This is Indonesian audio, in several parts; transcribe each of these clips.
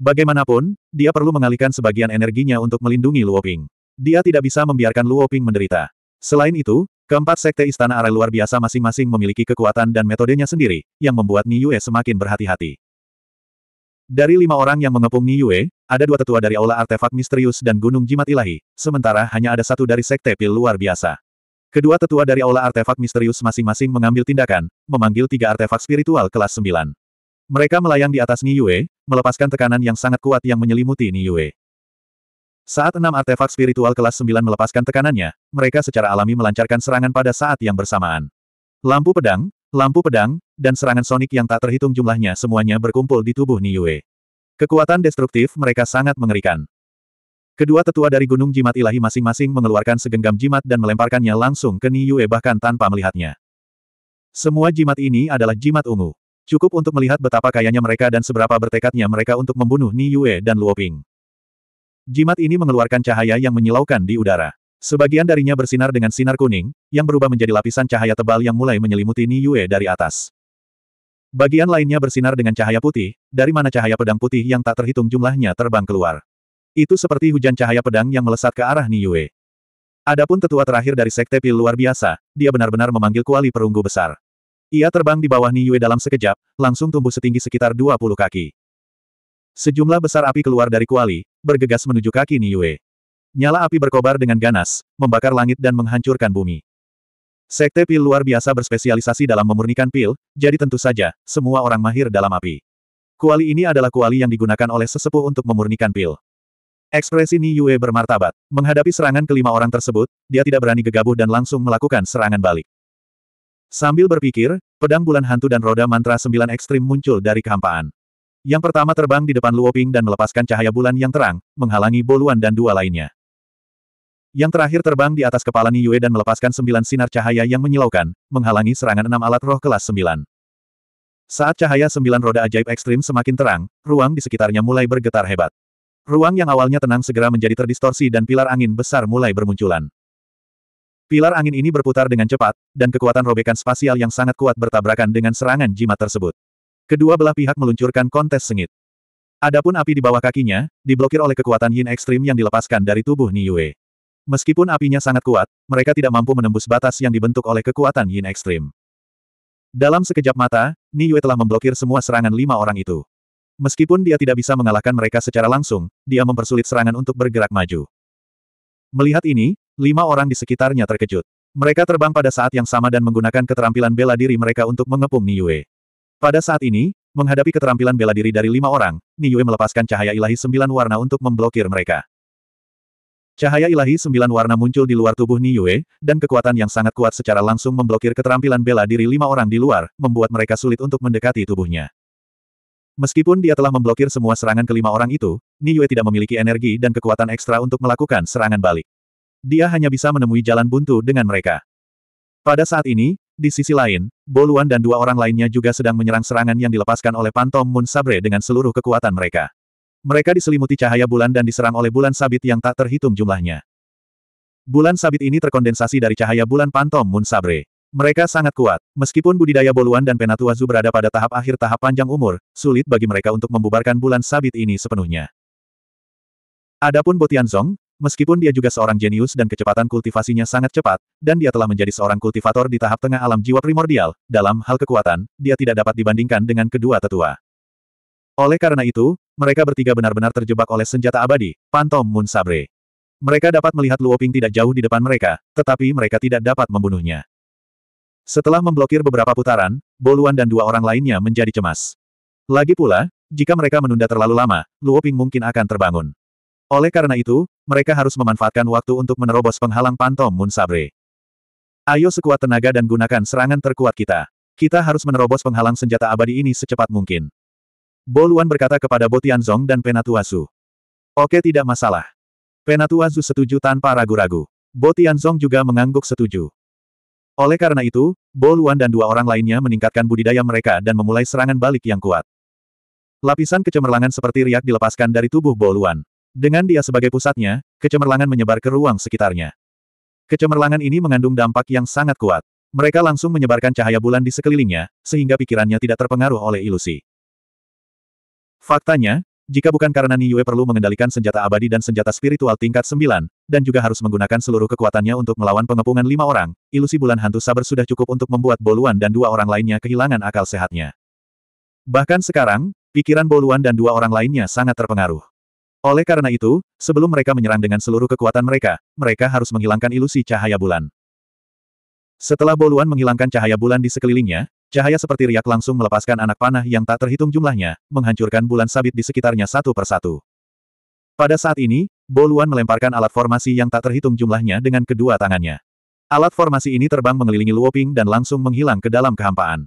Bagaimanapun, dia perlu mengalihkan sebagian energinya untuk melindungi Luoping. Dia tidak bisa membiarkan Luoping menderita. Selain itu, keempat sekte istana arah luar biasa masing-masing memiliki kekuatan dan metodenya sendiri, yang membuat Ni Yue semakin berhati-hati. Dari lima orang yang mengepung Ni Yue, ada dua tetua dari Aula Artefak Misterius dan Gunung Jimat Ilahi, sementara hanya ada satu dari sekte pil luar biasa. Kedua tetua dari Aula Artefak Misterius masing-masing mengambil tindakan, memanggil tiga artefak spiritual kelas sembilan. Mereka melayang di atas Ni Yue, melepaskan tekanan yang sangat kuat yang menyelimuti Ni Yue. Saat enam artefak spiritual kelas sembilan melepaskan tekanannya, mereka secara alami melancarkan serangan pada saat yang bersamaan. Lampu pedang, lampu pedang, dan serangan sonik yang tak terhitung jumlahnya semuanya berkumpul di tubuh Niyue. Kekuatan destruktif mereka sangat mengerikan. Kedua tetua dari Gunung Jimat Ilahi masing-masing mengeluarkan segenggam jimat dan melemparkannya langsung ke Niyue bahkan tanpa melihatnya. Semua jimat ini adalah jimat ungu. Cukup untuk melihat betapa kayanya mereka dan seberapa bertekadnya mereka untuk membunuh Niyue dan Luoping. Jimat ini mengeluarkan cahaya yang menyilaukan di udara. Sebagian darinya bersinar dengan sinar kuning, yang berubah menjadi lapisan cahaya tebal yang mulai menyelimuti Niyue dari atas. Bagian lainnya bersinar dengan cahaya putih, dari mana cahaya pedang putih yang tak terhitung jumlahnya terbang keluar. Itu seperti hujan cahaya pedang yang melesat ke arah Niyue. Adapun tetua terakhir dari Sekte Pil luar biasa, dia benar-benar memanggil kuali perunggu besar. Ia terbang di bawah Niyue dalam sekejap, langsung tumbuh setinggi sekitar 20 kaki. Sejumlah besar api keluar dari kuali, bergegas menuju kaki Niyue. Nyala api berkobar dengan ganas, membakar langit dan menghancurkan bumi. Sekte pil luar biasa berspesialisasi dalam memurnikan pil, jadi tentu saja, semua orang mahir dalam api. Kuali ini adalah kuali yang digunakan oleh sesepuh untuk memurnikan pil. Ekspresi Ni Yue bermartabat. Menghadapi serangan kelima orang tersebut, dia tidak berani gegabah dan langsung melakukan serangan balik. Sambil berpikir, pedang bulan hantu dan roda mantra sembilan ekstrim muncul dari kehampaan. Yang pertama terbang di depan Luoping dan melepaskan cahaya bulan yang terang, menghalangi Boluan dan dua lainnya. Yang terakhir terbang di atas kepala Ni Yue dan melepaskan sembilan sinar cahaya yang menyilaukan, menghalangi serangan enam alat roh kelas sembilan. Saat cahaya sembilan roda ajaib ekstrim semakin terang, ruang di sekitarnya mulai bergetar hebat. Ruang yang awalnya tenang segera menjadi terdistorsi dan pilar angin besar mulai bermunculan. Pilar angin ini berputar dengan cepat, dan kekuatan robekan spasial yang sangat kuat bertabrakan dengan serangan jimat tersebut. Kedua belah pihak meluncurkan kontes sengit. Adapun api di bawah kakinya, diblokir oleh kekuatan yin ekstrim yang dilepaskan dari tubuh Ni Yue. Meskipun apinya sangat kuat, mereka tidak mampu menembus batas yang dibentuk oleh kekuatan yin ekstrim. Dalam sekejap mata, Ni Yue telah memblokir semua serangan lima orang itu. Meskipun dia tidak bisa mengalahkan mereka secara langsung, dia mempersulit serangan untuk bergerak maju. Melihat ini, lima orang di sekitarnya terkejut. Mereka terbang pada saat yang sama dan menggunakan keterampilan bela diri mereka untuk mengepung Ni Yue. Pada saat ini, menghadapi keterampilan bela diri dari lima orang, Ni Yue melepaskan cahaya ilahi sembilan warna untuk memblokir mereka. Cahaya ilahi sembilan warna muncul di luar tubuh Ni Yue, dan kekuatan yang sangat kuat secara langsung memblokir keterampilan bela diri lima orang di luar, membuat mereka sulit untuk mendekati tubuhnya. Meskipun dia telah memblokir semua serangan kelima orang itu, Ni Yue tidak memiliki energi dan kekuatan ekstra untuk melakukan serangan balik. Dia hanya bisa menemui jalan buntu dengan mereka. Pada saat ini, di sisi lain, Boluan dan dua orang lainnya juga sedang menyerang serangan yang dilepaskan oleh Pantom Moon Sabre dengan seluruh kekuatan mereka. Mereka diselimuti cahaya bulan dan diserang oleh bulan sabit yang tak terhitung jumlahnya. Bulan sabit ini terkondensasi dari cahaya bulan Pantom Moon Sabre. Mereka sangat kuat. Meskipun budidaya Boluan dan Penatuazu berada pada tahap akhir tahap panjang umur, sulit bagi mereka untuk membubarkan bulan sabit ini sepenuhnya. Adapun Botianzong, meskipun dia juga seorang jenius dan kecepatan kultivasinya sangat cepat, dan dia telah menjadi seorang kultivator di tahap tengah alam jiwa primordial, dalam hal kekuatan, dia tidak dapat dibandingkan dengan kedua tetua. Oleh karena itu, mereka bertiga benar-benar terjebak oleh senjata abadi, Pantom Moon Sabre. Mereka dapat melihat Luoping tidak jauh di depan mereka, tetapi mereka tidak dapat membunuhnya. Setelah memblokir beberapa putaran, Boluan dan dua orang lainnya menjadi cemas. Lagi pula, jika mereka menunda terlalu lama, Luoping mungkin akan terbangun. Oleh karena itu, mereka harus memanfaatkan waktu untuk menerobos penghalang Pantom Moon Sabre. Ayo sekuat tenaga dan gunakan serangan terkuat kita. Kita harus menerobos penghalang senjata abadi ini secepat mungkin. Boluan berkata kepada Botianzong dan Penatuasu. Oke tidak masalah. Penatuasu setuju tanpa ragu-ragu. Botianzong juga mengangguk setuju. Oleh karena itu, Boluan dan dua orang lainnya meningkatkan budidaya mereka dan memulai serangan balik yang kuat. Lapisan kecemerlangan seperti riak dilepaskan dari tubuh Boluan. Dengan dia sebagai pusatnya, kecemerlangan menyebar ke ruang sekitarnya. Kecemerlangan ini mengandung dampak yang sangat kuat. Mereka langsung menyebarkan cahaya bulan di sekelilingnya, sehingga pikirannya tidak terpengaruh oleh ilusi. Faktanya, jika bukan karena Niyue perlu mengendalikan senjata abadi dan senjata spiritual tingkat 9, dan juga harus menggunakan seluruh kekuatannya untuk melawan pengepungan lima orang, ilusi bulan hantu saber sudah cukup untuk membuat Boluan dan dua orang lainnya kehilangan akal sehatnya. Bahkan sekarang, pikiran Boluan dan dua orang lainnya sangat terpengaruh. Oleh karena itu, sebelum mereka menyerang dengan seluruh kekuatan mereka, mereka harus menghilangkan ilusi cahaya bulan. Setelah Boluan menghilangkan cahaya bulan di sekelilingnya, Cahaya seperti riak langsung melepaskan anak panah yang tak terhitung jumlahnya, menghancurkan bulan sabit di sekitarnya satu persatu. Pada saat ini, Boluan melemparkan alat formasi yang tak terhitung jumlahnya dengan kedua tangannya. Alat formasi ini terbang mengelilingi Luoping dan langsung menghilang ke dalam kehampaan.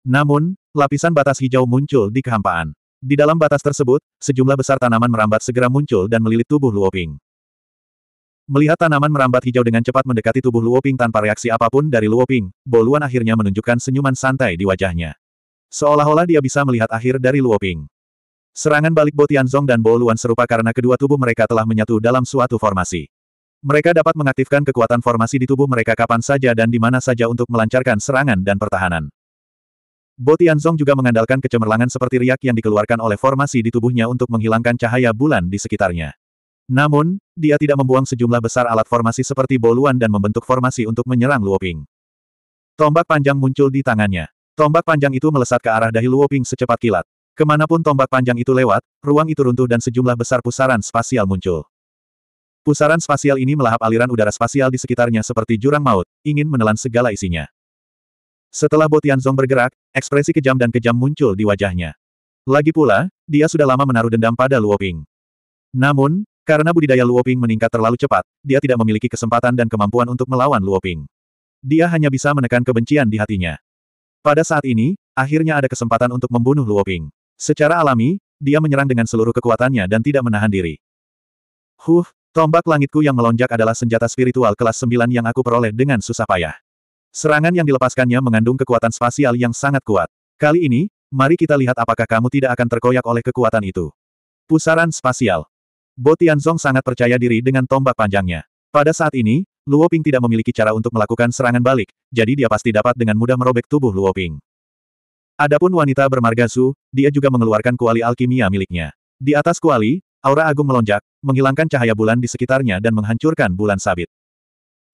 Namun, lapisan batas hijau muncul di kehampaan. Di dalam batas tersebut, sejumlah besar tanaman merambat segera muncul dan melilit tubuh Luoping. Melihat tanaman merambat hijau dengan cepat mendekati tubuh Luoping tanpa reaksi apa pun dari Luoping, Boluan akhirnya menunjukkan senyuman santai di wajahnya. Seolah-olah dia bisa melihat akhir dari Luoping. Serangan balik Bo Tianzong dan Boluan serupa karena kedua tubuh mereka telah menyatu dalam suatu formasi. Mereka dapat mengaktifkan kekuatan formasi di tubuh mereka kapan saja dan di mana saja untuk melancarkan serangan dan pertahanan. Bo Tianzong juga mengandalkan kecemerlangan seperti riak yang dikeluarkan oleh formasi di tubuhnya untuk menghilangkan cahaya bulan di sekitarnya. Namun, dia tidak membuang sejumlah besar alat formasi seperti boluan dan membentuk formasi untuk menyerang Luoping. Tombak panjang muncul di tangannya. Tombak panjang itu melesat ke arah dahi Luoping secepat kilat. Ke mana pun tombak panjang itu lewat, ruang itu runtuh dan sejumlah besar pusaran spasial muncul. Pusaran spasial ini melahap aliran udara spasial di sekitarnya seperti jurang maut, ingin menelan segala isinya. Setelah Bo Tianzong bergerak, ekspresi kejam dan kejam muncul di wajahnya. Lagi pula, dia sudah lama menaruh dendam pada Luoping. Namun, karena budidaya Luoping meningkat terlalu cepat, dia tidak memiliki kesempatan dan kemampuan untuk melawan Luoping. Dia hanya bisa menekan kebencian di hatinya. Pada saat ini, akhirnya ada kesempatan untuk membunuh Luoping. Secara alami, dia menyerang dengan seluruh kekuatannya dan tidak menahan diri. Huh, tombak langitku yang melonjak adalah senjata spiritual kelas 9 yang aku peroleh dengan susah payah. Serangan yang dilepaskannya mengandung kekuatan spasial yang sangat kuat. Kali ini, mari kita lihat apakah kamu tidak akan terkoyak oleh kekuatan itu. Pusaran spasial. Bo Tianzong sangat percaya diri dengan tombak panjangnya. Pada saat ini, Luo Ping tidak memiliki cara untuk melakukan serangan balik, jadi dia pasti dapat dengan mudah merobek tubuh Luo Ping. Adapun wanita bermarga Su, dia juga mengeluarkan kuali alkimia miliknya. Di atas kuali, aura agung melonjak, menghilangkan cahaya bulan di sekitarnya dan menghancurkan bulan sabit.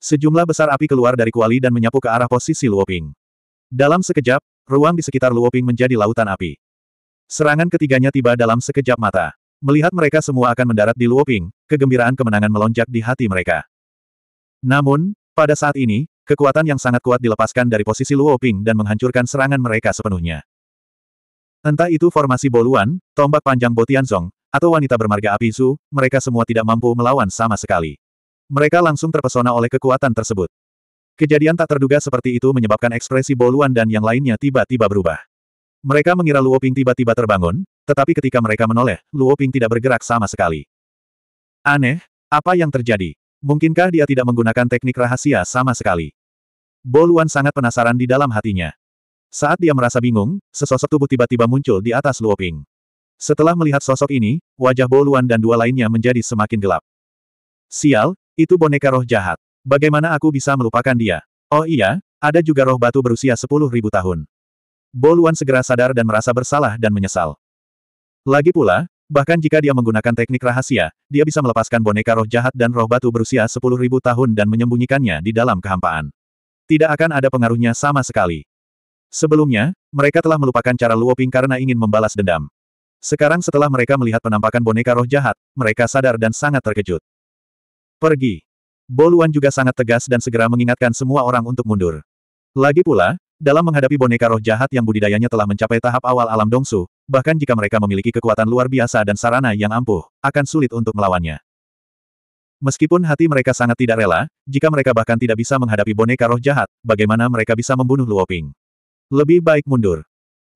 Sejumlah besar api keluar dari kuali dan menyapu ke arah posisi Luo Ping. Dalam sekejap, ruang di sekitar Luo Ping menjadi lautan api. Serangan ketiganya tiba dalam sekejap mata. Melihat mereka semua akan mendarat di Luoping, kegembiraan kemenangan melonjak di hati mereka. Namun, pada saat ini, kekuatan yang sangat kuat dilepaskan dari posisi Luoping dan menghancurkan serangan mereka sepenuhnya. Entah itu formasi Boluan, tombak panjang Botianzong, atau wanita bermarga api Zu, mereka semua tidak mampu melawan sama sekali. Mereka langsung terpesona oleh kekuatan tersebut. Kejadian tak terduga seperti itu menyebabkan ekspresi Boluan dan yang lainnya tiba-tiba berubah. Mereka mengira Luoping tiba-tiba terbangun, tetapi ketika mereka menoleh, Luoping tidak bergerak sama sekali. Aneh, apa yang terjadi? Mungkinkah dia tidak menggunakan teknik rahasia sama sekali? Boluan sangat penasaran di dalam hatinya. Saat dia merasa bingung, sesosok tubuh tiba-tiba muncul di atas Luoping. Setelah melihat sosok ini, wajah Boluan dan dua lainnya menjadi semakin gelap. Sial, itu boneka roh jahat. Bagaimana aku bisa melupakan dia? Oh iya, ada juga roh batu berusia sepuluh ribu tahun. Boluan segera sadar dan merasa bersalah dan menyesal. Lagi pula, bahkan jika dia menggunakan teknik rahasia, dia bisa melepaskan boneka roh jahat dan roh batu berusia 10.000 tahun dan menyembunyikannya di dalam kehampaan. Tidak akan ada pengaruhnya sama sekali. Sebelumnya, mereka telah melupakan cara Luoping karena ingin membalas dendam. Sekarang setelah mereka melihat penampakan boneka roh jahat, mereka sadar dan sangat terkejut. Pergi. Boluan juga sangat tegas dan segera mengingatkan semua orang untuk mundur. Lagi pula, dalam menghadapi boneka roh jahat yang budidayanya telah mencapai tahap awal alam dongsu, bahkan jika mereka memiliki kekuatan luar biasa dan sarana yang ampuh, akan sulit untuk melawannya. Meskipun hati mereka sangat tidak rela, jika mereka bahkan tidak bisa menghadapi boneka roh jahat, bagaimana mereka bisa membunuh Luoping? Lebih baik mundur.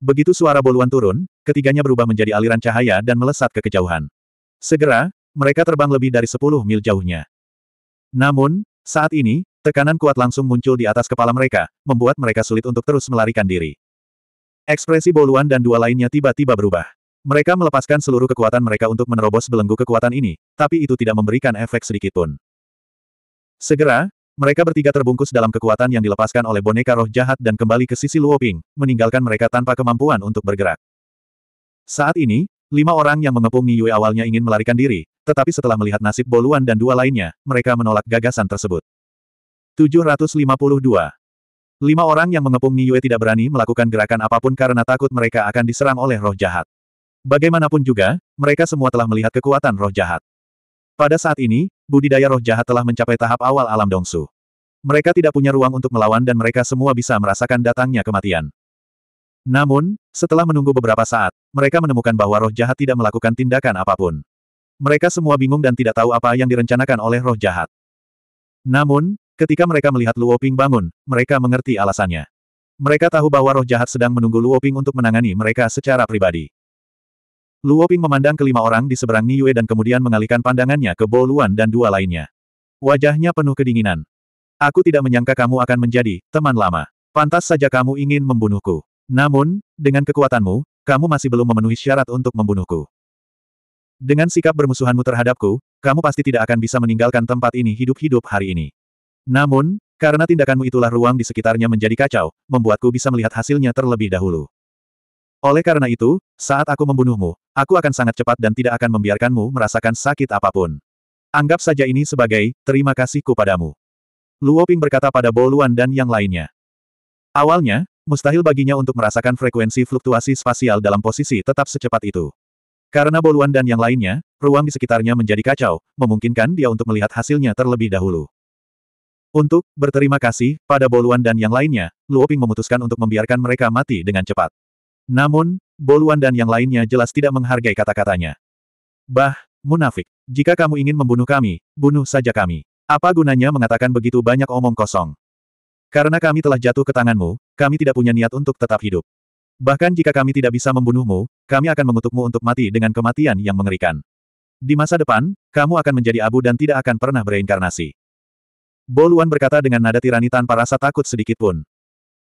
Begitu suara boluan turun, ketiganya berubah menjadi aliran cahaya dan melesat ke kejauhan. Segera, mereka terbang lebih dari 10 mil jauhnya. Namun, saat ini, Tekanan kuat langsung muncul di atas kepala mereka, membuat mereka sulit untuk terus melarikan diri. Ekspresi Boluan dan dua lainnya tiba-tiba berubah. Mereka melepaskan seluruh kekuatan mereka untuk menerobos belenggu kekuatan ini, tapi itu tidak memberikan efek sedikitpun. Segera, mereka bertiga terbungkus dalam kekuatan yang dilepaskan oleh boneka roh jahat dan kembali ke sisi Luoping, meninggalkan mereka tanpa kemampuan untuk bergerak. Saat ini, Lima orang yang mengepung Niyue awalnya ingin melarikan diri, tetapi setelah melihat nasib Boluan dan dua lainnya, mereka menolak gagasan tersebut. 752. Lima orang yang mengepung Niyue tidak berani melakukan gerakan apa pun karena takut mereka akan diserang oleh roh jahat. Bagaimanapun juga, mereka semua telah melihat kekuatan roh jahat. Pada saat ini, budidaya roh jahat telah mencapai tahap awal alam dongsu. Mereka tidak punya ruang untuk melawan dan mereka semua bisa merasakan datangnya kematian. Namun, setelah menunggu beberapa saat, mereka menemukan bahwa roh jahat tidak melakukan tindakan apa pun. Mereka semua bingung dan tidak tahu apa yang direncanakan oleh roh jahat. Namun, ketika mereka melihat Luoping bangun, mereka mengerti alasannya. Mereka tahu bahwa roh jahat sedang menunggu Luoping untuk menangani mereka secara pribadi. Luoping memandang kelima orang di seberang Niyue dan kemudian mengalihkan pandangannya ke Bo Luan dan dua lainnya. Wajahnya penuh kedinginan. Aku tidak menyangka kamu akan menjadi teman lama. Pantas saja kamu ingin membunuhku. Namun, dengan kekuatanmu, kamu masih belum memenuhi syarat untuk membunuhku. Dengan sikap bermusuhanmu terhadapku, kamu pasti tidak akan bisa meninggalkan tempat ini hidup-hidup hari ini. Namun, karena tindakanmu itulah ruang di sekitarnya menjadi kacau, membuatku bisa melihat hasilnya terlebih dahulu. Oleh karena itu, saat aku membunuhmu, aku akan sangat cepat dan tidak akan membiarkanmu merasakan sakit apa pun. Anggap saja ini sebagai terima kasihku padamu. Luoping berkata pada Boluan dan yang lainnya. Awalnya, Mustahil baginya untuk merasakan frekuensi fluktuasi spasial dalam posisi tetap secepat itu. Karena Boluan dan yang lainnya, ruang di sekitarnya menjadi kacau, memungkinkan dia untuk melihat hasilnya terlebih dahulu. Untuk berterima kasih pada Boluan dan yang lainnya, Luoping memutuskan untuk membiarkan mereka mati dengan cepat. Namun, Boluan dan yang lainnya jelas tidak menghargai kata-katanya. Bah, munafik. Jika kamu ingin membunuh kami, bunuh saja kami. Apa gunanya mengatakan begitu banyak omong kosong? Karena kami telah jatuh ke tanganmu, kami tidak punya niat untuk tetap hidup. Bahkan jika kami tidak bisa membunuhmu, kami akan mengutukmu untuk mati dengan kematian yang mengerikan. Di masa depan, kamu akan menjadi abu dan tidak akan pernah bereinkarnasi. Boluan berkata dengan nada tirani tanpa rasa takut sedikit pun.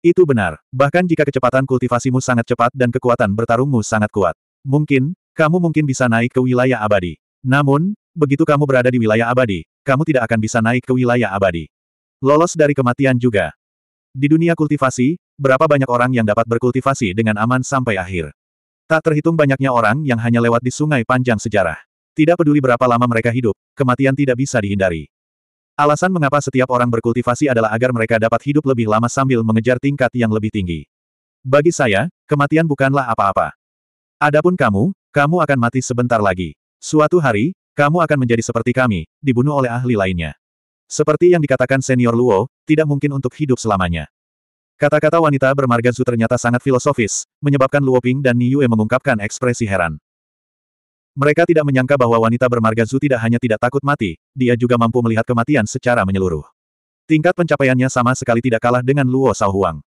Itu benar, bahkan jika kecepatan kultivasimu sangat cepat dan kekuatan bertarungmu sangat kuat. Mungkin, kamu mungkin bisa naik ke wilayah abadi. Namun, begitu kamu berada di wilayah abadi, kamu tidak akan bisa naik ke wilayah abadi. Lolos dari kematian juga. Di dunia kultivasi, berapa banyak orang yang dapat berkultivasi dengan aman sampai akhir. Tak terhitung banyaknya orang yang hanya lewat di sungai panjang sejarah. Tidak peduli berapa lama mereka hidup, kematian tidak bisa dihindari. Alasan mengapa setiap orang berkultivasi adalah agar mereka dapat hidup lebih lama sambil mengejar tingkat yang lebih tinggi. Bagi saya, kematian bukanlah apa-apa. Adapun kamu, kamu akan mati sebentar lagi. Suatu hari, kamu akan menjadi seperti kami, dibunuh oleh ahli lainnya. Seperti yang dikatakan senior Luo, tidak mungkin untuk hidup selamanya. Kata-kata wanita bermarga Zu ternyata sangat filosofis, menyebabkan Luo Ping dan Ni Yue mengungkapkan ekspresi heran. Mereka tidak menyangka bahwa wanita bermarga Zu tidak hanya tidak takut mati, dia juga mampu melihat kematian secara menyeluruh. Tingkat pencapaiannya sama sekali tidak kalah dengan Luo Huang.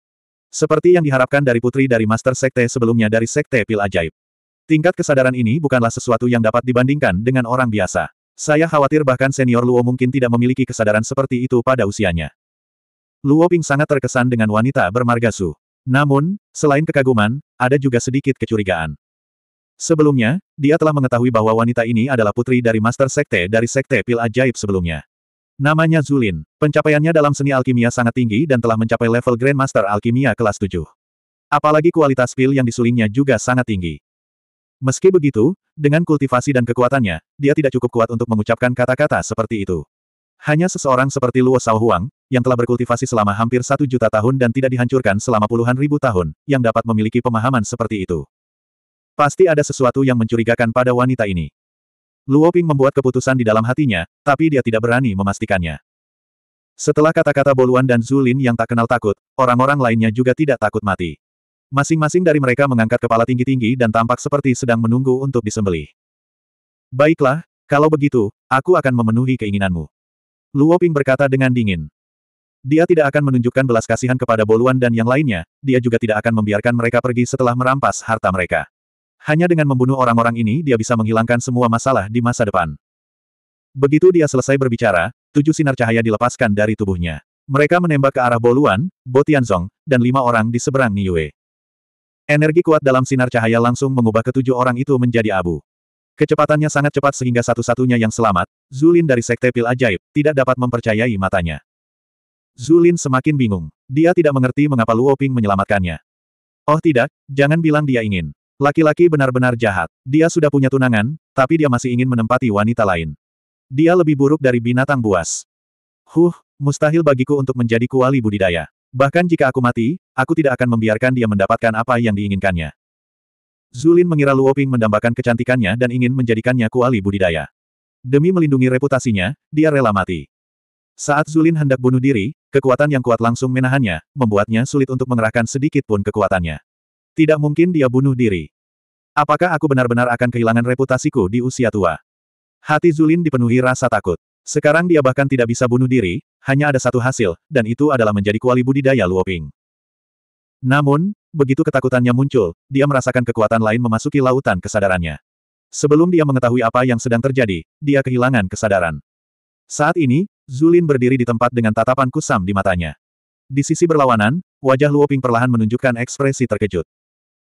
Seperti yang diharapkan dari putri dari Master Sekte sebelumnya dari Sekte Pil Ajaib. Tingkat kesadaran ini bukanlah sesuatu yang dapat dibandingkan dengan orang biasa. Saya khawatir bahkan senior Luo mungkin tidak memiliki kesadaran seperti itu pada usianya. Luo Ping sangat terkesan dengan wanita bermarga Su. Namun, selain kekaguman, ada juga sedikit kecurigaan. Sebelumnya, dia telah mengetahui bahwa wanita ini adalah putri dari Master Sekte dari Sekte Pil Ajaib sebelumnya. Namanya Zulin. Pencapaiannya dalam seni alkimia sangat tinggi dan telah mencapai level Grandmaster Alkimia kelas 7. Apalagi kualitas pil yang disulingnya juga sangat tinggi. Meski begitu, dengan kultivasi dan kekuatannya, dia tidak cukup kuat untuk mengucapkan kata-kata seperti itu. Hanya seseorang seperti Luo Huang, yang telah berkultivasi selama hampir satu juta tahun dan tidak dihancurkan selama puluhan ribu tahun, yang dapat memiliki pemahaman seperti itu. Pasti ada sesuatu yang mencurigakan pada wanita ini. Luo Ping membuat keputusan di dalam hatinya, tapi dia tidak berani memastikannya. Setelah kata-kata Boluan dan Zulin yang tak kenal takut, orang-orang lainnya juga tidak takut mati. Masing-masing dari mereka mengangkat kepala tinggi-tinggi dan tampak seperti sedang menunggu untuk disembelih. Baiklah, kalau begitu, aku akan memenuhi keinginanmu. Luo Ping berkata dengan dingin. Dia tidak akan menunjukkan belas kasihan kepada Boluan dan yang lainnya, dia juga tidak akan membiarkan mereka pergi setelah merampas harta mereka. Hanya dengan membunuh orang-orang ini dia bisa menghilangkan semua masalah di masa depan. Begitu dia selesai berbicara, tujuh sinar cahaya dilepaskan dari tubuhnya. Mereka menembak ke arah Boluan, Bo Tianzong, dan lima orang di seberang Niyue. Energi kuat dalam sinar cahaya langsung mengubah ketujuh orang itu menjadi abu. Kecepatannya sangat cepat sehingga satu-satunya yang selamat, Zulin dari Sekte Pil Ajaib, tidak dapat mempercayai matanya. Zulin semakin bingung. Dia tidak mengerti mengapa Luo Ping menyelamatkannya. Oh tidak, jangan bilang dia ingin. Laki-laki benar-benar jahat. Dia sudah punya tunangan, tapi dia masih ingin menempati wanita lain. Dia lebih buruk dari binatang buas. Huh, mustahil bagiku untuk menjadi kuali budidaya. Bahkan jika aku mati, aku tidak akan membiarkan dia mendapatkan apa yang diinginkannya. Zulin mengira Luoping mendambakan kecantikannya dan ingin menjadikannya kuali budidaya. Demi melindungi reputasinya, dia rela mati. Saat Zulin hendak bunuh diri, kekuatan yang kuat langsung menahannya, membuatnya sulit untuk mengerahkan sedikit pun kekuatannya. Tidak mungkin dia bunuh diri. Apakah aku benar-benar akan kehilangan reputasiku di usia tua? Hati Zulin dipenuhi rasa takut. Sekarang dia bahkan tidak bisa bunuh diri, hanya ada satu hasil, dan itu adalah menjadi kuali budidaya Luoping. Namun, begitu ketakutannya muncul, dia merasakan kekuatan lain memasuki lautan kesadarannya. Sebelum dia mengetahui apa yang sedang terjadi, dia kehilangan kesadaran. Saat ini, Zulin berdiri di tempat dengan tatapan kusam di matanya. Di sisi berlawanan, wajah Luoping perlahan menunjukkan ekspresi terkejut.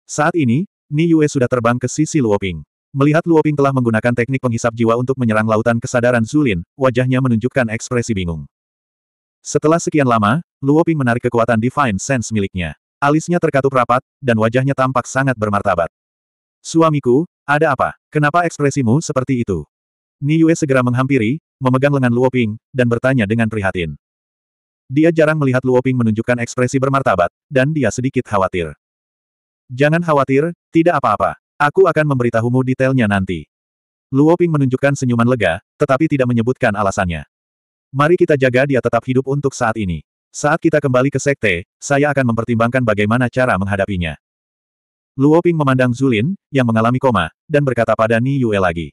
Saat ini, Ni Yue sudah terbang ke sisi Luoping. Melihat Luoping telah menggunakan teknik penghisap jiwa untuk menyerang lautan kesadaran Zulin, wajahnya menunjukkan ekspresi bingung. Setelah sekian lama, Luoping menarik kekuatan Divine Sense miliknya. Alisnya terkatup rapat, dan wajahnya tampak sangat bermartabat. Suamiku, ada apa? Kenapa ekspresimu seperti itu? Ni Yue segera menghampiri, memegang lengan Luoping, dan bertanya dengan prihatin. Dia jarang melihat Luoping menunjukkan ekspresi bermartabat, dan dia sedikit khawatir. Jangan khawatir, tidak apa-apa. Aku akan memberitahumu detailnya nanti. Luoping menunjukkan senyuman lega, tetapi tidak menyebutkan alasannya. Mari kita jaga dia tetap hidup untuk saat ini. Saat kita kembali ke sekte, saya akan mempertimbangkan bagaimana cara menghadapinya. Luoping memandang Zulin, yang mengalami koma, dan berkata pada Ni Yue lagi.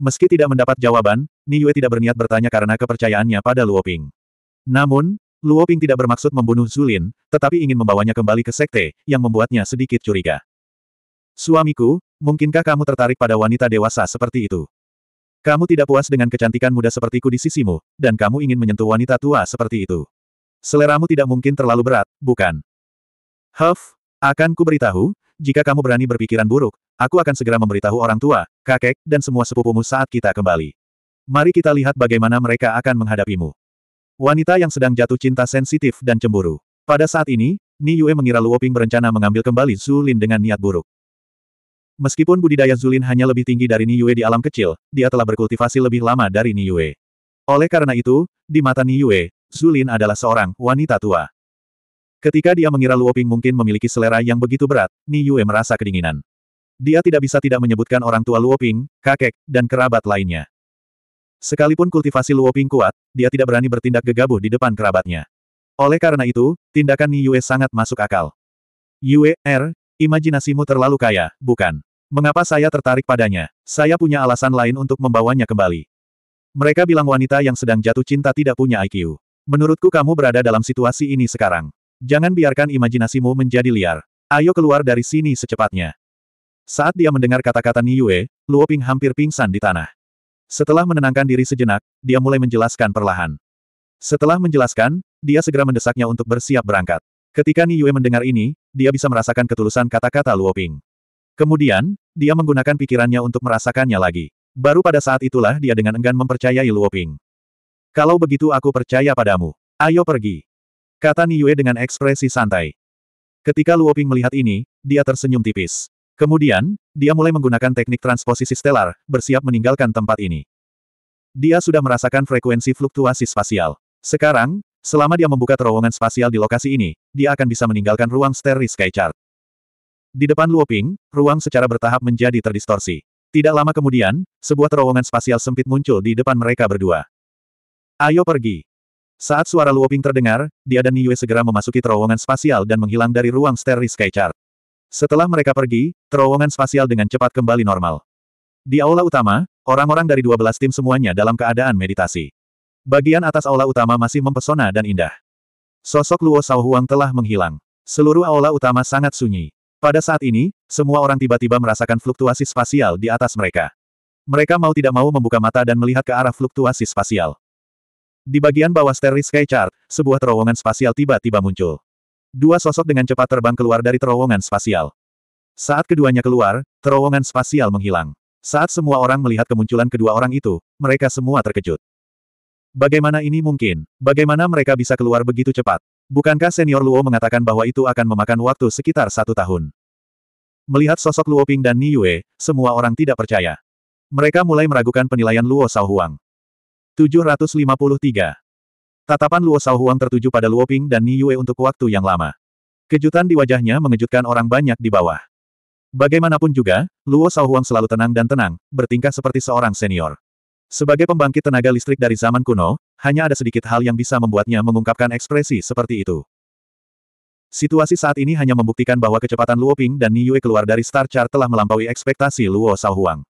Meski tidak mendapat jawaban, Ni Yue tidak berniat bertanya karena kepercayaannya pada Luoping. Namun, Luoping tidak bermaksud membunuh Zulin, tetapi ingin membawanya kembali ke sekte, yang membuatnya sedikit curiga. Suamiku, mungkinkah kamu tertarik pada wanita dewasa seperti itu? Kamu tidak puas dengan kecantikan muda sepertiku di sisimu, dan kamu ingin menyentuh wanita tua seperti itu. Seleramu tidak mungkin terlalu berat, bukan? Huff, akan ku beritahu, jika kamu berani berpikiran buruk, aku akan segera memberitahu orang tua, kakek, dan semua sepupumu saat kita kembali. Mari kita lihat bagaimana mereka akan menghadapimu. Wanita yang sedang jatuh cinta sensitif dan cemburu. Pada saat ini, Ni Yue mengira Luoping berencana mengambil kembali Zulin dengan niat buruk. Meskipun budidaya Zulin hanya lebih tinggi dari Ni Yue di alam kecil, dia telah berkultivasi lebih lama dari Ni Yue. Oleh karena itu, di mata Ni Yue, Zulin adalah seorang wanita tua. Ketika dia mengira Luoping mungkin memiliki selera yang begitu berat, Ni Yue merasa kedinginan. Dia tidak bisa tidak menyebutkan orang tua Luoping, kakek, dan kerabat lainnya. Sekalipun kultivasi Luoping kuat, dia tidak berani bertindak gegabah di depan kerabatnya. Oleh karena itu, tindakan Ni Yue sangat masuk akal. Yue, R, imajinasimu terlalu kaya, bukan? Mengapa saya tertarik padanya? Saya punya alasan lain untuk membawanya kembali. Mereka bilang wanita yang sedang jatuh cinta tidak punya IQ. Menurutku kamu berada dalam situasi ini sekarang. Jangan biarkan imajinasimu menjadi liar. Ayo keluar dari sini secepatnya. Saat dia mendengar kata-kata Ni Yue, Luoping hampir pingsan di tanah. Setelah menenangkan diri sejenak, dia mulai menjelaskan perlahan. Setelah menjelaskan, dia segera mendesaknya untuk bersiap berangkat. Ketika Ni Yue mendengar ini, dia bisa merasakan ketulusan kata-kata Luoping. Kemudian, dia menggunakan pikirannya untuk merasakannya lagi. Baru pada saat itulah dia dengan enggan mempercayai Luoping. Kalau begitu aku percaya padamu. Ayo pergi. Kata Ni Yue dengan ekspresi santai. Ketika Luoping melihat ini, dia tersenyum tipis. Kemudian, dia mulai menggunakan teknik transposisi stelar, bersiap meninggalkan tempat ini. Dia sudah merasakan frekuensi fluktuasi spasial. Sekarang, selama dia membuka terowongan spasial di lokasi ini, dia akan bisa meninggalkan ruang Starry Sky Chart. Di depan Luoping, ruang secara bertahap menjadi terdistorsi. Tidak lama kemudian, sebuah terowongan spasial sempit muncul di depan mereka berdua. Ayo pergi. Saat suara Luoping terdengar, dia dan Niyue segera memasuki terowongan spasial dan menghilang dari ruang Starry Sky Chart. Setelah mereka pergi, terowongan spasial dengan cepat kembali normal. Di aula utama, orang-orang dari 12 tim semuanya dalam keadaan meditasi. Bagian atas aula utama masih mempesona dan indah. Sosok Luo Shaohuang telah menghilang. Seluruh aula utama sangat sunyi. Pada saat ini, semua orang tiba-tiba merasakan fluktuasi spasial di atas mereka. Mereka mau tidak mau membuka mata dan melihat ke arah fluktuasi spasial. Di bagian bawah Starry Sky Chart, sebuah terowongan spasial tiba-tiba muncul. Dua sosok dengan cepat terbang keluar dari terowongan spasial. Saat keduanya keluar, terowongan spasial menghilang. Saat semua orang melihat kemunculan kedua orang itu, mereka semua terkejut. Bagaimana ini mungkin? Bagaimana mereka bisa keluar begitu cepat? Bukankah senior Luo mengatakan bahwa itu akan memakan waktu sekitar satu tahun? Melihat sosok Luo Ping dan Ni Yue, semua orang tidak percaya. Mereka mulai meragukan penilaian Luo Shaohuang. 753. Tatapan Luo Shaohuang tertuju pada Luo Ping dan Ni Yue untuk waktu yang lama. Kejutan di wajahnya mengejutkan orang banyak di bawah. Bagaimanapun juga, Luo Shaohuang selalu tenang dan tenang, bertingkah seperti seorang senior. Sebagai pembangkit tenaga listrik dari zaman kuno, hanya ada sedikit hal yang bisa membuatnya mengungkapkan ekspresi seperti itu. Situasi saat ini hanya membuktikan bahwa kecepatan Luo Ping dan Ni Yue keluar dari Star Chart telah melampaui ekspektasi Luo Shaohuang.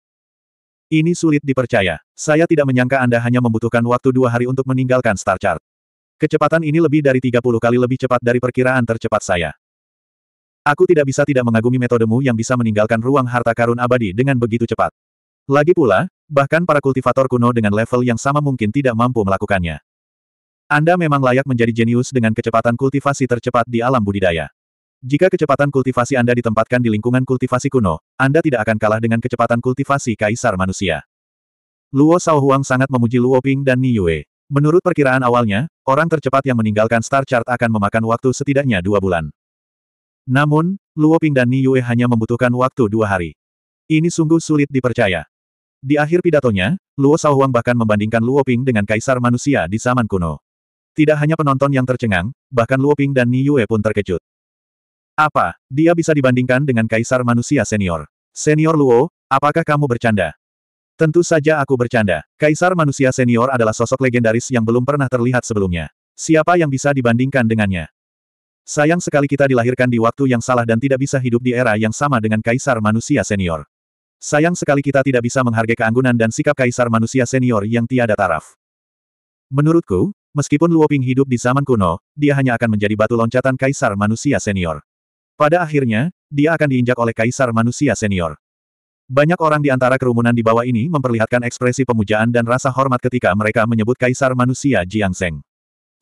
Ini sulit dipercaya. Saya tidak menyangka Anda hanya membutuhkan waktu dua hari untuk meninggalkan Star Chart. Kecepatan ini lebih dari 30 kali lebih cepat dari perkiraan tercepat saya. Aku tidak bisa tidak mengagumi metodemu yang bisa meninggalkan ruang harta karun abadi dengan begitu cepat. Lagi pula, bahkan para kultivator kuno dengan level yang sama mungkin tidak mampu melakukannya. Anda memang layak menjadi jenius dengan kecepatan kultivasi tercepat di alam budidaya. Jika kecepatan kultivasi Anda ditempatkan di lingkungan kultivasi kuno, Anda tidak akan kalah dengan kecepatan kultivasi kaisar manusia. Luo Shaohuang sangat memuji Luo Ping dan Ni Yue. Menurut perkiraan awalnya, orang tercepat yang meninggalkan Star Chart akan memakan waktu setidaknya dua bulan. Namun, Luo Ping dan Ni Yue hanya membutuhkan waktu dua hari. Ini sungguh sulit dipercaya. Di akhir pidatonya, Luo Shaohuang bahkan membandingkan Luo Ping dengan kaisar manusia di zaman kuno. Tidak hanya penonton yang tercengang, bahkan Luo Ping dan Ni Yue pun terkejut. Apa, dia bisa dibandingkan dengan kaisar manusia senior? Senior Luo, apakah kamu bercanda? Tentu saja aku bercanda. Kaisar manusia senior adalah sosok legendaris yang belum pernah terlihat sebelumnya. Siapa yang bisa dibandingkan dengannya? Sayang sekali kita dilahirkan di waktu yang salah dan tidak bisa hidup di era yang sama dengan kaisar manusia senior. Sayang sekali kita tidak bisa menghargai keanggunan dan sikap kaisar manusia senior yang tiada taraf. Menurutku, Meskipun Luo Ping hidup di zaman kuno, dia hanya akan menjadi batu loncatan kaisar manusia senior. Pada akhirnya, dia akan diinjak oleh kaisar manusia senior. Banyak orang di antara kerumunan di bawah ini memperlihatkan ekspresi pemujaan dan rasa hormat ketika mereka menyebut kaisar manusia Jiang Zheng.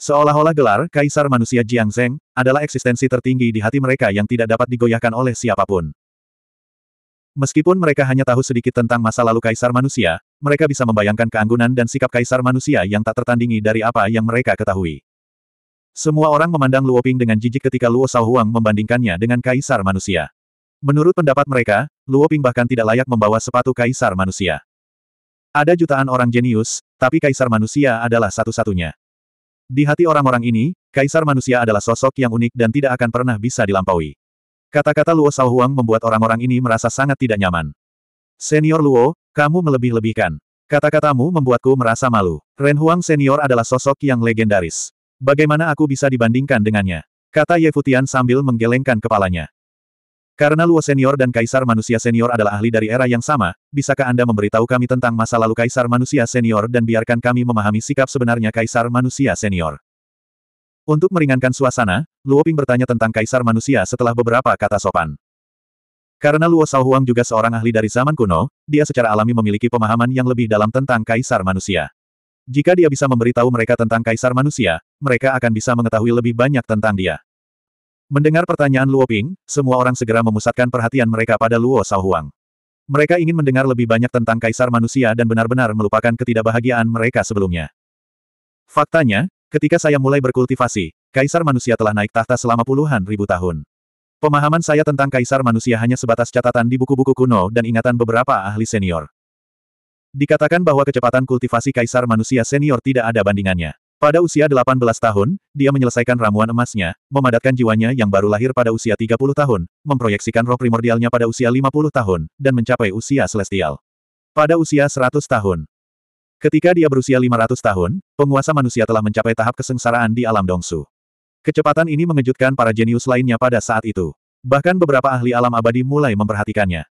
Seolah-olah gelar kaisar manusia Jiang Zheng adalah eksistensi tertinggi di hati mereka yang tidak dapat digoyahkan oleh siapa pun. Meskipun mereka hanya tahu sedikit tentang masa lalu kaisar manusia, mereka bisa membayangkan keanggunan dan sikap kaisar manusia yang tak tertandingi dari apa yang mereka ketahui. Semua orang memandang Luo Ping dengan jijik ketika Luo Shaohuang membandingkannya dengan kaisar manusia. Menurut pendapat mereka, Luo Ping bahkan tidak layak membawa sepatu kaisar manusia. Ada jutaan orang jenius, tapi kaisar manusia adalah satu-satunya. Di hati orang-orang ini, kaisar manusia adalah sosok yang unik dan tidak akan pernah bisa dilampaui. Kata-kata Luo Shaohuang membuat orang-orang ini merasa sangat tidak nyaman. Senior Luo, kamu melebih-lebihkan. Kata-katamu membuatku merasa malu. Ren Huang Senior adalah sosok yang legendaris. Bagaimana aku bisa dibandingkan dengannya? Kata Ye Futian sambil menggelengkan kepalanya. Karena Luo Senior dan Kaisar Manusia Senior adalah ahli dari era yang sama, bisakah Anda memberitahu kami tentang masa lalu Kaisar Manusia Senior dan biarkan kami memahami sikap sebenarnya Kaisar Manusia Senior? Untuk meringankan suasana, Luo Ping bertanya tentang kaisar manusia setelah beberapa kata sopan. Karena Luo Shaohuang juga seorang ahli dari zaman kuno, dia secara alami memiliki pemahaman yang lebih dalam tentang kaisar manusia. Jika dia bisa memberitahu mereka tentang kaisar manusia, mereka akan bisa mengetahui lebih banyak tentang dia. Mendengar pertanyaan Luo Ping, semua orang segera memusatkan perhatian mereka pada Luo Shaohuang. Mereka ingin mendengar lebih banyak tentang kaisar manusia dan benar-benar melupakan ketidakbahagiaan mereka sebelumnya. Faktanya, Ketika saya mulai berkultivasi, kaisar manusia telah naik tahta selama puluhan ribu tahun. Pemahaman saya tentang kaisar manusia hanya sebatas catatan di buku-buku kuno dan ingatan beberapa ahli senior. Dikatakan bahwa kecepatan kultivasi kaisar manusia senior tidak ada bandingannya. Pada usia 18 tahun, dia menyelesaikan ramuan emasnya, memadatkan jiwanya yang baru lahir pada usia 30 tahun, memproyeksikan roh primordialnya pada usia 50 tahun, dan mencapai usia celestial. Pada usia 100 tahun, Ketika dia berusia 500 tahun, penguasa manusia telah mencapai tahap kesengsaraan di alam Dongsu. Kecepatan ini mengejutkan para jenius lainnya pada saat itu. Bahkan beberapa ahli alam abadi mulai memperhatikannya.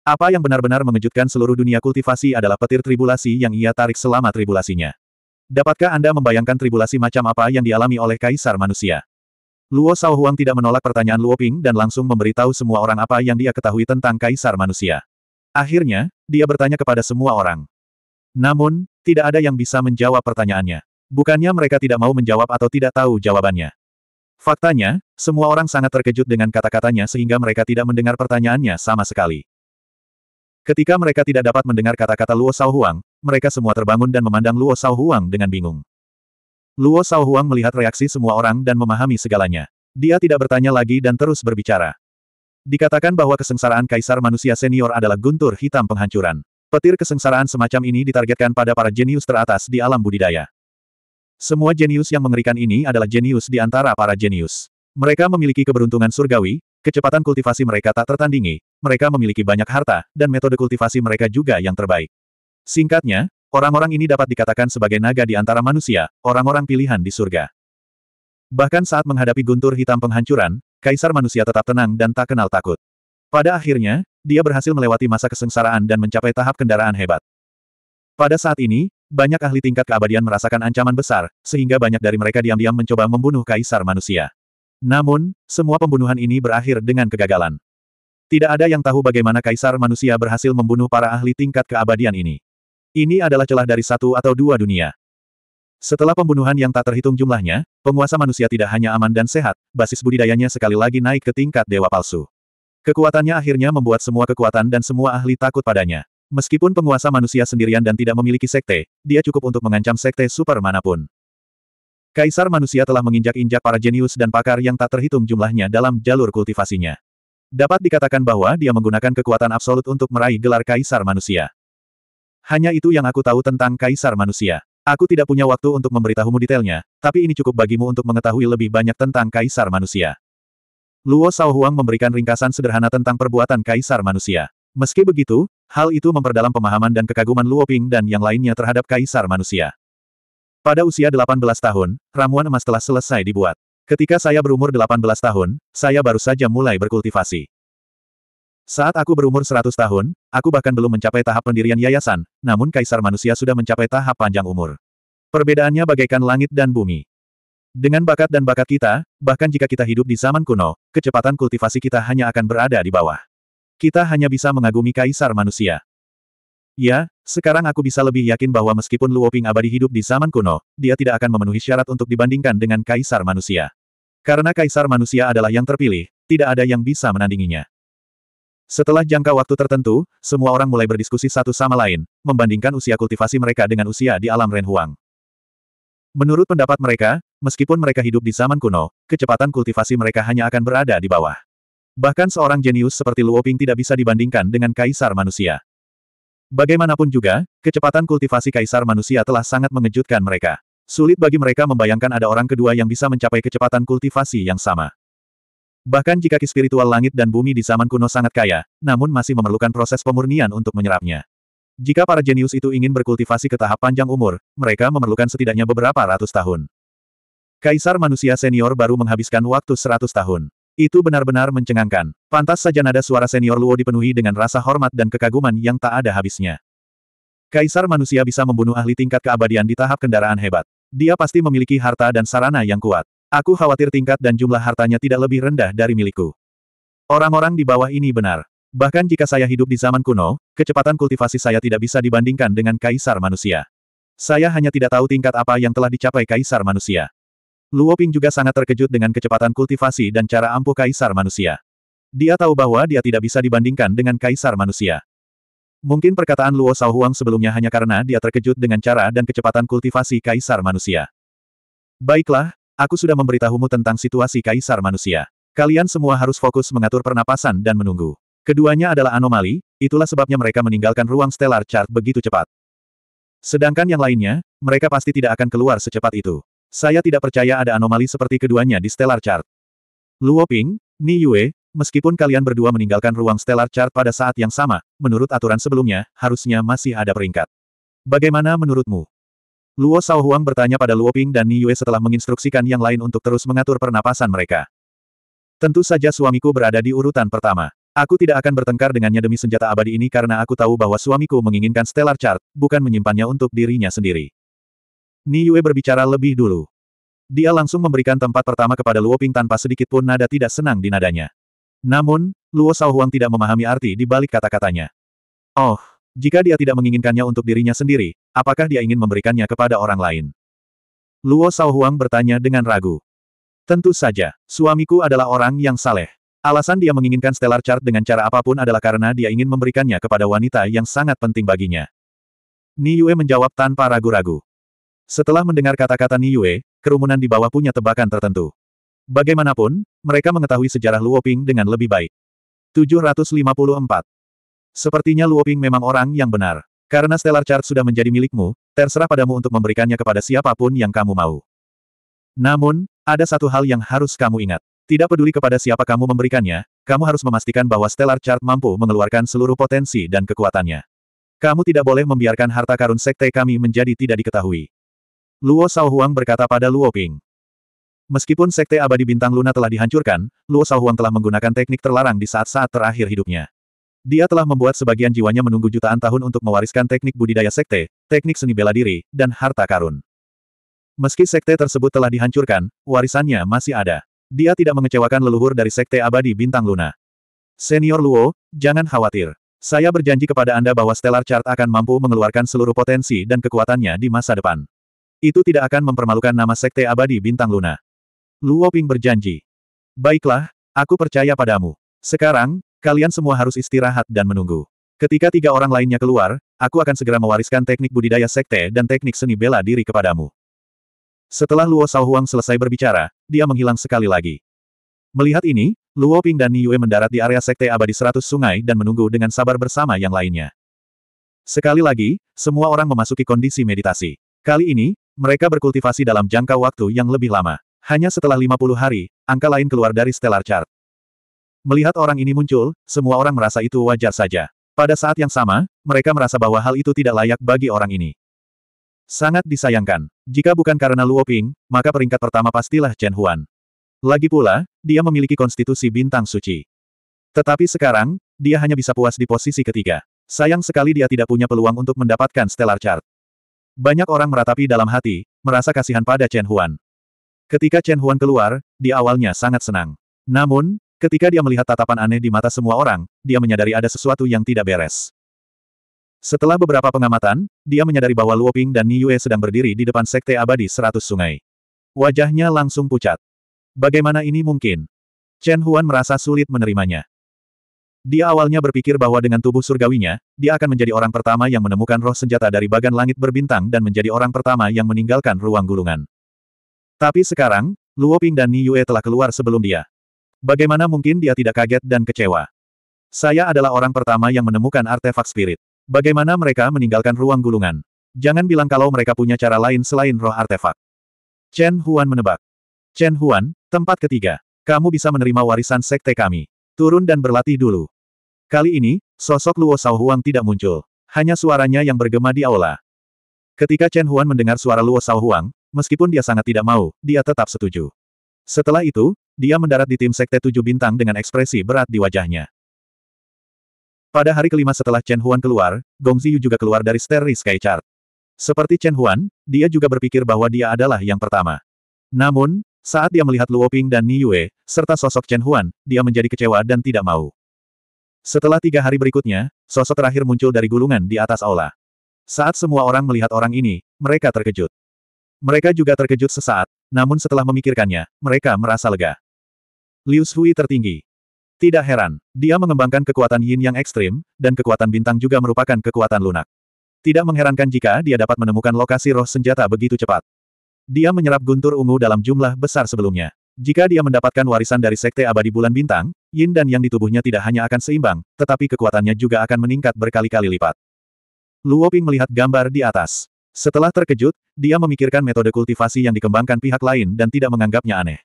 Apa yang benar-benar mengejutkan seluruh dunia kultivasi adalah petir tribulasi yang ia tarik selama tribulasinya. Dapatkah Anda membayangkan tribulasi macam apa yang dialami oleh kaisar manusia? Luo Shaohuang tidak menolak pertanyaan Luo Ping dan langsung memberitahu semua orang apa yang dia ketahui tentang kaisar manusia. Akhirnya, dia bertanya kepada semua orang. Namun, tidak ada yang bisa menjawab pertanyaannya. Bukannya mereka tidak mau menjawab atau tidak tahu jawabannya. Faktanya, semua orang sangat terkejut dengan kata-katanya sehingga mereka tidak mendengar pertanyaannya sama sekali. Ketika mereka tidak dapat mendengar kata-kata Luo Shaohuang, mereka semua terbangun dan memandang Luo Shaohuang dengan bingung. Luo Shaohuang melihat reaksi semua orang dan memahami segalanya. Dia tidak bertanya lagi dan terus berbicara. Dikatakan bahwa kesengsaraan kaisar manusia senior adalah guntur hitam penghancuran. Petir kesengsaraan semacam ini ditargetkan pada para jenius teratas di alam budidaya. Semua jenius yang mengerikan ini adalah jenius di antara para jenius. Mereka memiliki keberuntungan surgawi, kecepatan kultivasi mereka tak tertandingi, mereka memiliki banyak harta, dan metode kultivasi mereka juga yang terbaik. Singkatnya, orang-orang ini dapat dikatakan sebagai naga di antara manusia, orang-orang pilihan di surga. Bahkan saat menghadapi guntur hitam penghancuran, kaisar manusia tetap tenang dan tak kenal takut. Pada akhirnya, dia berhasil melewati masa kesengsaraan dan mencapai tahap kendaraan hebat. Pada saat ini, banyak ahli tingkat keabadian merasakan ancaman besar, sehingga banyak dari mereka diam-diam mencoba membunuh kaisar manusia. Namun, semua pembunuhan ini berakhir dengan kegagalan. Tidak ada yang tahu bagaimana kaisar manusia berhasil membunuh para ahli tingkat keabadian ini. Ini adalah celah dari satu atau dua dunia. Setelah pembunuhan yang tak terhitung jumlahnya, penguasa manusia tidak hanya aman dan sehat, basis budidayanya sekali lagi naik ke tingkat dewa palsu. Kekuatannya akhirnya membuat semua kekuatan dan semua ahli takut padanya. Meskipun penguasa manusia sendirian dan tidak memiliki sekte, dia cukup untuk mengancam sekte super mana pun. Kaisar manusia telah menginjak-injak para jenius dan pakar yang tak terhitung jumlahnya dalam jalur kultivasinya. Dapat dikatakan bahwa dia menggunakan kekuatan absolut untuk meraih gelar kaisar manusia. Hanya itu yang aku tahu tentang kaisar manusia. Aku tidak punya waktu untuk memberitahumu detailnya, tapi ini cukup bagimu untuk mengetahui lebih banyak tentang Kaisar Manusia. Luo Shaohuang memberikan ringkasan sederhana tentang perbuatan Kaisar Manusia. Meski begitu, hal itu memperdalam pemahaman dan kekaguman Luo Ping dan yang lainnya terhadap Kaisar Manusia. Pada usia 18 tahun, ramuan emas telah selesai dibuat. Ketika saya berumur 18 tahun, saya baru saja mulai berkultivasi. Saat aku berumur 100 tahun, aku bahkan belum mencapai tahap pendirian yayasan, namun kaisar manusia sudah mencapai tahap panjang umur. Perbedaannya bagaikan langit dan bumi. Dengan bakat dan bakat kita, bahkan jika kita hidup di zaman kuno, kecepatan kultivasi kita hanya akan berada di bawah. Kita hanya bisa mengagumi kaisar manusia. Ya, sekarang aku bisa lebih yakin bahwa meskipun Luoping abadi hidup di zaman kuno, dia tidak akan memenuhi syarat untuk dibandingkan dengan kaisar manusia. Karena kaisar manusia adalah yang terpilih, tidak ada yang bisa menandinginya. Setelah jangka waktu tertentu, semua orang mulai berdiskusi satu sama lain, membandingkan usia kultivasi mereka dengan usia di alam Ren Huang. Menurut pendapat mereka, meskipun mereka hidup di zaman kuno, kecepatan kultivasi mereka hanya akan berada di bawah. Bahkan seorang jenius seperti Luo Ping tidak bisa dibandingkan dengan kaisar manusia. Bagaimanapun juga, kecepatan kultivasi kaisar manusia telah sangat mengejutkan mereka. Sulit bagi mereka membayangkan ada orang kedua yang bisa mencapai kecepatan kultivasi yang sama. Bahkan jika ki spiritual langit dan bumi di zaman kuno sangat kaya, namun masih memerlukan proses pemurnian untuk menyerapnya. Jika para jenius itu ingin berkultivasi ke tahap panjang umur, mereka memerlukan setidaknya beberapa ratus tahun. Kaisar manusia senior baru menghabiskan waktu seratus tahun. Itu benar-benar mencengangkan. Pantas saja nada suara senior Luo dipenuhi dengan rasa hormat dan kekaguman yang tak ada habisnya. Kaisar manusia bisa membunuh ahli tingkat keabadian di tahap kendaraan hebat. Dia pasti memiliki harta dan sarana yang kuat. Aku khawatir tingkat dan jumlah hartanya tidak lebih rendah dari milikku. Orang-orang di bawah ini benar. Bahkan jika saya hidup di zaman kuno, kecepatan kultivasi saya tidak bisa dibandingkan dengan kaisar manusia. Saya hanya tidak tahu tingkat apa yang telah dicapai kaisar manusia. Luo Ping juga sangat terkejut dengan kecepatan kultivasi dan cara ampuh kaisar manusia. Dia tahu bahwa dia tidak bisa dibandingkan dengan kaisar manusia. Mungkin perkataan Luo Shaohuang sebelumnya hanya karena dia terkejut dengan cara dan kecepatan kultivasi kaisar manusia. Baiklah, Aku sudah memberitahumu tentang situasi kaisar manusia. Kalian semua harus fokus mengatur pernapasan dan menunggu. Keduanya adalah anomali, itulah sebabnya mereka meninggalkan ruang stellar chart begitu cepat. Sedangkan yang lainnya, mereka pasti tidak akan keluar secepat itu. Saya tidak percaya ada anomali seperti keduanya di stellar chart. Luo Ping, Ni Yue, meskipun kalian berdua meninggalkan ruang stellar chart pada saat yang sama, menurut aturan sebelumnya, harusnya masih ada peringkat. Bagaimana menurutmu? Luo Shaohuang bertanya pada Luo Ping dan Ni Yue setelah menginstruksikan yang lain untuk terus mengatur pernapasan mereka. Tentu saja suamiku berada di urutan pertama. Aku tidak akan bertengkar dengannya demi senjata abadi ini karena aku tahu bahwa suamiku menginginkan Stellar Chart, bukan menyimpannya untuk dirinya sendiri. Ni Yue berbicara lebih dulu. Dia langsung memberikan tempat pertama kepada Luo Ping tanpa sedikit pun nada tidak senang di nadanya. Namun, Luo Shaohuang tidak memahami arti di balik kata-katanya. Oh, jika dia tidak menginginkannya untuk dirinya sendiri, apakah dia ingin memberikannya kepada orang lain? Luo Shaohuang bertanya dengan ragu. Tentu saja, suamiku adalah orang yang saleh. Alasan dia menginginkan Stellar Chart dengan cara apa pun adalah karena dia ingin memberikannya kepada wanita yang sangat penting baginya. Ni Yue menjawab tanpa ragu-ragu. Setelah mendengar kata-kata Ni Yue, kerumunan di bawah punya tebakan tertentu. Bagaimanapun, mereka mengetahui sejarah Luo Ping dengan lebih baik. 754. Sepertinya Luoping memang orang yang benar. Karena Stellar Chart sudah menjadi milikmu, terserah padamu untuk memberikannya kepada siapa pun yang kamu mau. Namun, ada satu hal yang harus kamu ingat. Tidak peduli kepada siapa kamu memberikannya, kamu harus memastikan bahwa Stellar Chart mampu mengeluarkan seluruh potensi dan kekuatannya. Kamu tidak boleh membiarkan harta karun sekte kami menjadi tidak diketahui. Luo Shaohuang berkata pada Luo Ping. Meskipun sekte abadi bintang Luna telah dihancurkan, Luo Shaohuang telah menggunakan teknik terlarang di saat-saat terakhir hidupnya. Dia telah membuat sebagian jiwanya menunggu jutaan tahun untuk mewariskan teknik budidaya sekte, teknik seni bela diri, dan harta karun. Meski sekte tersebut telah dihancurkan, warisannya masih ada. Dia tidak mengecewakan leluhur dari sekte abadi bintang Luna. Senior Luo, jangan khawatir. Saya berjanji kepada Anda bahwa Stellar Chart akan mampu mengeluarkan seluruh potensi dan kekuatannya di masa depan. Itu tidak akan mempermalukan nama sekte abadi bintang Luna. Luo Ping berjanji. Baiklah, aku percaya padamu. Sekarang, kalian semua harus istirahat dan menunggu. Ketika tiga orang lainnya keluar, aku akan segera mewariskan teknik budidaya sekte dan teknik seni bela diri kepadamu. Setelah Luo Shaohuang selesai berbicara, dia menghilang sekali lagi. Melihat ini, Luo Ping dan Niyue mendarat di area sekte abadi seratus sungai dan menunggu dengan sabar bersama yang lainnya. Sekali lagi, semua orang memasuki kondisi meditasi. Kali ini, mereka berkultivasi dalam jangka waktu yang lebih lama. Hanya setelah 50 hari, angka lain keluar dari Stellar Chart. Melihat orang ini muncul, semua orang merasa itu wajar saja. Pada saat yang sama, mereka merasa bahwa hal itu tidak layak bagi orang ini. Sangat disayangkan. Jika bukan karena Luo Ping, maka peringkat pertama pastilah Chen Huan. Lagi pula, dia memiliki konstitusi bintang suci. Tetapi sekarang, dia hanya bisa puas di posisi ketiga. Sayang sekali dia tidak punya peluang untuk mendapatkan Stellar Chart. Banyak orang meratapi dalam hati, merasa kasihan pada Chen Huan. Ketika Chen Huan keluar, dia awalnya sangat senang. Namun, ketika dia melihat tatapan aneh di mata semua orang, dia menyadari ada sesuatu yang tidak beres. Setelah beberapa pengamatan, dia menyadari bahwa Luo Ping dan Ni Yue sedang berdiri di depan Sekte Abadi Seratus Sungai. Wajahnya langsung pucat. Bagaimana ini mungkin? Chen Huan merasa sulit menerimanya. Dia awalnya berpikir bahwa dengan tubuh surgawinya, dia akan menjadi orang pertama yang menemukan roh senjata dari bagan langit berbintang dan menjadi orang pertama yang meninggalkan ruang gulungan. Tapi sekarang, Luo Ping dan Ni Yue telah keluar sebelum dia. Bagaimana mungkin dia tidak kaget dan kecewa? Saya adalah orang pertama yang menemukan artefak spirit. Bagaimana mereka meninggalkan ruang gulungan? Jangan bilang kalau mereka punya cara lain selain roh artefak. Chen Huan menebak. Chen Huan, tempat ketiga. Kamu bisa menerima warisan sekte kami. Turun dan berlatih dulu. Kali ini, sosok Luo Huang tidak muncul. Hanya suaranya yang bergema di aula. Ketika Chen Huan mendengar suara Luo Huang, Meskipun dia sangat tidak mau, dia tetap setuju. Setelah itu, dia mendarat di tim Sekte Tujuh Bintang dengan ekspresi berat di wajahnya. Pada hari kelima setelah Chen Huan keluar, Gong Ziyu juga keluar dari Starry Sky Chart. Seperti Chen Huan, dia juga berpikir bahwa dia adalah yang pertama. Namun, saat dia melihat Luo Ping dan Ni Yue, serta sosok Chen Huan, dia menjadi kecewa dan tidak mau. Setelah tiga hari berikutnya, sosok terakhir muncul dari gulungan di atas aula. Saat semua orang melihat orang ini, mereka terkejut. Mereka juga terkejut sesaat, namun setelah memikirkannya, mereka merasa lega. Liu Shui tertinggi. Tidak heran, dia mengembangkan kekuatan yin yang ekstrim, dan kekuatan bintang juga merupakan kekuatan lunak. Tidak mengherankan jika dia dapat menemukan lokasi roh senjata begitu cepat. Dia menyerap guntur ungu dalam jumlah besar sebelumnya. Jika dia mendapatkan warisan dari Sekte Abadi Bulan Bintang, yin dan yang di tubuhnya tidak hanya akan seimbang, tetapi kekuatannya juga akan meningkat berkali-kali lipat. Luo Ping melihat gambar di atas. Setelah terkejut, dia memikirkan metode kultivasi yang dikembangkan pihak lain dan tidak menganggapnya aneh.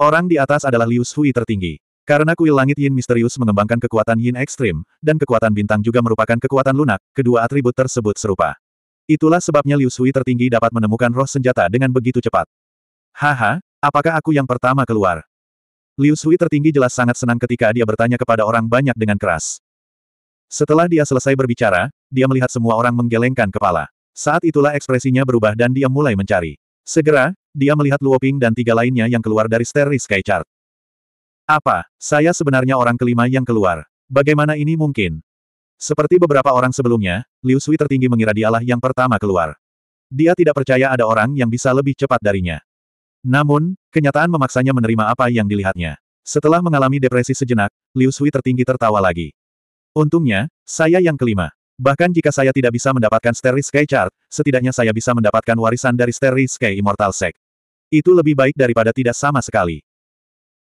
Orang di atas adalah Liu Shui tertinggi. Karena kuil langit Yin misterius mengembangkan kekuatan Yin ekstrim, dan kekuatan bintang juga merupakan kekuatan lunak, kedua atribut tersebut serupa. Itulah sebabnya Liu Shui tertinggi dapat menemukan roh senjata dengan begitu cepat. Haha, apakah aku yang pertama keluar? Liu Shui tertinggi jelas sangat senang ketika dia bertanya kepada orang banyak dengan keras. Setelah dia selesai berbicara, dia melihat semua orang menggelengkan kepala. Saat itulah ekspresinya berubah dan dia mulai mencari. Segera, dia melihat Luoping dan tiga lainnya yang keluar dari Starry Sky Chart. Apa, saya sebenarnya orang kelima yang keluar. Bagaimana ini mungkin? Seperti beberapa orang sebelumnya, Liu Sui tertinggi mengira dialah yang pertama keluar. Dia tidak percaya ada orang yang bisa lebih cepat darinya. Namun, kenyataan memaksanya menerima apa yang dilihatnya. Setelah mengalami depresi sejenak, Liu Sui tertinggi tertawa lagi. Untungnya, saya yang kelima. Bahkan jika saya tidak bisa mendapatkan Starry Sky Chart, setidaknya saya bisa mendapatkan warisan dari Starry Sky Immortal Sect. Itu lebih baik daripada tidak sama sekali.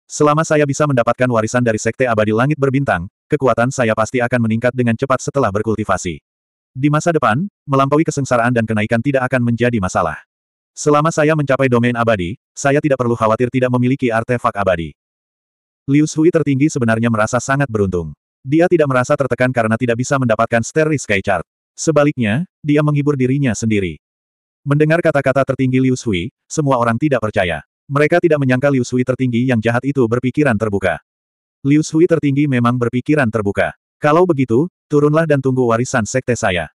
Selama saya bisa mendapatkan warisan dari Sekte Abadi Langit Berbintang, kekuatan saya pasti akan meningkat dengan cepat setelah berkultivasi. Di masa depan, melampaui kesengsaraan dan kenaikan tidak akan menjadi masalah. Selama saya mencapai domain abadi, saya tidak perlu khawatir tidak memiliki artefak abadi. Liu Shui tertinggi sebenarnya merasa sangat beruntung. Dia tidak merasa tertekan karena tidak bisa mendapatkan Starry Sky Chart. Sebaliknya, dia menghibur dirinya sendiri. Mendengar kata-kata tertinggi Liu Shui, semua orang tidak percaya. Mereka tidak menyangka Liu Shui tertinggi yang jahat itu berpikiran terbuka. Liu Shui tertinggi memang berpikiran terbuka. Kalau begitu, turunlah dan tunggu warisan sekte saya.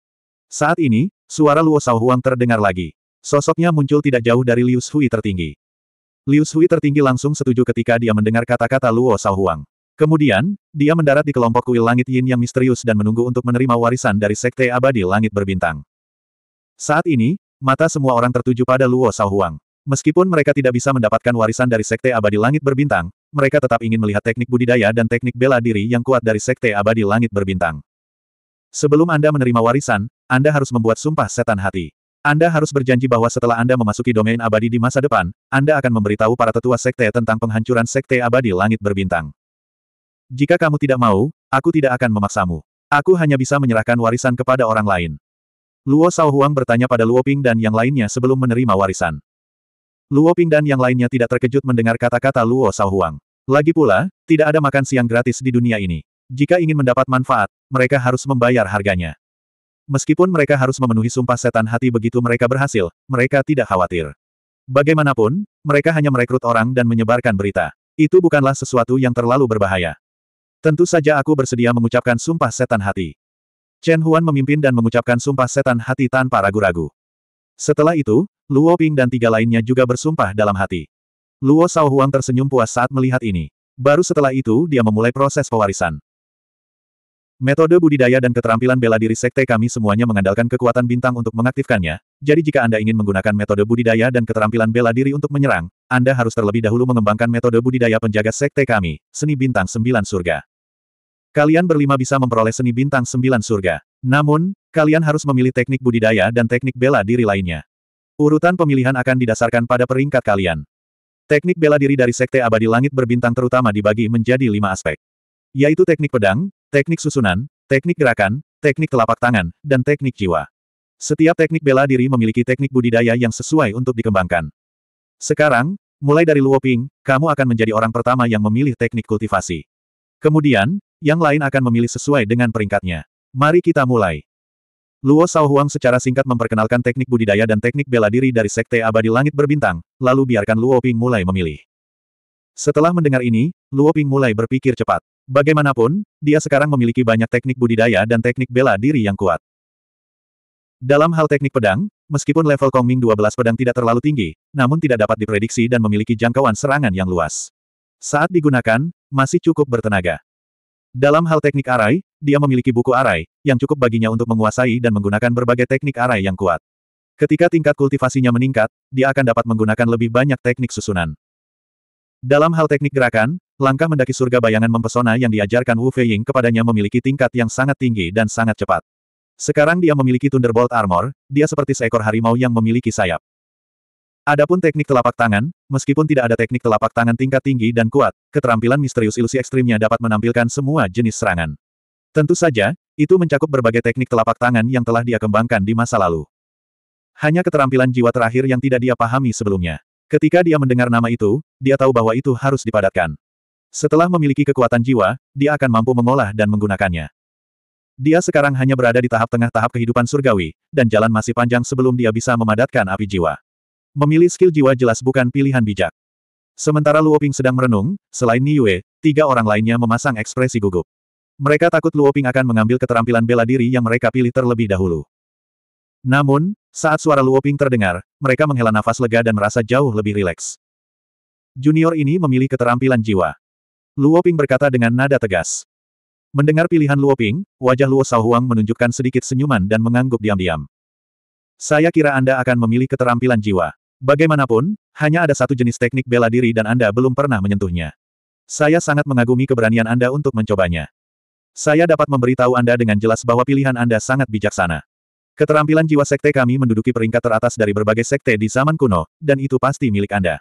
Saat ini, suara Luo Huang terdengar lagi. Sosoknya muncul tidak jauh dari Liu Shui tertinggi. Liu Shui tertinggi langsung setuju ketika dia mendengar kata-kata Luo Huang. Kemudian, dia mendarat di kelompok kuil langit yin yang misterius dan menunggu untuk menerima warisan dari Sekte Abadi Langit Berbintang. Saat ini, mata semua orang tertuju pada Luo Huang. Meskipun mereka tidak bisa mendapatkan warisan dari Sekte Abadi Langit Berbintang, mereka tetap ingin melihat teknik budidaya dan teknik bela diri yang kuat dari Sekte Abadi Langit Berbintang. Sebelum Anda menerima warisan, Anda harus membuat sumpah setan hati. Anda harus berjanji bahwa setelah Anda memasuki domain abadi di masa depan, Anda akan memberitahu para tetua sekte tentang penghancuran Sekte Abadi Langit Berbintang. Jika kamu tidak mau, aku tidak akan memaksamu. Aku hanya bisa menyerahkan warisan kepada orang lain. Luo Shaohuang bertanya pada Luo Ping dan yang lainnya sebelum menerima warisan. Luo Ping dan yang lainnya tidak terkejut mendengar kata-kata Luo Shaohuang. Lagi pula, tidak ada makan siang gratis di dunia ini. Jika ingin mendapat manfaat, mereka harus membayar harganya. Meskipun mereka harus memenuhi sumpah setan hati begitu mereka berhasil, mereka tidak khawatir. Bagaimanapun, mereka hanya merekrut orang dan menyebarkan berita. Itu bukanlah sesuatu yang terlalu berbahaya. Tentu saja aku bersedia mengucapkan sumpah setan hati. Chen Huan memimpin dan mengucapkan sumpah setan hati tanpa ragu-ragu. Setelah itu, Luo Ping dan tiga lainnya juga bersumpah dalam hati. Luo Sao Huang tersenyum puas saat melihat ini. Baru setelah itu dia memulai proses pewarisan. Metode budidaya dan keterampilan bela diri sekte kami semuanya mengandalkan kekuatan bintang untuk mengaktifkannya, jadi jika Anda ingin menggunakan metode budidaya dan keterampilan bela diri untuk menyerang, Anda harus terlebih dahulu mengembangkan metode budidaya penjaga sekte kami, seni bintang sembilan surga. Kalian berlima bisa memperoleh seni bintang sembilan surga. Namun, kalian harus memilih teknik budidaya dan teknik bela diri lainnya. Urutan pemilihan akan didasarkan pada peringkat kalian. Teknik bela diri dari Sekte Abadi Langit Berbintang terutama dibagi menjadi lima aspek. Yaitu teknik pedang, teknik susunan, teknik gerakan, teknik telapak tangan, dan teknik jiwa. Setiap teknik bela diri memiliki teknik budidaya yang sesuai untuk dikembangkan. Sekarang, mulai dari Luoping, kamu akan menjadi orang pertama yang memilih teknik kultivasi. Kemudian, yang lain akan memilih sesuai dengan peringkatnya. Mari kita mulai. Luo Shaohuang secara singkat memperkenalkan teknik budidaya dan teknik bela diri dari Sekte Abadi Langit Berbintang, lalu biarkan Luo Ping mulai memilih. Setelah mendengar ini, Luo Ping mulai berpikir cepat. Bagaimanapun, dia sekarang memiliki banyak teknik budidaya dan teknik bela diri yang kuat. Dalam hal teknik pedang, meskipun level Kongming 12 pedang tidak terlalu tinggi, namun tidak dapat diprediksi dan memiliki jangkauan serangan yang luas. Saat digunakan, masih cukup bertenaga. Dalam hal teknik arai, dia memiliki buku arai, yang cukup baginya untuk menguasai dan menggunakan berbagai teknik arai yang kuat. Ketika tingkat kultivasinya meningkat, dia akan dapat menggunakan lebih banyak teknik susunan. Dalam hal teknik gerakan, langkah mendaki surga bayangan mempesona yang diajarkan Wu Feiying kepadanya memiliki tingkat yang sangat tinggi dan sangat cepat. Sekarang dia memiliki Thunderbolt Armor, dia seperti seekor harimau yang memiliki sayap. Adapun teknik telapak tangan, meskipun tidak ada teknik telapak tangan tingkat tinggi dan kuat, keterampilan misterius ilusi ekstrimnya dapat menampilkan semua jenis serangan. Tentu saja, itu mencakup berbagai teknik telapak tangan yang telah dia kembangkan di masa lalu. Hanya keterampilan jiwa terakhir yang tidak dia pahami sebelumnya. Ketika dia mendengar nama itu, dia tahu bahwa itu harus dipadatkan. Setelah memiliki kekuatan jiwa, dia akan mampu mengolah dan menggunakannya. Dia sekarang hanya berada di tahap tengah tahap kehidupan surgawi, dan jalan masih panjang sebelum dia bisa memadatkan api jiwa. Memilih skill jiwa jelas bukan pilihan bijak. Sementara Luoping sedang merenung, selain Niyue, tiga orang lainnya memasang ekspresi gugup. Mereka takut Luoping akan mengambil keterampilan bela diri yang mereka pilih terlebih dahulu. Namun, saat suara Luoping terdengar, mereka menghela nafas lega dan merasa jauh lebih rileks. Junior ini memilih keterampilan jiwa. Luoping berkata dengan nada tegas. Mendengar pilihan Luoping, wajah Luo Shaohuang menunjukkan sedikit senyuman dan mengangguk diam-diam. Saya kira Anda akan memilih keterampilan jiwa. Bagaimanapun, hanya ada satu jenis teknik bela diri dan Anda belum pernah menyentuhnya. Saya sangat mengagumi keberanian Anda untuk mencobanya. Saya dapat memberitahu Anda dengan jelas bahwa pilihan Anda sangat bijaksana. Keterampilan jiwa sekte kami menduduki peringkat teratas dari berbagai sekte di zaman kuno, dan itu pasti milik Anda.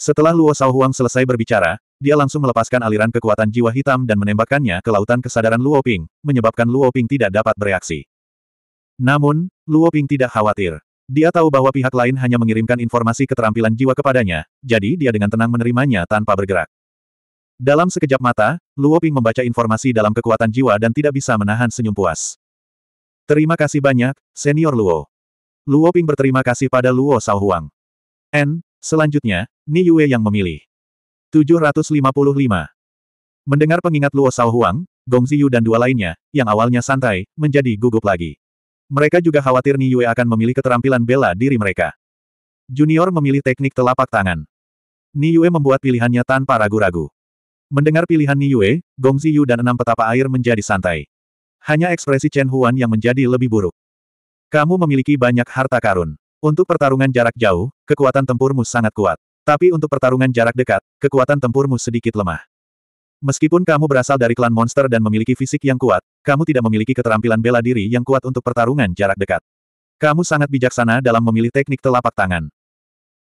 Setelah Luo Shaohuang selesai berbicara, dia langsung melepaskan aliran kekuatan jiwa hitam dan menembakkannya ke lautan kesadaran Luo Ping, menyebabkan Luo Ping tidak dapat bereaksi. Namun, Luo Ping tidak khawatir. Dia tahu bahwa pihak lain hanya mengirimkan informasi keterampilan jiwa kepadanya, jadi dia dengan tenang menerimanya tanpa bergerak. Dalam sekejap mata, Luo Ping membaca informasi dalam kekuatan jiwa dan tidak bisa menahan senyum puas. Terima kasih banyak, Senior Luo. Luo Ping berterima kasih pada Luo Shaohuang. N. Selanjutnya, Ni Yue yang memilih. 755. Mendengar pengingat Luo Shaohuang, Gong Ziyu dan dua lainnya, yang awalnya santai, menjadi gugup lagi. Mereka juga khawatir Ni Yue akan memilih keterampilan bela diri mereka. Junior memilih teknik telapak tangan. Ni Yue membuat pilihannya tanpa ragu-ragu. Mendengar pilihan Ni Yue, Gong Ziyu dan enam petapa air menjadi santai. Hanya ekspresi Chen Huan yang menjadi lebih buruk. Kamu memiliki banyak harta karun. Untuk pertarungan jarak jauh, kekuatan tempurmu sangat kuat. Tapi untuk pertarungan jarak dekat, kekuatan tempurmu sedikit lemah. Meskipun kamu berasal dari klan monster dan memiliki fisik yang kuat, kamu tidak memiliki keterampilan bela diri yang kuat untuk pertarungan jarak dekat. Kamu sangat bijaksana dalam memilih teknik telapak tangan.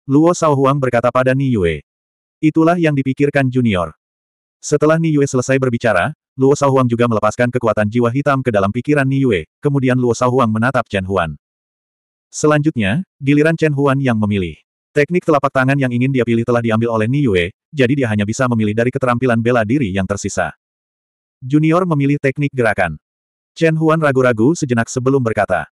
Luo Shaohuang berkata pada Ni Yue. Itulah yang dipikirkan junior. Setelah Ni Yue selesai berbicara, Luo Shaohuang juga melepaskan kekuatan jiwa hitam ke dalam pikiran Ni Yue, kemudian Luo Shaohuang menatap Chen Huan. Selanjutnya, giliran Chen Huan yang memilih. Teknik telapak tangan yang ingin dia pilih telah diambil oleh Ni Yue, jadi dia hanya bisa memilih dari keterampilan bela diri yang tersisa. Junior memilih teknik gerakan. Chen Huan ragu-ragu sejenak sebelum berkata.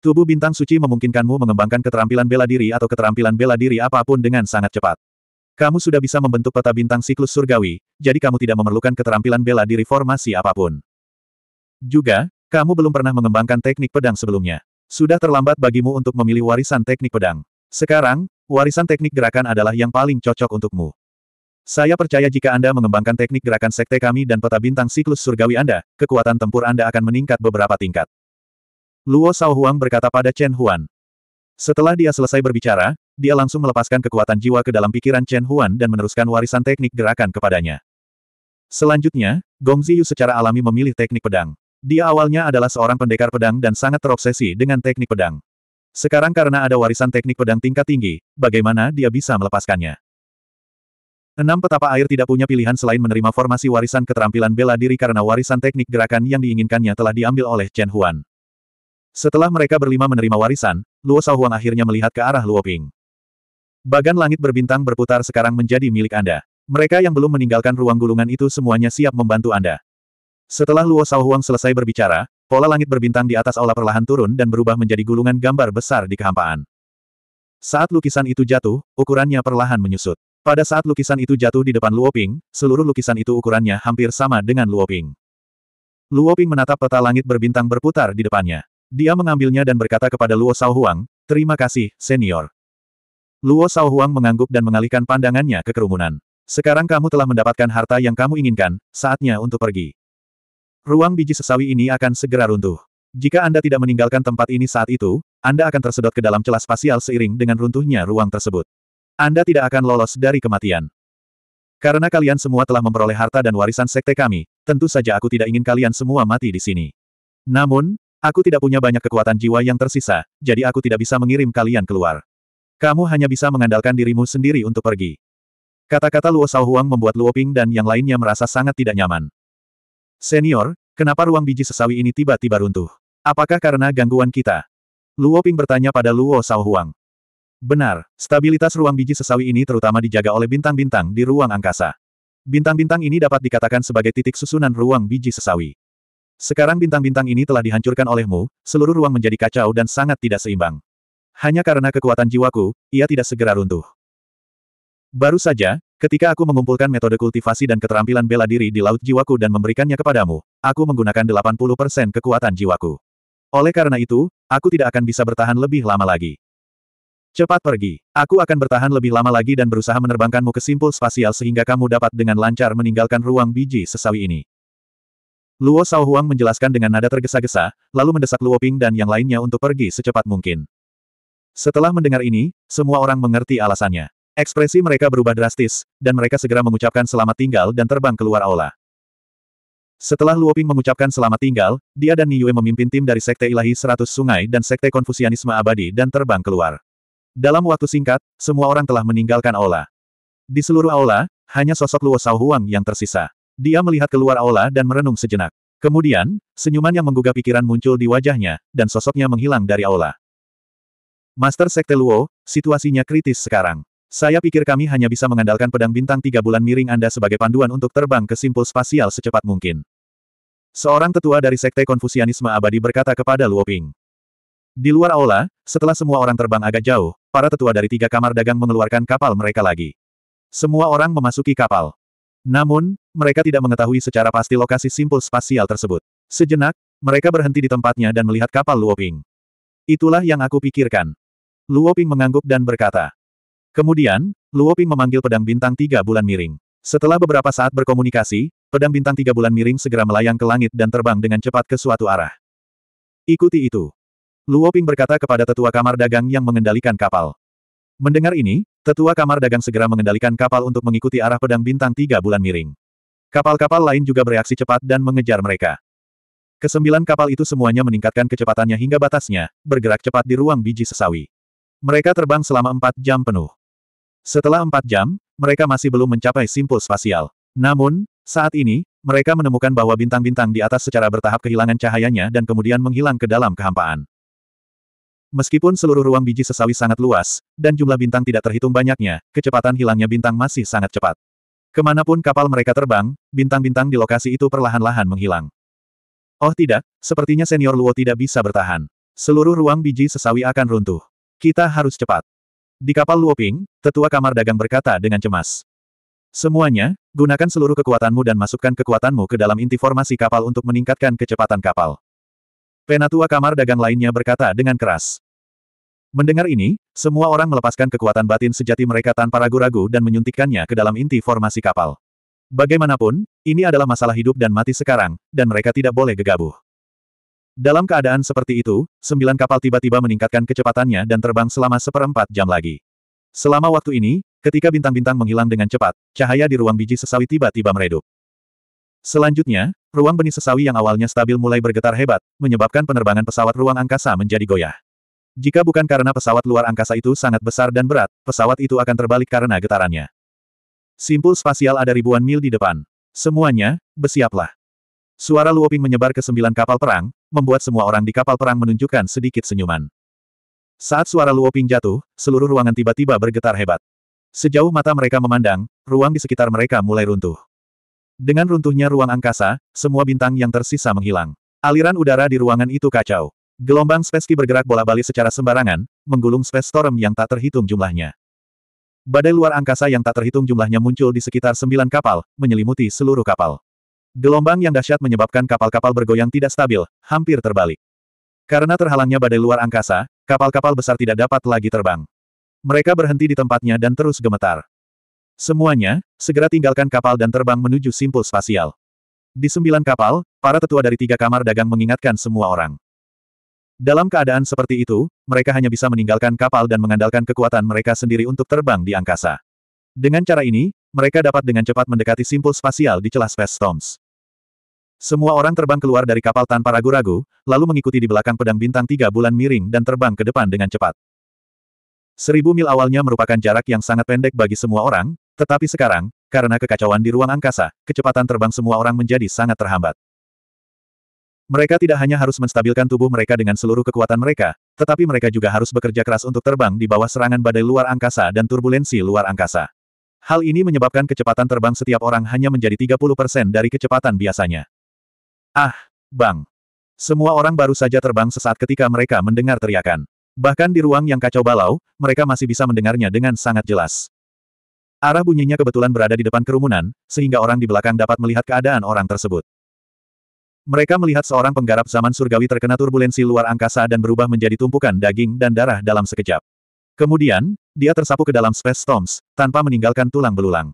Tubuh bintang suci memungkinkanmu mengembangkan keterampilan bela diri atau keterampilan bela diri apa pun dengan sangat cepat. Kamu sudah bisa membentuk peta bintang siklus surgawi, jadi kamu tidak memerlukan keterampilan bela diri formasi apa pun. Juga, kamu belum pernah mengembangkan teknik pedang sebelumnya. Sudah terlambat bagimu untuk memilih warisan teknik pedang. Sekarang, Warisan teknik gerakan adalah yang paling cocok untukmu. Saya percaya jika Anda mengembangkan teknik gerakan sekte kami dan peta bintang siklus surgawi Anda, kekuatan tempur Anda akan meningkat beberapa tingkat. Luo Shaohuang berkata pada Chen Huan. Setelah dia selesai berbicara, dia langsung melepaskan kekuatan jiwa ke dalam pikiran Chen Huan dan meneruskan warisan teknik gerakan kepadanya. Selanjutnya, Gong Ziyu secara alami memilih teknik pedang. Dia awalnya adalah seorang pendekar pedang dan sangat terobsesi dengan teknik pedang. Sekarang karena ada warisan teknik pedang tingkat tinggi, bagaimana dia bisa melepaskannya? Enam petapa air tidak punya pilihan selain menerima formasi warisan keterampilan bela diri karena warisan teknik gerakan yang diinginkannya telah diambil oleh Chen Huan. Setelah mereka berlima menerima warisan, Luo Shaohuang akhirnya melihat ke arah Luo Ping. Bagan langit berbintang berputar sekarang menjadi milik Anda. Mereka yang belum meninggalkan ruang gulungan itu semuanya siap membantu Anda. Setelah Luo Shaohuang selesai berbicara, Pola langit berbintang di atas aula perlahan turun dan berubah menjadi gulungan gambar besar di kehampaan. Saat lukisan itu jatuh, ukurannya perlahan menyusut. Pada saat lukisan itu jatuh di depan Luoping, seluruh lukisan itu ukurannya hampir sama dengan Luoping. Luoping menatap peta langit berbintang berputar di depannya. Dia mengambilnya dan berkata kepada Luo Shaohuang, terima kasih, senior. Luo Shaohuang mengangguk dan mengalihkan pandangannya ke kerumunan. Sekarang kamu telah mendapatkan harta yang kamu inginkan, saatnya untuk pergi. Ruang biji sesawi ini akan segera runtuh. Jika Anda tidak meninggalkan tempat ini saat itu, Anda akan tersedot ke dalam celah spasial seiring dengan runtuhnya ruang tersebut. Anda tidak akan lolos dari kematian. Karena kalian semua telah memperoleh harta dan warisan sekte kami, tentu saja aku tidak ingin kalian semua mati di sini. Namun, aku tidak punya banyak kekuatan jiwa yang tersisa, jadi aku tidak bisa mengirim kalian keluar. Kamu hanya bisa mengandalkan dirimu sendiri untuk pergi. Kata-kata Luo Shaohuang membuat Luo Ping dan yang lainnya merasa sangat tidak nyaman. Senior, kenapa ruang biji sesawi ini tiba-tiba runtuh? Apakah karena gangguan kita? Luo Ping bertanya pada Luo Shaohuang. Benar, stabilitas ruang biji sesawi ini terutama dijaga oleh bintang-bintang di ruang angkasa. Bintang-bintang ini dapat dikatakan sebagai titik susunan ruang biji sesawi. Sekarang bintang-bintang ini telah dihancurkan olehmu, seluruh ruang menjadi kacau dan sangat tidak seimbang. Hanya karena kekuatan jiwaku, ia tidak segera runtuh. Baru saja, ketika aku mengumpulkan metode kultivasi dan keterampilan bela diri di laut jiwaku dan memberikannya kepadamu, aku menggunakan 80% kekuatan jiwaku. Oleh karena itu, aku tidak akan bisa bertahan lebih lama lagi. Cepat pergi. Aku akan bertahan lebih lama lagi dan berusaha menerbangkanmu ke simpul spasial sehingga kamu dapat dengan lancar meninggalkan ruang biji sesawi ini. Luo Shaohuang menjelaskan dengan nada tergesa-gesa, lalu mendesak Luo Ping dan yang lainnya untuk pergi secepat mungkin. Setelah mendengar ini, semua orang mengerti alasannya. Ekspresi mereka berubah drastis, dan mereka segera mengucapkan selamat tinggal dan terbang keluar aula. Setelah Luoping mengucapkan selamat tinggal, dia dan Niyue memimpin tim dari Sekte Ilahi Seratus Sungai dan Sekte Konfusianisme Abadi dan terbang keluar. Dalam waktu singkat, semua orang telah meninggalkan aula. Di seluruh aula, hanya sosok Luo Huang yang tersisa. Dia melihat keluar aula dan merenung sejenak. Kemudian, senyuman yang menggugah pikiran muncul di wajahnya, dan sosoknya menghilang dari aula. Master Sekte Luo, situasinya kritis sekarang. Saya pikir kami hanya bisa mengandalkan pedang bintang tiga bulan miring Anda sebagai panduan untuk terbang ke simpul spasial secepat mungkin. Seorang tetua dari Sekte Konfusianisme Abadi berkata kepada Luo Ping. Di luar aula, setelah semua orang terbang agak jauh, para tetua dari tiga kamar dagang mengeluarkan kapal mereka lagi. Semua orang memasuki kapal. Namun, mereka tidak mengetahui secara pasti lokasi simpul spasial tersebut. Sejenak, mereka berhenti di tempatnya dan melihat kapal Luo Ping. Itulah yang aku pikirkan. Luo Ping mengangguk dan berkata. Kemudian, Luo Ping memanggil pedang bintang tiga bulan miring. Setelah beberapa saat berkomunikasi, pedang bintang tiga bulan miring segera melayang ke langit dan terbang dengan cepat ke suatu arah. Ikuti itu. Luo Ping berkata kepada tetua kamar dagang yang mengendalikan kapal. Mendengar ini, tetua kamar dagang segera mengendalikan kapal untuk mengikuti arah pedang bintang tiga bulan miring. Kapal-kapal lain juga bereaksi cepat dan mengejar mereka. Kesembilan kapal itu semuanya meningkatkan kecepatannya hingga batasnya, bergerak cepat di ruang biji sesawi. Mereka terbang selama empat jam penuh. Setelah empat jam, mereka masih belum mencapai simpul spasial. Namun, saat ini, mereka menemukan bahwa bintang-bintang di atas secara bertahap kehilangan cahayanya dan kemudian menghilang ke dalam kehampaan. Meskipun seluruh ruang biji sesawi sangat luas, dan jumlah bintang tidak terhitung banyaknya, kecepatan hilangnya bintang masih sangat cepat. Ke mana pun kapal mereka terbang, bintang-bintang di lokasi itu perlahan-lahan menghilang. Oh tidak, sepertinya senior Luo tidak bisa bertahan. Seluruh ruang biji sesawi akan runtuh. Kita harus cepat. Di kapal Luoping, tetua kamar dagang berkata dengan cemas. Semuanya, gunakan seluruh kekuatanmu dan masukkan kekuatanmu ke dalam inti formasi kapal untuk meningkatkan kecepatan kapal. Penatua kamar dagang lainnya berkata dengan keras. Mendengar ini, semua orang melepaskan kekuatan batin sejati mereka tanpa ragu-ragu dan menyuntikkannya ke dalam inti formasi kapal. Bagaimanapun, ini adalah masalah hidup dan mati sekarang, dan mereka tidak boleh gegabah. Dalam keadaan seperti itu, sembilan kapal tiba-tiba meningkatkan kecepatannya dan terbang selama seperempat jam lagi. Selama waktu ini, ketika bintang-bintang menghilang dengan cepat, cahaya di ruang biji sesawi tiba-tiba meredup. Selanjutnya, ruang benih sesawi yang awalnya stabil mulai bergetar hebat, menyebabkan penerbangan pesawat ruang angkasa menjadi goyah. Jika bukan karena pesawat luar angkasa itu sangat besar dan berat, pesawat itu akan terbalik karena getarannya. Simpul spasial ada ribuan mil di depan. Semuanya, bersiaplah. Suara Luoping menyebar ke sembilan kapal perang, membuat semua orang di kapal perang menunjukkan sedikit senyuman. Saat suara Luoping jatuh, seluruh ruangan tiba-tiba bergetar hebat. Sejauh mata mereka memandang, ruang di sekitar mereka mulai runtuh. Dengan runtuhnya ruang angkasa, semua bintang yang tersisa menghilang. Aliran udara di ruangan itu kacau. Gelombang Spesky bergerak bola-balik secara sembarangan, menggulung Space Storm yang tak terhitung jumlahnya. Badai luar angkasa yang tak terhitung jumlahnya muncul di sekitar sembilan kapal, menyelimuti seluruh kapal. Gelombang yang dahsyat menyebabkan kapal-kapal bergoyang tidak stabil, hampir terbalik. Karena terhalangnya badai luar angkasa, kapal-kapal besar tidak dapat lagi terbang. Mereka berhenti di tempatnya dan terus gemetar. Semuanya, segera tinggalkan kapal dan terbang menuju simpul spasial. Di sembilan kapal, para tetua dari tiga kamar dagang mengingatkan semua orang. Dalam keadaan seperti itu, mereka hanya bisa meninggalkan kapal dan mengandalkan kekuatan mereka sendiri untuk terbang di angkasa. Dengan cara ini, mereka dapat dengan cepat mendekati simpul spasial di celah Space Storms. Semua orang terbang keluar dari kapal tanpa ragu-ragu, lalu mengikuti di belakang pedang bintang tiga bulan miring dan terbang ke depan dengan cepat. Seribu mil awalnya merupakan jarak yang sangat pendek bagi semua orang, tetapi sekarang, karena kekacauan di ruang angkasa, kecepatan terbang semua orang menjadi sangat terhambat. Mereka tidak hanya harus menstabilkan tubuh mereka dengan seluruh kekuatan mereka, tetapi mereka juga harus bekerja keras untuk terbang di bawah serangan badai luar angkasa dan turbulensi luar angkasa. Hal ini menyebabkan kecepatan terbang setiap orang hanya menjadi 30% dari kecepatan biasanya. Ah, bang. Semua orang baru saja terbang sesaat ketika mereka mendengar teriakan. Bahkan di ruang yang kacau balau, mereka masih bisa mendengarnya dengan sangat jelas. Arah bunyinya kebetulan berada di depan kerumunan, sehingga orang di belakang dapat melihat keadaan orang tersebut. Mereka melihat seorang penggarap zaman surgawi terkena turbulensi luar angkasa dan berubah menjadi tumpukan daging dan darah dalam sekejap. Kemudian, dia tersapu ke dalam Space Storms, tanpa meninggalkan tulang belulang.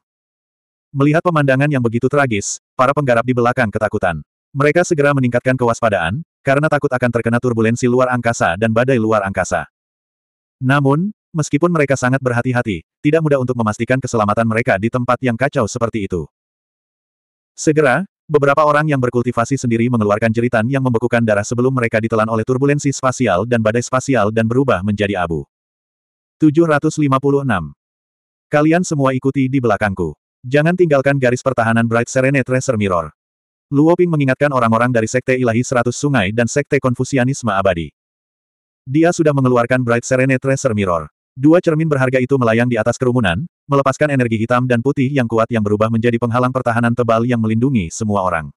Melihat pemandangan yang begitu tragis, para penggarap di belakang ketakutan. Mereka segera meningkatkan kewaspadaan, karena takut akan terkena turbulensi luar angkasa dan badai luar angkasa. Namun, meskipun mereka sangat berhati-hati, tidak mudah untuk memastikan keselamatan mereka di tempat yang kacau seperti itu. Segera, beberapa orang yang berkultivasi sendiri mengeluarkan jeritan yang membekukan darah sebelum mereka ditelan oleh turbulensi spasial dan badai spasial dan berubah menjadi abu. 756. Kalian semua ikuti di belakangku. Jangan tinggalkan garis pertahanan Bright Serenade Tracer Mirror. Luoping mengingatkan orang-orang dari Sekte Ilahi Seratus Sungai dan Sekte Konfusianisme Abadi. Dia sudah mengeluarkan Bright Serenade Tracer Mirror. Dua cermin berharga itu melayang di atas kerumunan, melepaskan energi hitam dan putih yang kuat yang berubah menjadi penghalang pertahanan tebal yang melindungi semua orang.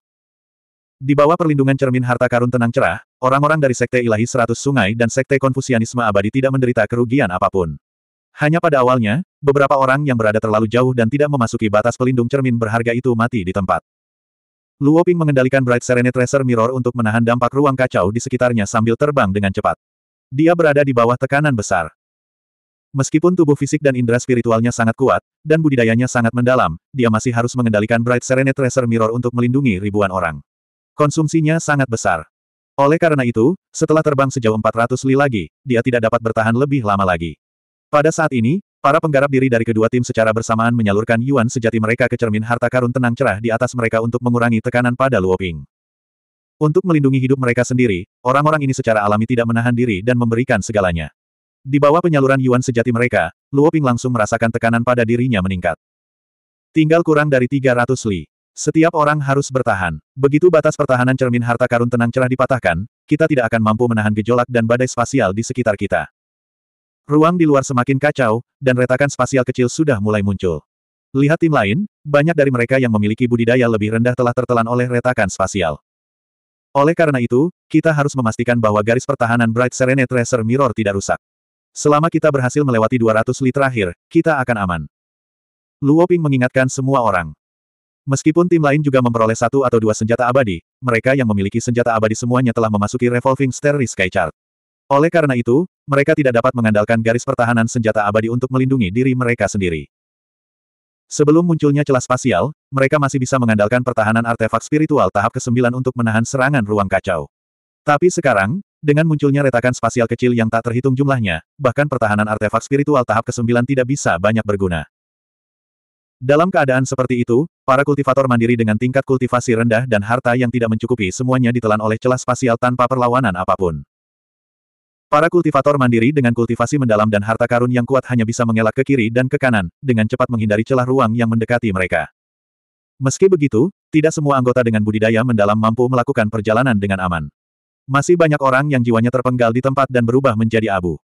Di bawah perlindungan cermin harta karun tenang cerah, orang-orang dari Sekte Ilahi Seratus Sungai dan Sekte Konfusianisme Abadi tidak menderita kerugian apa pun. Hanya pada awalnya, beberapa orang yang berada terlalu jauh dan tidak memasuki batas pelindung cermin berharga itu mati di tempat. Luoping mengendalikan Bright Serenade Tracer Mirror untuk menahan dampak ruang kacau di sekitarnya sambil terbang dengan cepat. Dia berada di bawah tekanan besar. Meskipun tubuh fisik dan indera spiritualnya sangat kuat, dan budidayanya sangat mendalam, dia masih harus mengendalikan Bright Serenade Tracer Mirror untuk melindungi ribuan orang. Konsumsinya sangat besar. Oleh karena itu, setelah terbang sejauh 400 li lagi, dia tidak dapat bertahan lebih lama lagi. Pada saat ini, para penggarap diri dari kedua tim secara bersamaan menyalurkan yuan sejati mereka ke cermin harta karun tenang cerah di atas mereka untuk mengurangi tekanan pada Luoping. Untuk melindungi hidup mereka sendiri, orang-orang ini secara alami tidak menahan diri dan memberikan segalanya. Di bawah penyaluran yuan sejati mereka, Luoping langsung merasakan tekanan pada dirinya meningkat. Tinggal kurang dari 300 li. Setiap orang harus bertahan. Begitu batas pertahanan cermin harta karun tenang cerah dipatahkan, kita tidak akan mampu menahan gejolak dan badai spasial di sekitar kita. Ruang di luar semakin kacau, dan retakan spasial kecil sudah mulai muncul. Lihat tim lain, banyak dari mereka yang memiliki budidaya lebih rendah telah tertelan oleh retakan spasial. Oleh karena itu, kita harus memastikan bahwa garis pertahanan Bright Serenade Tracer Mirror tidak rusak. Selama kita berhasil melewati 200 li terakhir, kita akan aman. Luoping mengingatkan semua orang. Meskipun tim lain juga memperoleh satu atau dua senjata abadi, mereka yang memiliki senjata abadi semuanya telah memasuki Revolving Starry Sky Chart. Oleh karena itu, mereka tidak dapat mengandalkan garis pertahanan senjata abadi untuk melindungi diri mereka sendiri. Sebelum munculnya celah spasial, mereka masih bisa mengandalkan pertahanan artefak spiritual tahap ke-9 untuk menahan serangan ruang kacau. Tapi sekarang, dengan munculnya retakan spasial kecil yang tak terhitung jumlahnya, bahkan pertahanan artefak spiritual tahap ke-9 tidak bisa banyak berguna. Dalam keadaan seperti itu, para kultivator mandiri dengan tingkat kultivasi rendah dan harta yang tidak mencukupi semuanya ditelan oleh celah spasial tanpa perlawanan apa pun. Para kultivator mandiri dengan kultivasi mendalam dan harta karun yang kuat hanya bisa mengelak ke kiri dan ke kanan, dengan cepat menghindari celah ruang yang mendekati mereka. Meski begitu, tidak semua anggota dengan budidaya mendalam mampu melakukan perjalanan dengan aman. Masih banyak orang yang jiwanya terpenggal di tempat dan berubah menjadi abu.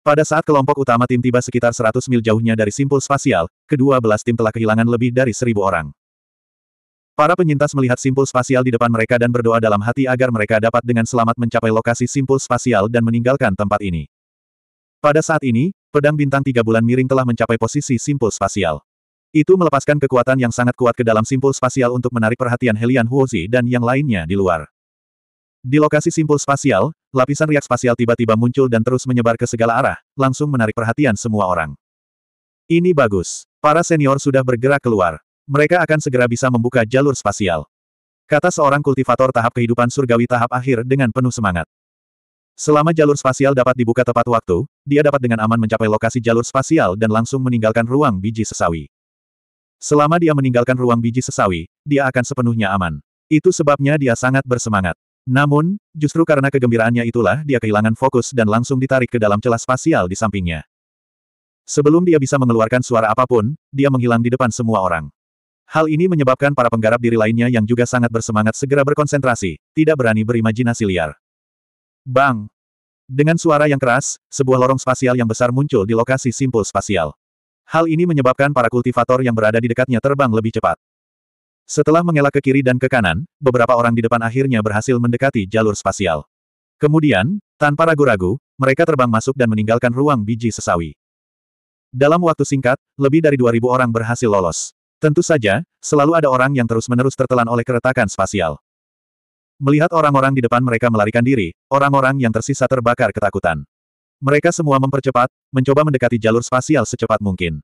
Pada saat kelompok utama tim tiba sekitar 100 mil jauhnya dari simpul spasial, kedua belas tim telah kehilangan lebih dari seribu orang. Para penyintas melihat simpul spasial di depan mereka dan berdoa dalam hati agar mereka dapat dengan selamat mencapai lokasi simpul spasial dan meninggalkan tempat ini. Pada saat ini, pedang bintang tiga bulan miring telah mencapai posisi simpul spasial. Itu melepaskan kekuatan yang sangat kuat ke dalam simpul spasial untuk menarik perhatian Helian Huozi dan yang lainnya di luar. Di lokasi simpul spasial, lapisan riak spasial tiba-tiba muncul dan terus menyebar ke segala arah, langsung menarik perhatian semua orang. Ini bagus. Para senior sudah bergerak keluar. Mereka akan segera bisa membuka jalur spasial. Kata seorang kultivator tahap kehidupan surgawi tahap akhir dengan penuh semangat. Selama jalur spasial dapat dibuka tepat waktu, dia dapat dengan aman mencapai lokasi jalur spasial dan langsung meninggalkan ruang biji sesawi. Selama dia meninggalkan ruang biji sesawi, dia akan sepenuhnya aman. Itu sebabnya dia sangat bersemangat. Namun, justru karena kegembiraannya itulah dia kehilangan fokus dan langsung ditarik ke dalam celah spasial di sampingnya. Sebelum dia bisa mengeluarkan suara apa pun, dia menghilang di depan semua orang. Hal ini menyebabkan para penggarap diri lainnya yang juga sangat bersemangat segera berkonsentrasi, tidak berani berimajinasi liar. Bang! Dengan suara yang keras, sebuah lorong spasial yang besar muncul di lokasi simpul spasial. Hal ini menyebabkan para kultivator yang berada di dekatnya terbang lebih cepat. Setelah mengelak ke kiri dan ke kanan, beberapa orang di depan akhirnya berhasil mendekati jalur spasial. Kemudian, tanpa ragu-ragu, mereka terbang masuk dan meninggalkan ruang biji sesawi. Dalam waktu singkat, lebih dari 2.000 orang berhasil lolos. Tentu saja, selalu ada orang yang terus-menerus tertelan oleh keretakan spasial. Melihat orang-orang di depan mereka melarikan diri, orang-orang yang tersisa terbakar ketakutan. Mereka semua mempercepat, mencoba mendekati jalur spasial secepat mungkin.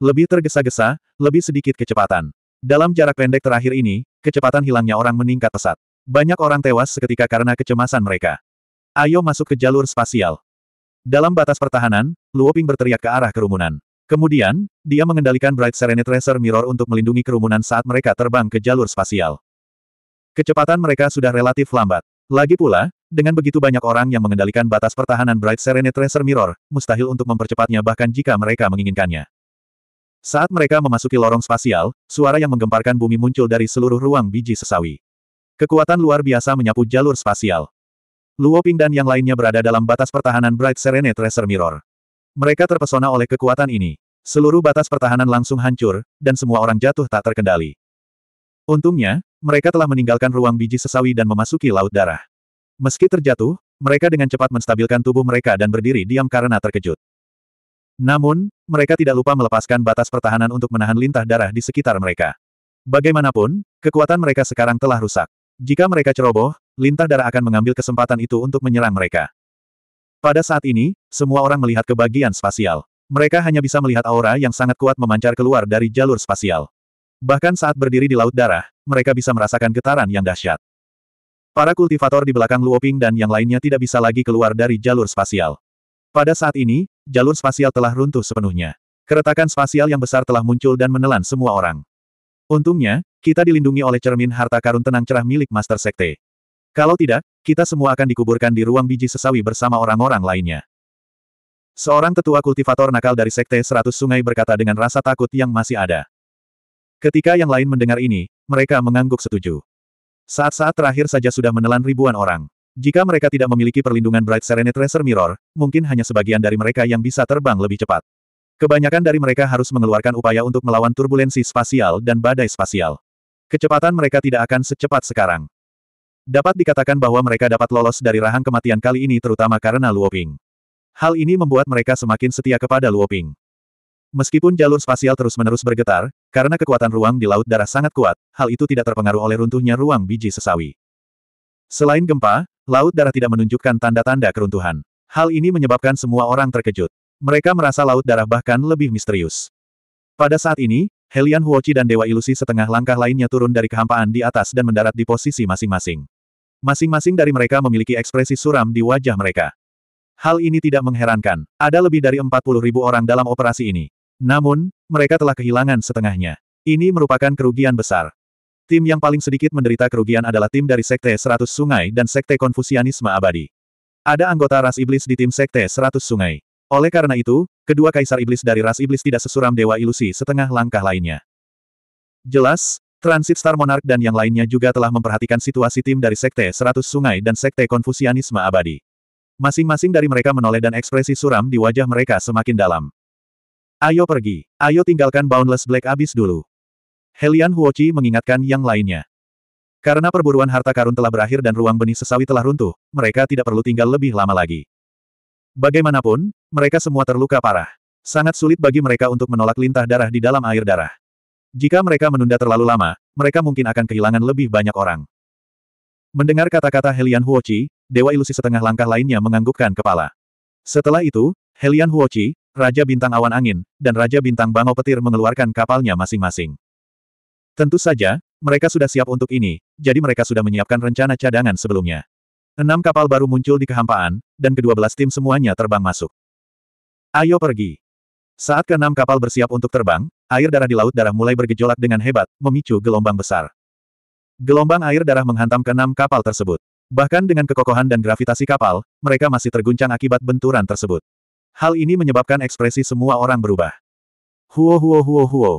Lebih tergesa-gesa, lebih sedikit kecepatan. Dalam jarak pendek terakhir ini, kecepatan hilangnya orang meningkat pesat. Banyak orang tewas seketika karena kecemasan mereka. Ayo masuk ke jalur spasial. Dalam batas pertahanan, Luoping berteriak ke arah kerumunan. Kemudian, dia mengendalikan Bright Serenade Tracer Mirror untuk melindungi kerumunan saat mereka terbang ke jalur spasial. Kecepatan mereka sudah relatif lambat. Lagi pula, dengan begitu banyak orang yang mengendalikan batas pertahanan Bright Serenade Tracer Mirror, mustahil untuk mempercepatnya bahkan jika mereka menginginkannya. Saat mereka memasuki lorong spasial, suara yang menggemparkan bumi muncul dari seluruh ruang biji sesawi. Kekuatan luar biasa menyapu jalur spasial. Luo Ping dan yang lainnya berada dalam batas pertahanan Bright Serenade Tracer Mirror. Mereka terpesona oleh kekuatan ini. Seluruh batas pertahanan langsung hancur, dan semua orang jatuh tak terkendali. Untungnya, mereka telah meninggalkan ruang biji sesawi dan memasuki Laut Darah. Meski terjatuh, mereka dengan cepat menstabilkan tubuh mereka dan berdiri diam karena terkejut. Namun, mereka tidak lupa melepaskan batas pertahanan untuk menahan lintah darah di sekitar mereka. Bagaimanapun, kekuatan mereka sekarang telah rusak. Jika mereka ceroboh, lintah darah akan mengambil kesempatan itu untuk menyerang mereka. Pada saat ini, semua orang melihat ke bagian spasial. Mereka hanya bisa melihat aura yang sangat kuat memancar keluar dari jalur spasial. Bahkan saat berdiri di Laut Darah, mereka bisa merasakan getaran yang dahsyat. Para kultivator di belakang Luoping dan yang lainnya tidak bisa lagi keluar dari jalur spasial. Pada saat ini, jalur spasial telah runtuh sepenuhnya. Keretakan spasial yang besar telah muncul dan menelan semua orang. Untungnya, kita dilindungi oleh cermin harta karun tenang cerah milik Master Sekte. Kalau tidak, kita semua akan dikuburkan di ruang biji sesawi bersama orang-orang lainnya. Seorang tetua kultivator nakal dari Sekte Seratus Sungai berkata dengan rasa takut yang masih ada. Ketika yang lain mendengar ini, mereka mengangguk setuju. Saat-saat terakhir saja sudah menelan ribuan orang. Jika mereka tidak memiliki perlindungan Bright Serenade Tracer Mirror, mungkin hanya sebagian dari mereka yang bisa terbang lebih cepat. Kebanyakan dari mereka harus mengeluarkan upaya untuk melawan turbulensi spasial dan badai spasial. Kecepatan mereka tidak akan secepat sekarang. Dapat dikatakan bahwa mereka dapat lolos dari rahang kematian kali ini terutama karena Luoping. Hal ini membuat mereka semakin setia kepada Luoping. Meskipun jalur spasial terus-menerus bergetar, karena kekuatan ruang di Laut Darah sangat kuat, hal itu tidak terpengaruh oleh runtuhnya ruang biji sesawi. Selain gempa, Laut Darah tidak menunjukkan tanda-tanda keruntuhan. Hal ini menyebabkan semua orang terkejut. Mereka merasa Laut Darah bahkan lebih misterius. Pada saat ini, Helian Huochi dan Dewa Ilusi setengah langkah lainnya turun dari kehampaan di atas dan mendarat di posisi masing-masing. Masing-masing dari mereka memiliki ekspresi suram di wajah mereka. Hal ini tidak mengherankan. Ada lebih dari 40 ribu orang dalam operasi ini. Namun, mereka telah kehilangan setengahnya. Ini merupakan kerugian besar. Tim yang paling sedikit menderita kerugian adalah tim dari Sekte Seratus Sungai dan Sekte Konfusianisme Abadi. Ada anggota ras iblis di tim Sekte Seratus Sungai. Oleh karena itu, kedua kaisar iblis dari ras iblis tidak sesuram Dewa Ilusi setengah langkah lainnya. Jelas, Transit Star Monarch dan yang lainnya juga telah memperhatikan situasi tim dari Sekte Seratus Sungai dan Sekte Konfusianisme Abadi. Masing-masing dari mereka menoleh dan ekspresi suram di wajah mereka semakin dalam. Ayo pergi. Ayo tinggalkan Boundless Black Abyss dulu. Helian Huochi mengingatkan yang lainnya. Karena perburuan harta karun telah berakhir dan ruang benih sesawi telah runtuh, mereka tidak perlu tinggal lebih lama lagi. Bagaimanapun, mereka semua terluka parah. Sangat sulit bagi mereka untuk menolak lintah darah di dalam air darah. Jika mereka menunda terlalu lama, mereka mungkin akan kehilangan lebih banyak orang. Mendengar kata-kata Helian Huochi, Dewa Ilusi setengah langkah lainnya menganggukkan kepala. Setelah itu, Helian Huochi, Raja Bintang Awan Angin, dan Raja Bintang Bangau Petir mengeluarkan kapalnya masing-masing. Tentu saja, mereka sudah siap untuk ini, jadi mereka sudah menyiapkan rencana cadangan sebelumnya. Enam kapal baru muncul di kehampaan, dan kedua belas tim semuanya terbang masuk. Ayo pergi. Saat keenam kapal bersiap untuk terbang, air darah di Laut Darah mulai bergejolak dengan hebat, memicu gelombang besar. Gelombang air darah menghantam keenam kapal tersebut. Bahkan dengan kekokohan dan gravitasi kapal, mereka masih terguncang akibat benturan tersebut. Hal ini menyebabkan ekspresi semua orang berubah. Huo huo huo huo.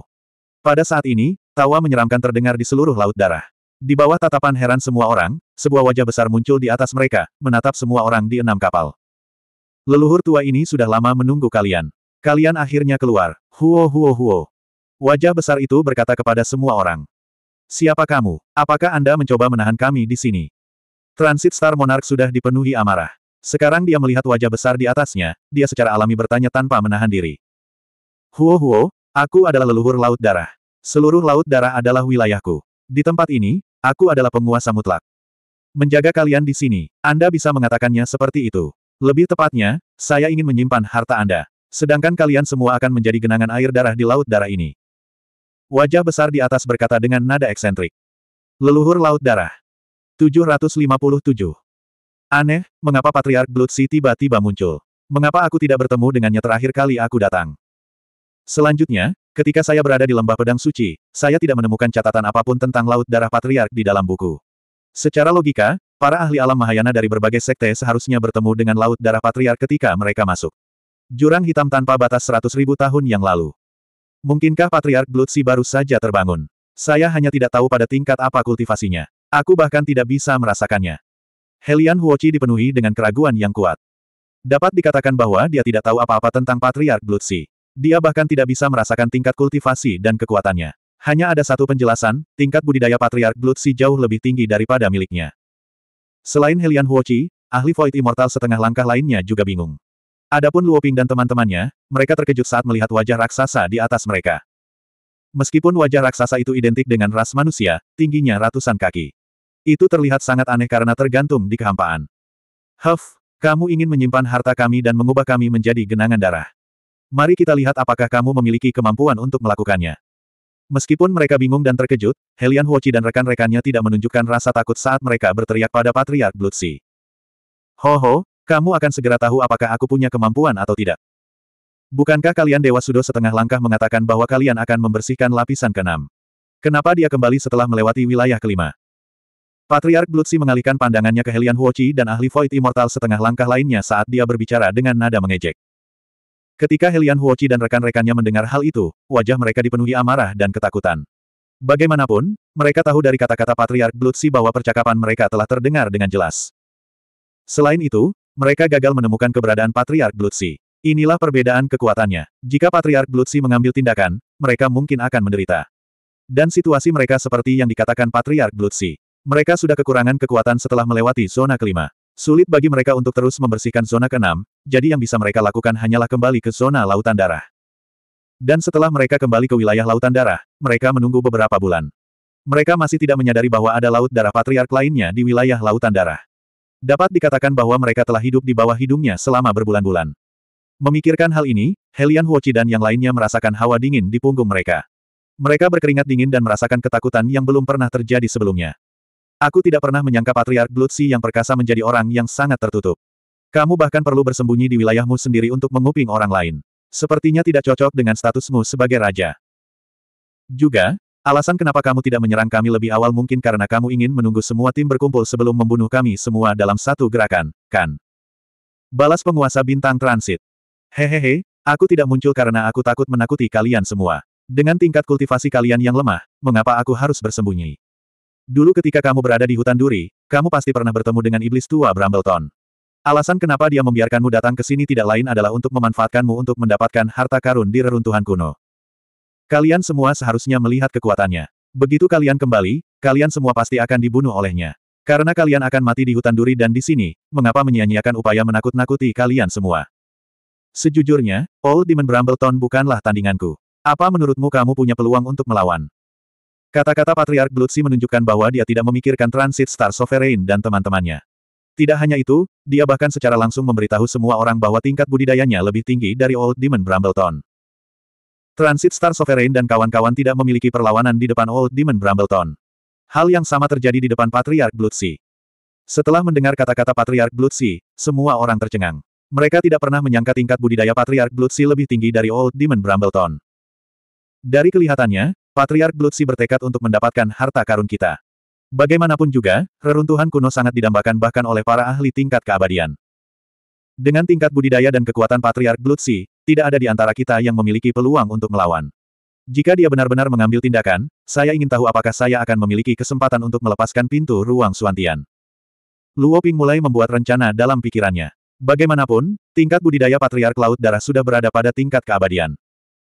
Pada saat ini, tawa menyeramkan terdengar di seluruh laut darah. Di bawah tatapan heran semua orang, sebuah wajah besar muncul di atas mereka, menatap semua orang di enam kapal. Leluhur tua ini sudah lama menunggu kalian. Kalian akhirnya keluar. Huo huo huo. Wajah besar itu berkata kepada semua orang. Siapa kamu? Apakah Anda mencoba menahan kami di sini? Transit Star Monarch sudah dipenuhi amarah. Sekarang dia melihat wajah besar di atasnya, dia secara alami bertanya tanpa menahan diri. Huo Huo, aku adalah leluhur Laut Darah. Seluruh Laut Darah adalah wilayahku. Di tempat ini, aku adalah penguasa mutlak. Menjaga kalian di sini, Anda bisa mengatakannya seperti itu. Lebih tepatnya, saya ingin menyimpan harta Anda. Sedangkan kalian semua akan menjadi genangan air darah di Laut Darah ini. Wajah besar di atas berkata dengan nada eksentrik. Leluhur Laut Darah. 757. Aneh, mengapa Patriark Blood Sea tiba-tiba muncul? Mengapa aku tidak bertemu dengannya terakhir kali aku datang? Selanjutnya, ketika saya berada di lembah pedang suci, saya tidak menemukan catatan apa pun tentang Laut Darah Patriark di dalam buku. Secara logika, para ahli alam Mahayana dari berbagai sekte seharusnya bertemu dengan Laut Darah Patriark ketika mereka masuk. Jurang hitam tanpa batas seratus ribu tahun yang lalu. Mungkinkah Patriark Sea baru saja terbangun? Saya hanya tidak tahu pada tingkat apa kultivasinya. Aku bahkan tidak bisa merasakannya. Helian Huochi dipenuhi dengan keraguan yang kuat. Dapat dikatakan bahwa dia tidak tahu apa-apa tentang Patriark Sea. Dia bahkan tidak bisa merasakan tingkat kultivasi dan kekuatannya. Hanya ada satu penjelasan, tingkat budidaya Patriark Blood Sea jauh lebih tinggi daripada miliknya. Selain Helian Huochi, ahli Void Immortal setengah langkah lainnya juga bingung. Adapun Luoping dan teman-temannya, mereka terkejut saat melihat wajah raksasa di atas mereka. Meskipun wajah raksasa itu identik dengan ras manusia, tingginya ratusan kaki. Itu terlihat sangat aneh karena tergantung di kehampaan. Huff, kamu ingin menyimpan harta kami dan mengubah kami menjadi genangan darah. Mari kita lihat apakah kamu memiliki kemampuan untuk melakukannya. Meskipun mereka bingung dan terkejut, Helian Huochi dan rekan-rekannya tidak menunjukkan rasa takut saat mereka berteriak pada Patriark Sea. Ho ho, kamu akan segera tahu apakah aku punya kemampuan atau tidak. Bukankah kalian Dewa Sudo setengah langkah mengatakan bahwa kalian akan membersihkan lapisan keenam? Kenapa dia kembali setelah melewati wilayah kelima? Patriark Blutsi mengalihkan pandangannya ke Helian Huochi dan ahli Void Immortal setengah langkah lainnya saat dia berbicara dengan nada mengejek. Ketika Helian Huochi dan rekan-rekannya mendengar hal itu, wajah mereka dipenuhi amarah dan ketakutan. Bagaimanapun, mereka tahu dari kata-kata Patriark Blutsi bahwa percakapan mereka telah terdengar dengan jelas. Selain itu, mereka gagal menemukan keberadaan Patriark Blutsi. Inilah perbedaan kekuatannya. Jika Patriark Blutsi mengambil tindakan, mereka mungkin akan menderita. Dan situasi mereka seperti yang dikatakan Patriark Blutsi. Mereka sudah kekurangan kekuatan setelah melewati zona kelima. Sulit bagi mereka untuk terus membersihkan zona keenam, jadi yang bisa mereka lakukan hanyalah kembali ke zona lautan darah. Dan setelah mereka kembali ke wilayah lautan darah, mereka menunggu beberapa bulan. Mereka masih tidak menyadari bahwa ada laut darah patriark lainnya di wilayah lautan darah. Dapat dikatakan bahwa mereka telah hidup di bawah hidungnya selama berbulan-bulan. Memikirkan hal ini, Helian Huochi dan yang lainnya merasakan hawa dingin di punggung mereka. Mereka berkeringat dingin dan merasakan ketakutan yang belum pernah terjadi sebelumnya. Aku tidak pernah menyangka Patriark Bloodsi yang perkasa menjadi orang yang sangat tertutup. Kamu bahkan perlu bersembunyi di wilayahmu sendiri untuk menguping orang lain. Sepertinya tidak cocok dengan statusmu sebagai raja. Juga, alasan kenapa kamu tidak menyerang kami lebih awal mungkin karena kamu ingin menunggu semua tim berkumpul sebelum membunuh kami semua dalam satu gerakan, kan? Balas penguasa bintang transit. Hehehe, aku tidak muncul karena aku takut menakuti kalian semua. Dengan tingkat kultivasi kalian yang lemah, mengapa aku harus bersembunyi? Dulu ketika kamu berada di hutan duri, kamu pasti pernah bertemu dengan iblis tua Brambleton. Alasan kenapa dia membiarkanmu datang ke sini tidak lain adalah untuk memanfaatkanmu untuk mendapatkan harta karun di reruntuhan kuno. Kalian semua seharusnya melihat kekuatannya. Begitu kalian kembali, kalian semua pasti akan dibunuh olehnya. Karena kalian akan mati di hutan duri dan di sini, mengapa menyia-nyiakan upaya menakut-nakuti kalian semua? Sejujurnya, Old Demon Brambleton bukanlah tandinganku. Apa menurutmu kamu punya peluang untuk melawan? Kata-kata Patriark Bloodsi menunjukkan bahwa dia tidak memikirkan Transit Star Sovereign dan teman-temannya. Tidak hanya itu, dia bahkan secara langsung memberitahu semua orang bahwa tingkat budidayanya lebih tinggi dari Old Demon Brambleton. Transit Star Sovereign dan kawan-kawan tidak memiliki perlawanan di depan Old Demon Brambleton. Hal yang sama terjadi di depan Patriark Bloodsi. Setelah mendengar kata-kata Patriark Bloodsi, semua orang tercengang. Mereka tidak pernah menyangka tingkat budidaya Patriark Bloodsea lebih tinggi dari Old Demon Brambleton. Dari kelihatannya, Patriark Bloodsea bertekad untuk mendapatkan harta karun kita. Bagaimanapun juga, reruntuhan kuno sangat didambakan bahkan oleh para ahli tingkat keabadian. Dengan tingkat budidaya dan kekuatan Patriark Bloodsea, tidak ada di antara kita yang memiliki peluang untuk melawan. Jika dia benar-benar mengambil tindakan, saya ingin tahu apakah saya akan memiliki kesempatan untuk melepaskan pintu ruang Suantian. Luoping mulai membuat rencana dalam pikirannya. Bagaimanapun, tingkat budidaya Patriark Laut Darah sudah berada pada tingkat keabadian.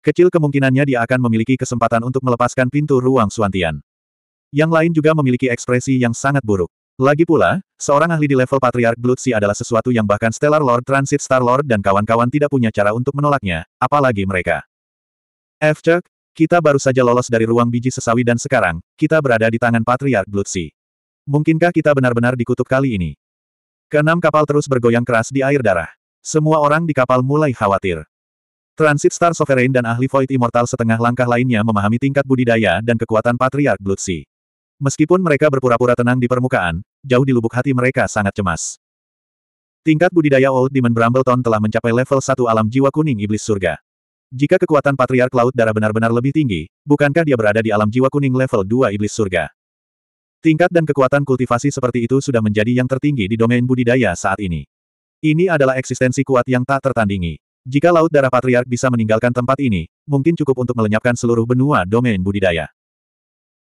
Kecil kemungkinannya dia akan memiliki kesempatan untuk melepaskan pintu ruang Suantian. Yang lain juga memiliki ekspresi yang sangat buruk. Lagi pula, seorang ahli di level Patriark Bloodsi adalah sesuatu yang bahkan Stellar Lord Transit Star Lord dan kawan-kawan tidak punya cara untuk menolaknya, apalagi mereka. F. Chuck, kita baru saja lolos dari ruang biji sesawi dan sekarang, kita berada di tangan Patriark Bloodsi. Mungkinkah kita benar-benar dikutuk kali ini? Keenam kapal terus bergoyang keras di air darah. Semua orang di kapal mulai khawatir. Transit Star Sovereign dan ahli Void Immortal setengah langkah lainnya memahami tingkat budidaya dan kekuatan Patriark Blood Sea. Meskipun mereka berpura-pura tenang di permukaan, jauh di lubuk hati mereka sangat cemas. Tingkat budidaya Old Demon Brambleton telah mencapai level 1 alam jiwa kuning iblis surga. Jika kekuatan Patriark Laut Darah benar-benar lebih tinggi, bukankah dia berada di alam jiwa kuning level 2 iblis surga? Tingkat dan kekuatan kultivasi seperti itu sudah menjadi yang tertinggi di domain budidaya saat ini. Ini adalah eksistensi kuat yang tak tertandingi. Jika Laut Darah Patriark bisa meninggalkan tempat ini, mungkin cukup untuk melenyapkan seluruh benua domain budidaya.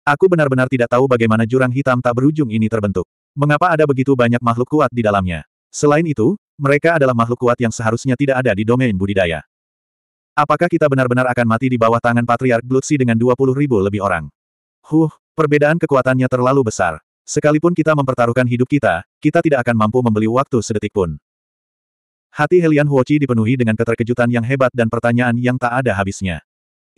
Aku benar-benar tidak tahu bagaimana jurang hitam tak berujung ini terbentuk. Mengapa ada begitu banyak makhluk kuat di dalamnya? Selain itu, mereka adalah makhluk kuat yang seharusnya tidak ada di domain budidaya. Apakah kita benar-benar akan mati di bawah tangan Patriark Bloodsi dengan 20 ribu lebih orang? Huh, perbedaan kekuatannya terlalu besar. Sekalipun kita mempertaruhkan hidup kita, kita tidak akan mampu membeli waktu sedetik pun. Hati Helian Huochi dipenuhi dengan keterkejutan yang hebat dan pertanyaan yang tak ada habisnya.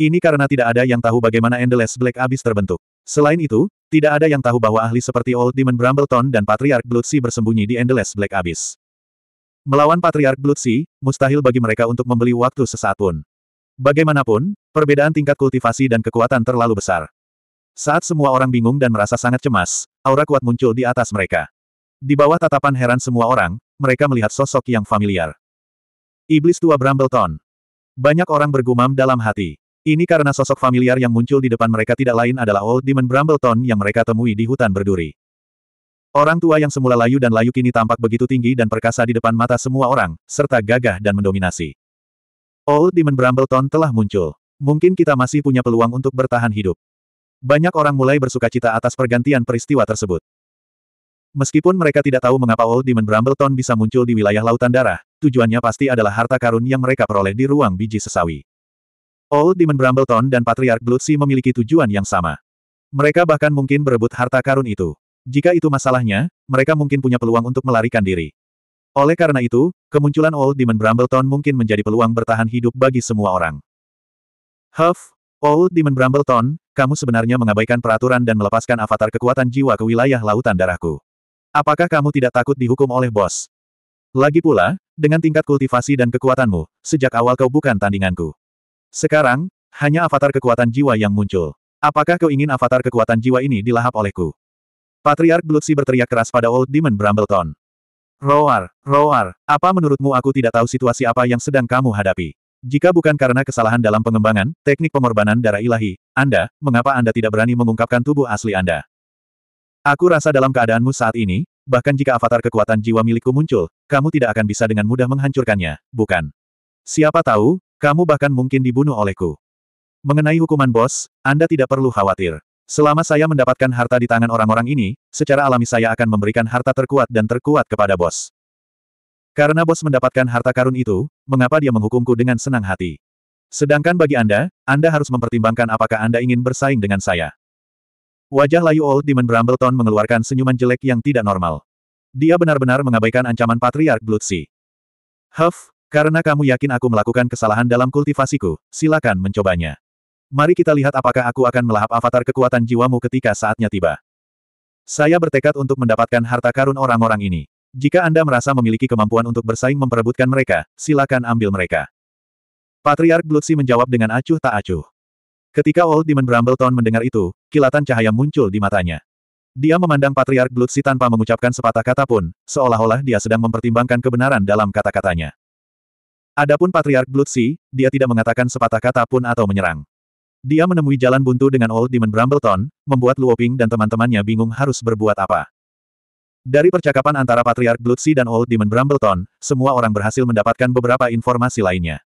Ini karena tidak ada yang tahu bagaimana Endless Black Abyss terbentuk. Selain itu, tidak ada yang tahu bahwa ahli seperti Old Demon Brambleton dan Patriarch Bloodsea bersembunyi di Endless Black Abyss. Melawan Patriarch Bloodsea, mustahil bagi mereka untuk membeli waktu sesaat pun. Bagaimanapun, perbedaan tingkat kultivasi dan kekuatan terlalu besar. Saat semua orang bingung dan merasa sangat cemas, aura kuat muncul di atas mereka. Di bawah tatapan heran semua orang, mereka melihat sosok yang familiar. Iblis tua Brambleton. Banyak orang bergumam dalam hati. Ini karena sosok familiar yang muncul di depan mereka tidak lain adalah Old Demon Brambleton yang mereka temui di hutan berduri. Orang tua yang semula layu dan layu kini tampak begitu tinggi dan perkasa di depan mata semua orang, serta gagah dan mendominasi. Old Demon Brambleton telah muncul. Mungkin kita masih punya peluang untuk bertahan hidup. Banyak orang mulai bersuka cita atas pergantian peristiwa tersebut. Meskipun mereka tidak tahu mengapa Old Demon Brambleton bisa muncul di wilayah Lautan Darah, tujuannya pasti adalah harta karun yang mereka peroleh di ruang biji sesawi. Old Demon Brambleton dan Patriarch Bloodsea memiliki tujuan yang sama. Mereka bahkan mungkin berebut harta karun itu. Jika itu masalahnya, mereka mungkin punya peluang untuk melarikan diri. Oleh karena itu, kemunculan Old Demon Brambleton mungkin menjadi peluang bertahan hidup bagi semua orang. Huff, Old Demon Brambleton, kamu sebenarnya mengabaikan peraturan dan melepaskan avatar kekuatan jiwa ke wilayah lautan darahku. Apakah kamu tidak takut dihukum oleh bos? Lagi pula, dengan tingkat kultivasi dan kekuatanmu, sejak awal kau bukan tandinganku. Sekarang, hanya avatar kekuatan jiwa yang muncul. Apakah kau ingin avatar kekuatan jiwa ini dilahap olehku? Patriark Bloodsea berteriak keras pada Old Demon Brambleton. Roar, roar, apa menurutmu aku tidak tahu situasi apa yang sedang kamu hadapi? Jika bukan karena kesalahan dalam pengembangan, teknik pengorbanan darah ilahi, Anda, mengapa Anda tidak berani mengungkapkan tubuh asli Anda? Aku rasa dalam keadaanmu saat ini, bahkan jika avatar kekuatan jiwa milikku muncul, kamu tidak akan bisa dengan mudah menghancurkannya, bukan? Siapa tahu, kamu bahkan mungkin dibunuh olehku. Mengenai hukuman bos, Anda tidak perlu khawatir. Selama saya mendapatkan harta di tangan orang-orang ini, secara alami saya akan memberikan harta terkuat dan terkuat kepada bos. Karena bos mendapatkan harta karun itu, mengapa dia menghukumku dengan senang hati? Sedangkan bagi Anda, Anda harus mempertimbangkan apakah Anda ingin bersaing dengan saya. Wajah layu Old Demon Brambleton mengeluarkan senyuman jelek yang tidak normal. Dia benar-benar mengabaikan ancaman Patriark Bloodsea. Huff, karena kamu yakin aku melakukan kesalahan dalam kultivasiku, silakan mencobanya. Mari kita lihat apakah aku akan melahap avatar kekuatan jiwamu ketika saatnya tiba. Saya bertekad untuk mendapatkan harta karun orang-orang ini. Jika Anda merasa memiliki kemampuan untuk bersaing memperebutkan mereka, silakan ambil mereka. Patriark Bloodsea menjawab dengan acuh tak acuh. Ketika Old Demon Brambleton mendengar itu, kilatan cahaya muncul di matanya. Dia memandang Patriark Bloodsea tanpa mengucapkan sepatah kata pun, seolah-olah dia sedang mempertimbangkan kebenaran dalam kata-katanya. Adapun Patriark Bloodsea, dia tidak mengatakan sepatah kata pun atau menyerang. Dia menemui jalan buntu dengan Old Demon Brambleton, membuat Luoping dan teman-temannya bingung harus berbuat apa. Dari percakapan antara Patriark Bloodsea dan Old Demon Brambleton, semua orang berhasil mendapatkan beberapa informasi lainnya.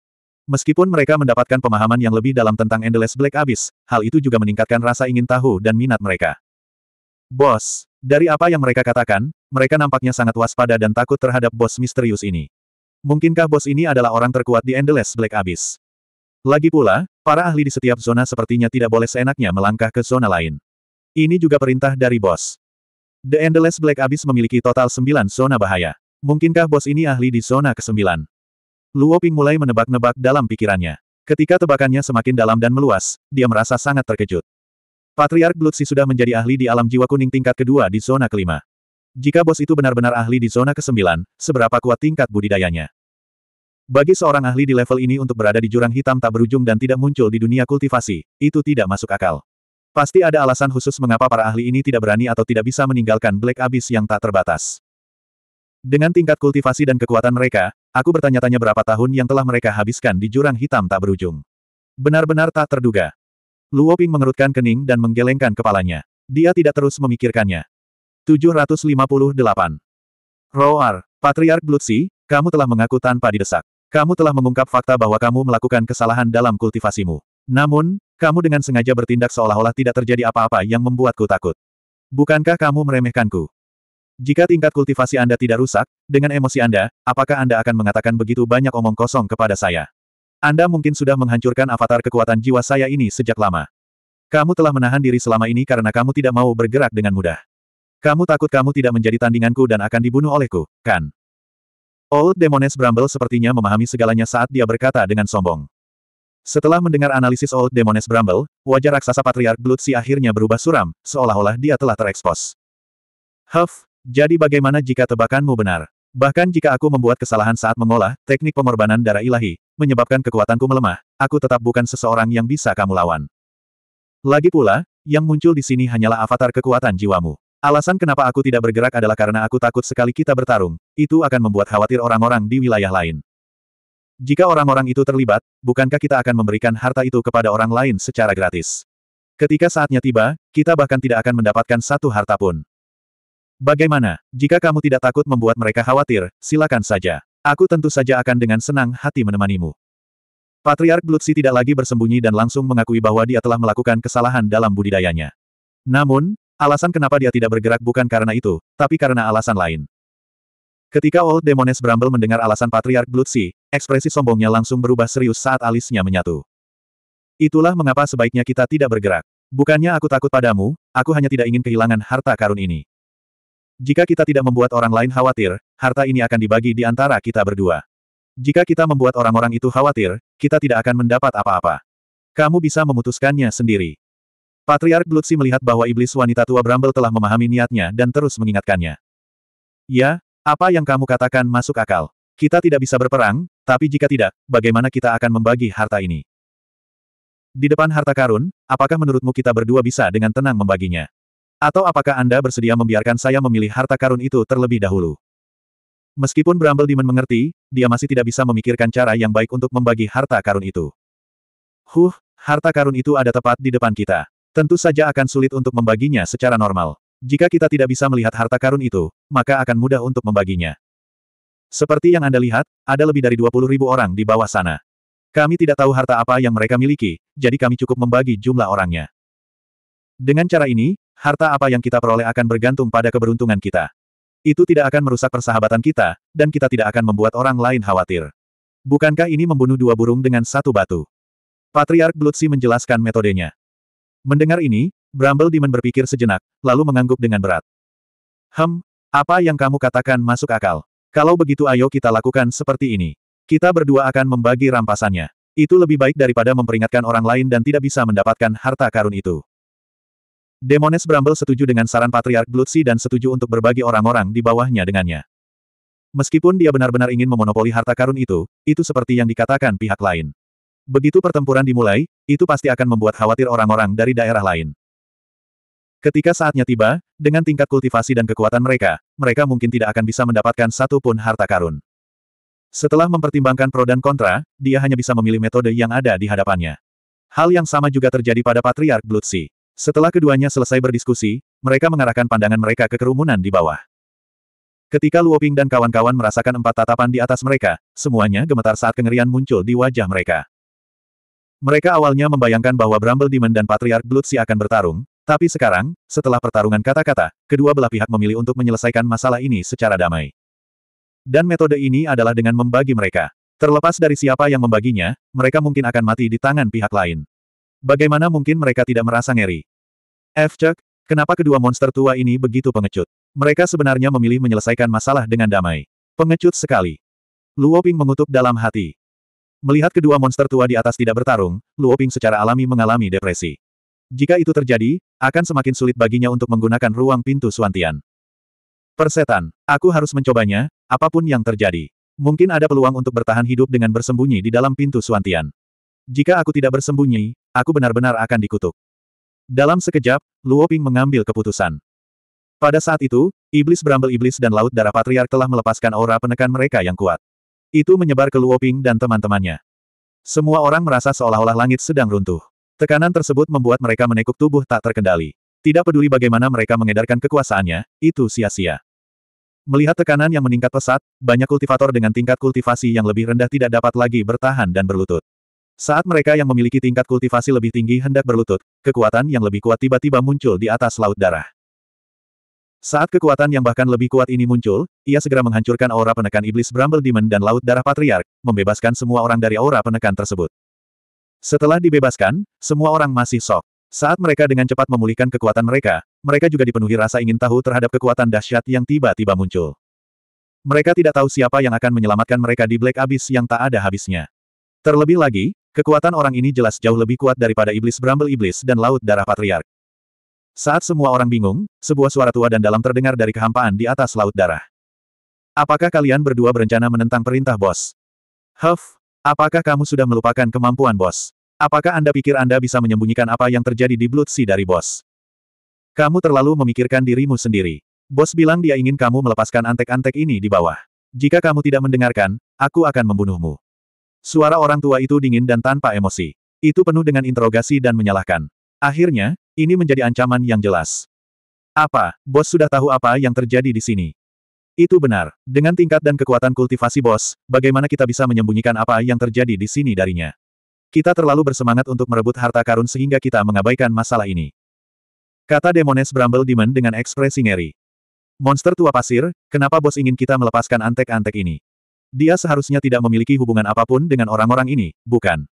Meskipun mereka mendapatkan pemahaman yang lebih dalam tentang Endless Black Abyss, hal itu juga meningkatkan rasa ingin tahu dan minat mereka. Bos, dari apa yang mereka katakan, mereka nampaknya sangat waspada dan takut terhadap bos misterius ini. Mungkinkah bos ini adalah orang terkuat di Endless Black Abyss? Lagi pula, para ahli di setiap zona sepertinya tidak boleh seenaknya melangkah ke zona lain. Ini juga perintah dari bos. The Endless Black Abyss memiliki total 9 zona bahaya. Mungkinkah bos ini ahli di zona ke-9? Luo Ping mulai menebak-nebak dalam pikirannya. Ketika tebakannya semakin dalam dan meluas, dia merasa sangat terkejut. Patriark Bloodsea sudah menjadi ahli di alam jiwa kuning tingkat kedua di zona kelima. Jika bos itu benar-benar ahli di zona ke-9, seberapa kuat tingkat budidayanya? Bagi seorang ahli di level ini untuk berada di jurang hitam tak berujung dan tidak muncul di dunia kultivasi, itu tidak masuk akal. Pasti ada alasan khusus mengapa para ahli ini tidak berani atau tidak bisa meninggalkan Black Abyss yang tak terbatas. Dengan tingkat kultivasi dan kekuatan mereka, aku bertanya-tanya berapa tahun yang telah mereka habiskan di jurang hitam tak berujung. Benar-benar tak terduga. Luo Ping mengerutkan kening dan menggelengkan kepalanya. Dia tidak terus memikirkannya. 758. Roar, Patriark Bloodsea, kamu telah mengaku tanpa didesak. Kamu telah mengungkap fakta bahwa kamu melakukan kesalahan dalam kultivasimu. Namun, kamu dengan sengaja bertindak seolah-olah tidak terjadi apa-apa yang membuatku takut. Bukankah kamu meremehkanku? Jika tingkat kultivasi Anda tidak rusak, dengan emosi Anda, apakah Anda akan mengatakan begitu banyak omong kosong kepada saya? Anda mungkin sudah menghancurkan avatar kekuatan jiwa saya ini sejak lama. Kamu telah menahan diri selama ini karena kamu tidak mau bergerak dengan mudah. Kamu takut kamu tidak menjadi tandinganku dan akan dibunuh olehku, kan? Old Demoness Bramble sepertinya memahami segalanya saat dia berkata dengan sombong. Setelah mendengar analisis Old Demoness Bramble, wajah raksasa Patriark Bloodsi akhirnya berubah suram, seolah-olah dia telah terekspos. Huff, jadi bagaimana jika tebakanmu benar? Bahkan jika aku membuat kesalahan saat mengolah teknik pengorbanan darah ilahi, menyebabkan kekuatanku melemah, aku tetap bukan seseorang yang bisa kamu lawan. Lagi pula, yang muncul di sini hanyalah avatar kekuatan jiwamu. Alasan kenapa aku tidak bergerak adalah karena aku takut sekali kita bertarung, itu akan membuat khawatir orang-orang di wilayah lain. Jika orang-orang itu terlibat, bukankah kita akan memberikan harta itu kepada orang lain secara gratis? Ketika saatnya tiba, kita bahkan tidak akan mendapatkan satu harta pun. Bagaimana, jika kamu tidak takut membuat mereka khawatir, silakan saja. Aku tentu saja akan dengan senang hati menemanimu. Patriark Bloodsi tidak lagi bersembunyi dan langsung mengakui bahwa dia telah melakukan kesalahan dalam budidayanya. Namun, Alasan kenapa dia tidak bergerak bukan karena itu, tapi karena alasan lain. Ketika Old Demoness Bramble mendengar alasan Patriark Bloodsi, ekspresi sombongnya langsung berubah serius saat alisnya menyatu. Itulah mengapa sebaiknya kita tidak bergerak. Bukannya aku takut padamu, aku hanya tidak ingin kehilangan harta karun ini. Jika kita tidak membuat orang lain khawatir, harta ini akan dibagi di antara kita berdua. Jika kita membuat orang-orang itu khawatir, kita tidak akan mendapat apa-apa. Kamu bisa memutuskannya sendiri. Patriark Bloodsi melihat bahwa iblis wanita tua Bramble telah memahami niatnya dan terus mengingatkannya. Ya, apa yang kamu katakan masuk akal. Kita tidak bisa berperang, tapi jika tidak, bagaimana kita akan membagi harta ini? Di depan harta karun, apakah menurutmu kita berdua bisa dengan tenang membaginya? Atau apakah Anda bersedia membiarkan saya memilih harta karun itu terlebih dahulu? Meskipun Bramble Demon mengerti, dia masih tidak bisa memikirkan cara yang baik untuk membagi harta karun itu. Huh, harta karun itu ada tepat di depan kita. Tentu saja akan sulit untuk membaginya secara normal. Jika kita tidak bisa melihat harta karun itu, maka akan mudah untuk membaginya. Seperti yang Anda lihat, ada lebih dari 20 ribu orang di bawah sana. Kami tidak tahu harta apa yang mereka miliki, jadi kami cukup membagi jumlah orangnya. Dengan cara ini, harta apa yang kita peroleh akan bergantung pada keberuntungan kita. Itu tidak akan merusak persahabatan kita, dan kita tidak akan membuat orang lain khawatir. Bukankah ini membunuh dua burung dengan satu batu? Patriark Bloodsi menjelaskan metodenya. Mendengar ini, Bramble Demon berpikir sejenak, lalu mengangguk dengan berat. Hem, apa yang kamu katakan masuk akal. Kalau begitu ayo kita lakukan seperti ini. Kita berdua akan membagi rampasannya. Itu lebih baik daripada memperingatkan orang lain dan tidak bisa mendapatkan harta karun itu. Demones Bramble setuju dengan saran Patriark Bloodsi dan setuju untuk berbagi orang-orang di bawahnya dengannya. Meskipun dia benar-benar ingin memonopoli harta karun itu, itu seperti yang dikatakan pihak lain. Begitu pertempuran dimulai, itu pasti akan membuat khawatir orang-orang dari daerah lain. Ketika saatnya tiba, dengan tingkat kultivasi dan kekuatan mereka, mereka mungkin tidak akan bisa mendapatkan satu pun harta karun. Setelah mempertimbangkan pro dan kontra, dia hanya bisa memilih metode yang ada di hadapannya. Hal yang sama juga terjadi pada Patriark Bloodsi. Setelah keduanya selesai berdiskusi, mereka mengarahkan pandangan mereka ke kerumunan di bawah. Ketika Luoping dan kawan-kawan merasakan empat tatapan di atas mereka, semuanya gemetar saat kengerian muncul di wajah mereka. Mereka awalnya membayangkan bahwa Bramble Demon dan Patriark Bloodsi akan bertarung, tapi sekarang, setelah pertarungan kata-kata, kedua belah pihak memilih untuk menyelesaikan masalah ini secara damai. Dan metode ini adalah dengan membagi mereka. Terlepas dari siapa yang membaginya, mereka mungkin akan mati di tangan pihak lain. Bagaimana mungkin mereka tidak merasa ngeri? F. Chuck, kenapa kedua monster tua ini begitu pengecut? Mereka sebenarnya memilih menyelesaikan masalah dengan damai. Pengecut sekali. Luoping mengutuk dalam hati. Melihat kedua monster tua di atas tidak bertarung, Luoping secara alami mengalami depresi. Jika itu terjadi, akan semakin sulit baginya untuk menggunakan ruang pintu Suantian. Persetan, aku harus mencobanya, apa pun yang terjadi. Mungkin ada peluang untuk bertahan hidup dengan bersembunyi di dalam pintu Suantian. Jika aku tidak bersembunyi, aku benar-benar akan dikutuk. Dalam sekejap, Luoping mengambil keputusan. Pada saat itu, iblis berambel iblis dan laut darah patriark telah melepaskan aura penekan mereka yang kuat. Itu menyebar ke Luoping dan teman-temannya. Semua orang merasa seolah-olah langit sedang runtuh. Tekanan tersebut membuat mereka menekuk tubuh tak terkendali. Tidak peduli bagaimana mereka mengedarkan kekuasaannya, itu sia-sia. Melihat tekanan yang meningkat pesat, banyak kultivator dengan tingkat kultivasi yang lebih rendah tidak dapat lagi bertahan dan berlutut. Saat mereka yang memiliki tingkat kultivasi lebih tinggi hendak berlutut, kekuatan yang lebih kuat tiba-tiba muncul di atas laut darah. Saat kekuatan yang bahkan lebih kuat ini muncul, ia segera menghancurkan aura penekan iblis Bramble Demon dan Laut Darah Patriark, membebaskan semua orang dari aura penekan tersebut. Setelah dibebaskan, semua orang masih sok. Saat mereka dengan cepat memulihkan kekuatan mereka, mereka juga dipenuhi rasa ingin tahu terhadap kekuatan dahsyat yang tiba-tiba muncul. Mereka tidak tahu siapa yang akan menyelamatkan mereka di Black Abyss yang tak ada habisnya. Terlebih lagi, kekuatan orang ini jelas jauh lebih kuat daripada iblis Bramble Iblis dan Laut Darah Patriark. Saat semua orang bingung, sebuah suara tua dan dalam terdengar dari kehampaan di atas laut darah. Apakah kalian berdua berencana menentang perintah bos? Huff, apakah kamu sudah melupakan kemampuan bos? Apakah Anda pikir Anda bisa menyembunyikan apa yang terjadi di Blood Sea dari bos? Kamu terlalu memikirkan dirimu sendiri. Bos bilang dia ingin kamu melepaskan antek-antek ini di bawah. Jika kamu tidak mendengarkan, aku akan membunuhmu. Suara orang tua itu dingin dan tanpa emosi. Itu penuh dengan interogasi dan menyalahkan. Akhirnya, ini menjadi ancaman yang jelas. Apa, bos sudah tahu apa yang terjadi di sini? Itu benar. Dengan tingkat dan kekuatan kultivasi bos, bagaimana kita bisa menyembunyikan apa yang terjadi di sini darinya? Kita terlalu bersemangat untuk merebut harta karun sehingga kita mengabaikan masalah ini. Kata Demones Bramble Demon dengan ekspresi ngeri. Monster tua pasir, kenapa bos ingin kita melepaskan antek-antek ini? Dia seharusnya tidak memiliki hubungan apa pun dengan orang-orang ini, bukan?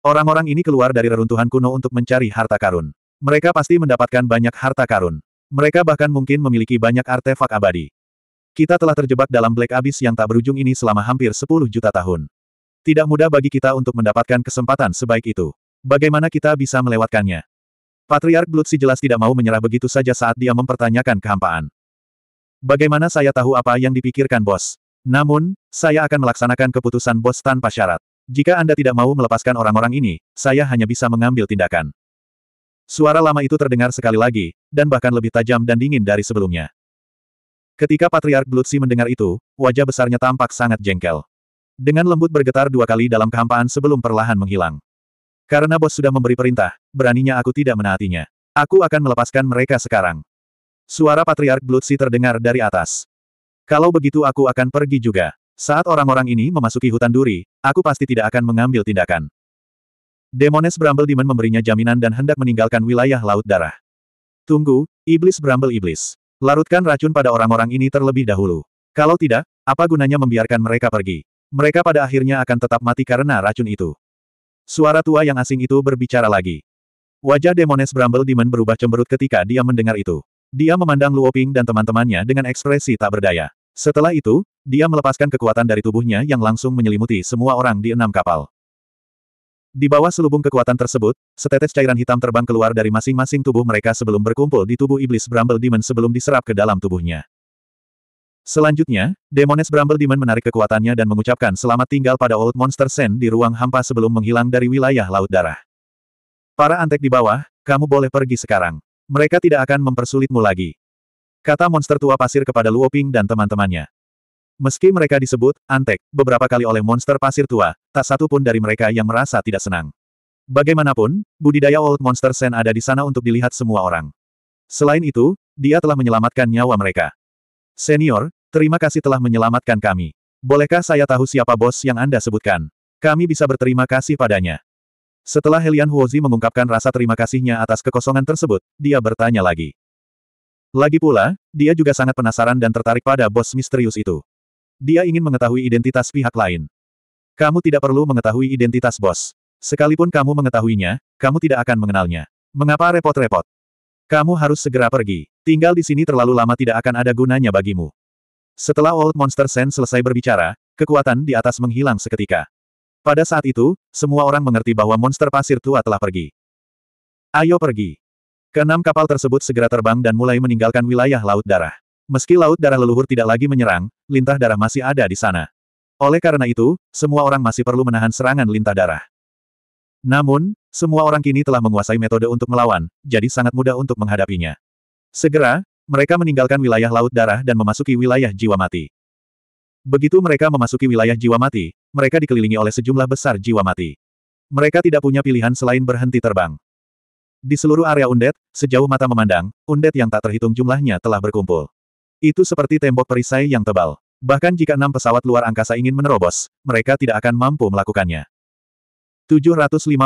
Orang-orang ini keluar dari reruntuhan kuno untuk mencari harta karun. Mereka pasti mendapatkan banyak harta karun. Mereka bahkan mungkin memiliki banyak artefak abadi. Kita telah terjebak dalam Black Abyss yang tak berujung ini selama hampir 10 juta tahun. Tidak mudah bagi kita untuk mendapatkan kesempatan sebaik itu. Bagaimana kita bisa melewatkannya? Patriark Bloodsi jelas tidak mau menyerah begitu saja saat dia mempertanyakan kehampaan. Bagaimana saya tahu apa yang dipikirkan bos? Namun, saya akan melaksanakan keputusan bos tanpa syarat. Jika Anda tidak mau melepaskan orang-orang ini, saya hanya bisa mengambil tindakan. Suara lama itu terdengar sekali lagi, dan bahkan lebih tajam dan dingin dari sebelumnya. Ketika Patriark Bloodsi mendengar itu, wajah besarnya tampak sangat jengkel. Dengan lembut bergetar dua kali dalam kehampaan sebelum perlahan menghilang. Karena bos sudah memberi perintah, beraninya aku tidak menaatinya. Aku akan melepaskan mereka sekarang. Suara Patriark Bloodsi terdengar dari atas. Kalau begitu aku akan pergi juga. Saat orang-orang ini memasuki hutan duri, aku pasti tidak akan mengambil tindakan. Demones Bramble Demon memberinya jaminan dan hendak meninggalkan wilayah Laut Darah. Tunggu, Iblis Bramble Iblis. Larutkan racun pada orang-orang ini terlebih dahulu. Kalau tidak, apa gunanya membiarkan mereka pergi? Mereka pada akhirnya akan tetap mati karena racun itu. Suara tua yang asing itu berbicara lagi. Wajah Demones Bramble Demon berubah cemberut ketika dia mendengar itu. Dia memandang Luoping dan teman-temannya dengan ekspresi tak berdaya. Setelah itu, dia melepaskan kekuatan dari tubuhnya yang langsung menyelimuti semua orang di enam kapal. Di bawah selubung kekuatan tersebut, setetes cairan hitam terbang keluar dari masing-masing tubuh mereka sebelum berkumpul di tubuh iblis Bramble Demon sebelum diserap ke dalam tubuhnya. Selanjutnya, Demones Bramble Demon menarik kekuatannya dan mengucapkan selamat tinggal pada Old Monster Sen di ruang hampa sebelum menghilang dari wilayah Laut Darah. Para antek di bawah, kamu boleh pergi sekarang. Mereka tidak akan mempersulitmu lagi. Kata monster tua pasir kepada Luoping dan teman-temannya. Meski mereka disebut antek beberapa kali oleh monster pasir tua, tak satu pun dari mereka yang merasa tidak senang. Bagaimanapun, budidaya Old Monster Sen ada di sana untuk dilihat semua orang. Selain itu, dia telah menyelamatkan nyawa mereka. Senior, terima kasih telah menyelamatkan kami. Bolehkah saya tahu siapa bos yang Anda sebutkan? Kami bisa berterima kasih padanya. Setelah Helian Huozi mengungkapkan rasa terima kasihnya atas kekosongan tersebut, dia bertanya lagi. Lagi pula, dia juga sangat penasaran dan tertarik pada bos misterius itu. Dia ingin mengetahui identitas pihak lain. Kamu tidak perlu mengetahui identitas bos. Sekalipun kamu mengetahuinya, kamu tidak akan mengenalnya. Mengapa repot-repot? Kamu harus segera pergi. Tinggal di sini terlalu lama tidak akan ada gunanya bagimu. Setelah Old Monster Sen selesai berbicara, kekuatan di atas menghilang seketika. Pada saat itu, semua orang mengerti bahwa monster pasir tua telah pergi. Ayo pergi. Keenam kapal tersebut segera terbang dan mulai meninggalkan wilayah Laut Darah. Meski laut darah leluhur tidak lagi menyerang, lintah darah masih ada di sana. Oleh karena itu, semua orang masih perlu menahan serangan lintah darah. Namun, semua orang kini telah menguasai metode untuk melawan, jadi sangat mudah untuk menghadapinya. Segera, mereka meninggalkan wilayah laut darah dan memasuki wilayah jiwa mati. Begitu mereka memasuki wilayah jiwa mati, mereka dikelilingi oleh sejumlah besar jiwa mati. Mereka tidak punya pilihan selain berhenti terbang. Di seluruh area undet, sejauh mata memandang, undet yang tak terhitung jumlahnya telah berkumpul. Itu seperti tembok perisai yang tebal. Bahkan jika enam pesawat luar angkasa ingin menerobos, mereka tidak akan mampu melakukannya. 759.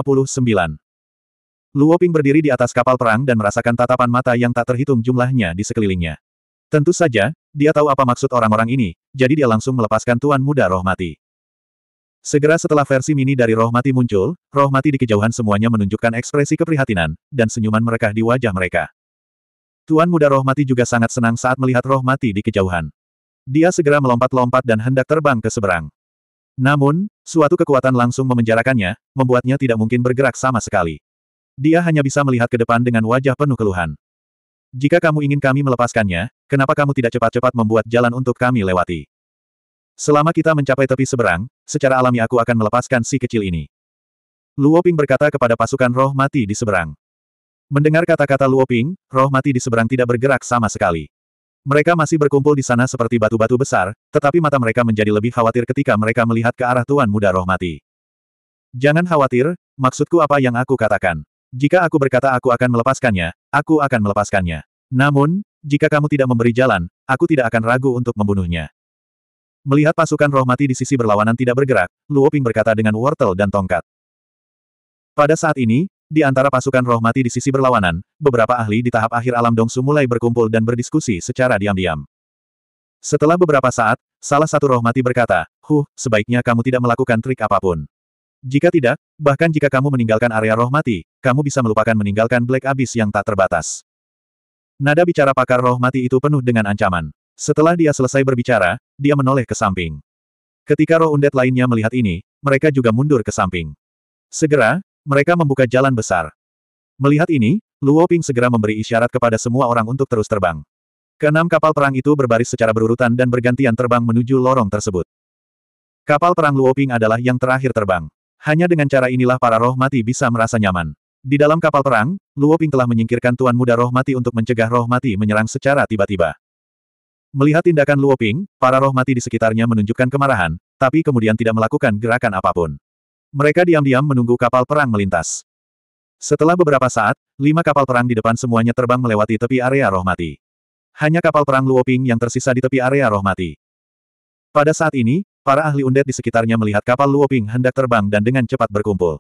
Luo Ping berdiri di atas kapal perang dan merasakan tatapan mata yang tak terhitung jumlahnya di sekelilingnya. Tentu saja, dia tahu apa maksud orang-orang ini, jadi dia langsung melepaskan Tuan Muda Roh Mati. Segera setelah versi mini dari Roh Mati muncul, Roh Mati di kejauhan semuanya menunjukkan ekspresi keprihatinan, dan senyuman mereka di wajah mereka. Tuan Muda Roh Mati juga sangat senang saat melihat Roh Mati di kejauhan. Dia segera melompat-lompat dan hendak terbang ke seberang. Namun, suatu kekuatan langsung memenjarakannya, membuatnya tidak mungkin bergerak sama sekali. Dia hanya bisa melihat ke depan dengan wajah penuh keluhan. Jika kamu ingin kami melepaskannya, kenapa kamu tidak cepat-cepat membuat jalan untuk kami lewati? Selama kita mencapai tepi seberang, secara alami aku akan melepaskan si kecil ini. Luo Ping berkata kepada pasukan roh mati di seberang. Mendengar kata-kata Luo Ping, roh mati di seberang tidak bergerak sama sekali. Mereka masih berkumpul di sana seperti batu-batu besar, tetapi mata mereka menjadi lebih khawatir ketika mereka melihat ke arah Tuan Muda Roh Mati. Jangan khawatir, maksudku apa yang aku katakan. Jika aku berkata aku akan melepaskannya, aku akan melepaskannya. Namun, jika kamu tidak memberi jalan, aku tidak akan ragu untuk membunuhnya. Melihat pasukan roh mati di sisi berlawanan tidak bergerak, Luo Ping berkata dengan wortel dan tongkat. Pada saat ini, di antara pasukan roh mati di sisi berlawanan, beberapa ahli di tahap akhir alam Dongsu mulai berkumpul dan berdiskusi secara diam-diam. Setelah beberapa saat, salah satu roh mati berkata, Huh, sebaiknya kamu tidak melakukan trik apa pun. Jika tidak, bahkan jika kamu meninggalkan area roh mati, kamu bisa melupakan meninggalkan Black Abyss yang tak terbatas. Nada bicara pakar roh mati itu penuh dengan ancaman. Setelah dia selesai berbicara, dia menoleh ke samping. Ketika roh undead lainnya melihat ini, mereka juga mundur ke samping. Segera, mereka membuka jalan besar. Melihat ini, Luo Ping segera memberi isyarat kepada semua orang untuk terus terbang. Keenam kapal perang itu berbaris secara berurutan dan bergantian terbang menuju lorong tersebut. Kapal perang Luo Ping adalah yang terakhir terbang. Hanya dengan cara inilah para roh mati bisa merasa nyaman. Di dalam kapal perang, Luo Ping telah menyingkirkan Tuan Muda Roh Mati untuk mencegah roh mati menyerang secara tiba-tiba. Melihat tindakan Luo Ping, para roh mati di sekitarnya menunjukkan kemarahan, tapi kemudian tidak melakukan gerakan apa pun. Mereka diam-diam menunggu kapal perang melintas. Setelah beberapa saat, lima kapal perang di depan semuanya terbang melewati tepi area roh mati. Hanya kapal perang Luoping yang tersisa di tepi area roh mati. Pada saat ini, para ahli undet di sekitarnya melihat kapal Luoping hendak terbang dan dengan cepat berkumpul.